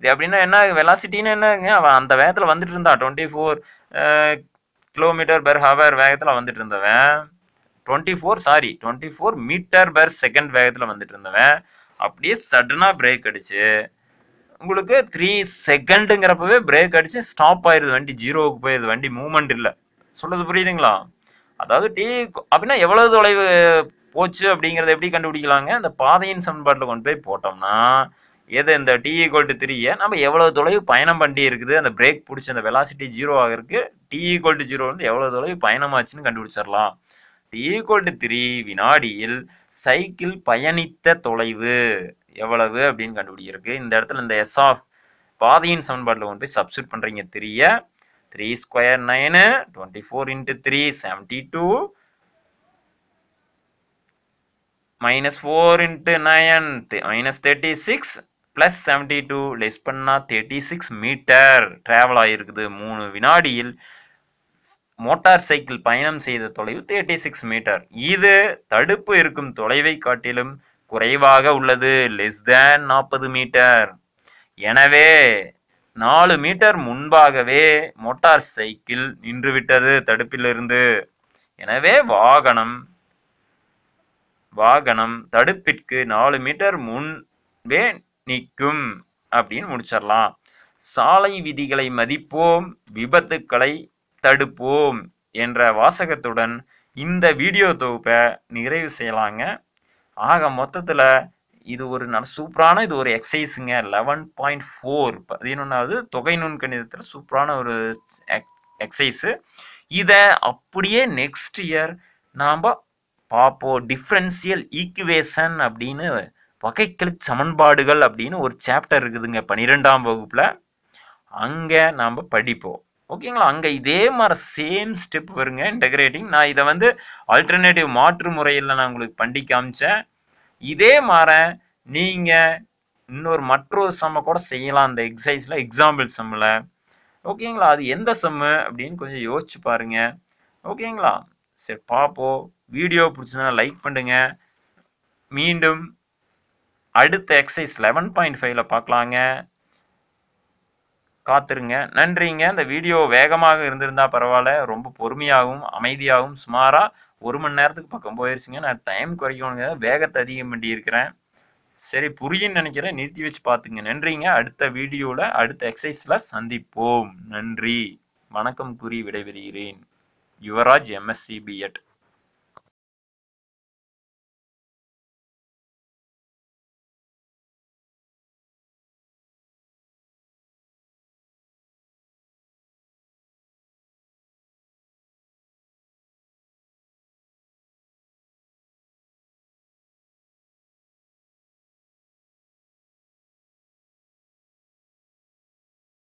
இது அப்படின்னா என்ன வெலாசிட்டின்னு என்னங்க அவன் அந்த வேகத்தில் வந்துட்டு இருந்தா twenty four kilometre per hour வேகத்தில் வந்துட்டு இருந்தவன். Twenty four sorry twenty four metre per second வேகத்தில் வந்துட்டு இருந்தவன். அப்படியே சடனாக பிரேக் அடிச்சு உங்களுக்கு த்ரீ செகண்டுங்கிறப்பவே பிரேக் அடிச்சு ஸ்டாப் ஆயிருது வண்டி ஜீரோவுக்கு போயிருது வண்டி மூமெண்ட் இல்லை. சொல்லுது புரியுதுங்களா? அதாவது டீ அப்படின்னா எவ்வளவு தொலைவு போச்சு அப்படிங்கிறத எப்படி கண்டுபிடிக்கலாங்க? அந்த பாதையின் சமன்பாட்டில் கொண்டு போய் போட்டோம்னா எது இந்த டி ஈக்குவல் டு த்ரீயை நம்ம எவ்வளவு தொலைவு பயணம் பண்ணி இருக்குது அந்த பிரேக் பிடிச்சி அந்த வெலாசிட்டி ஜீரோ ஆகிறதுக்கு டி ஈக்குவல் டு ஜீரோ வந்து எவ்வளவு தொலைவு பயணமாச்சுன்னு கண்டுபிடிச்சிடலாம். டி ஈக்குவல் டு த்ரீ வினாடியில் சைக்கிள் பயணித்த தொலைவு எவ்வளவு அப்படின்னு கண்டுபிடிக்கிறதுக்கு இந்த இடத்துல இந்த எஸ் ஆஃப் பாதையின் சமன்பாட்டில் கொண்டு போய் சப்ஸ்டியூட் பண்ணுறீங்க த்ரீயை three square nine twenty four into three seventy two minus four into nine minus thirty six plus seventy two less பண்ணால் தேர்ட்டி சிக்ஸ் மீட்டர் ட்ராவல் ஆகிருக்குது மூணு வினாடியில் மோட்டார் சைக்கிள் பயணம் செய்த தொலைவு தேர்ட்டி சிக்ஸ் மீட்டர் இது தடுப்பு இருக்கும் தொலைவை காட்டிலும் குறைவாக உள்ளது. லெஸ் தேன் நாற்பது மீட்டர் எனவே நாலு மீட்டர் முன்பாகவே மோட்டார் சைக்கிள் நின்றுவிட்டது தடுப்பிலிருந்து. எனவே வாகனம் வாகனம் தடுப்பிற்கு நாலு மீட்டர் முன்பே நிற்கும் அப்படின்னு முடிச்சிடலாம். சாலை விதிகளை மதிப்போம் விபத்துக்களை தடுப்போம் என்ற வாசகத்துடன் இந்த வீடியோ தொகுப்பை நிறைவு செய்யலாங்க. ஆக மொத்தத்தில் இது ஒரு நல்ல சூப்பரான இது ஒரு எக்ஸசைஸுங்க லெவன் பாயிண்ட் ஃபோர் பதினொன்றாவது தொகை நுண்கணிதத்தில் சூப்பரான ஒரு எக்ஸசைஸு இதை அப்படியே நெக்ஸ்ட் இயர் நாம் பார்ப்போம் டிஃப்ரென்சியல் ஈக்குவேஷன் அப்படின்னு வகைக்கெழு சமன்பாடுகள் அப்படின்னு ஒரு சாப்டர் இருக்குதுங்க பன்னிரெண்டாம் வகுப்பில். அங்கே நாம் படிப்போம். ஓகேங்களா? அங்கே இதே மாதிரி சேம் ஸ்டெப் வருங்க இன்டகிரேட்டிங் நான் இதை வந்து ஆல்டர்னேட்டிவ் மாற்று முறையில் நான் உங்களுக்கு பண்ணி காமிச்சேன். இதே மாதிரி நீங்கள் இன்னொரு மற்றொரு சம்மை கூட செய்யலாம் அந்த எக்ஸசைஸில் எக்ஸாம்பிள் சம்மில் ஓகேங்களா? அது எந்த சம்மு அப்படின்னு கொஞ்சம் யோசிச்சு பாருங்கள் ஓகேங்களா? சரி பார்ப்போம். வீடியோ பிடிச்சதுன்னா லைக் பண்ணுங்க. மீண்டும் அடுத்த எக்ஸசைஸ் லெவன் பாயிண்ட் ஃபைவ்ல பார்க்கலாங்க. காத்துருங்க. நன்றிங்க. இந்த வீடியோ வேகமாக இருந்திருந்தா பரவாயில்ல. ரொம்ப பொறுமையாகவும் அமைதியாகவும் சுமாராக ஒரு மணி நேரத்துக்கு பக்கம் போயிருச்சுங்க. நான் டைம் குறைக்கணுங்க. வேகத்தை அதிகம் பண்ணி இருக்கிறேன். சரி புரியுன்னு நினைக்கிறேன். நிறுத்தி வச்சு பார்த்துங்க. நன்றிங்க. அடுத்த வீடியோவில் அடுத்த எக்ஸசைஸில் சந்திப்போம். நன்றி. வணக்கம் கூறி விடைபெறுகிறேன். your RGMSC be it.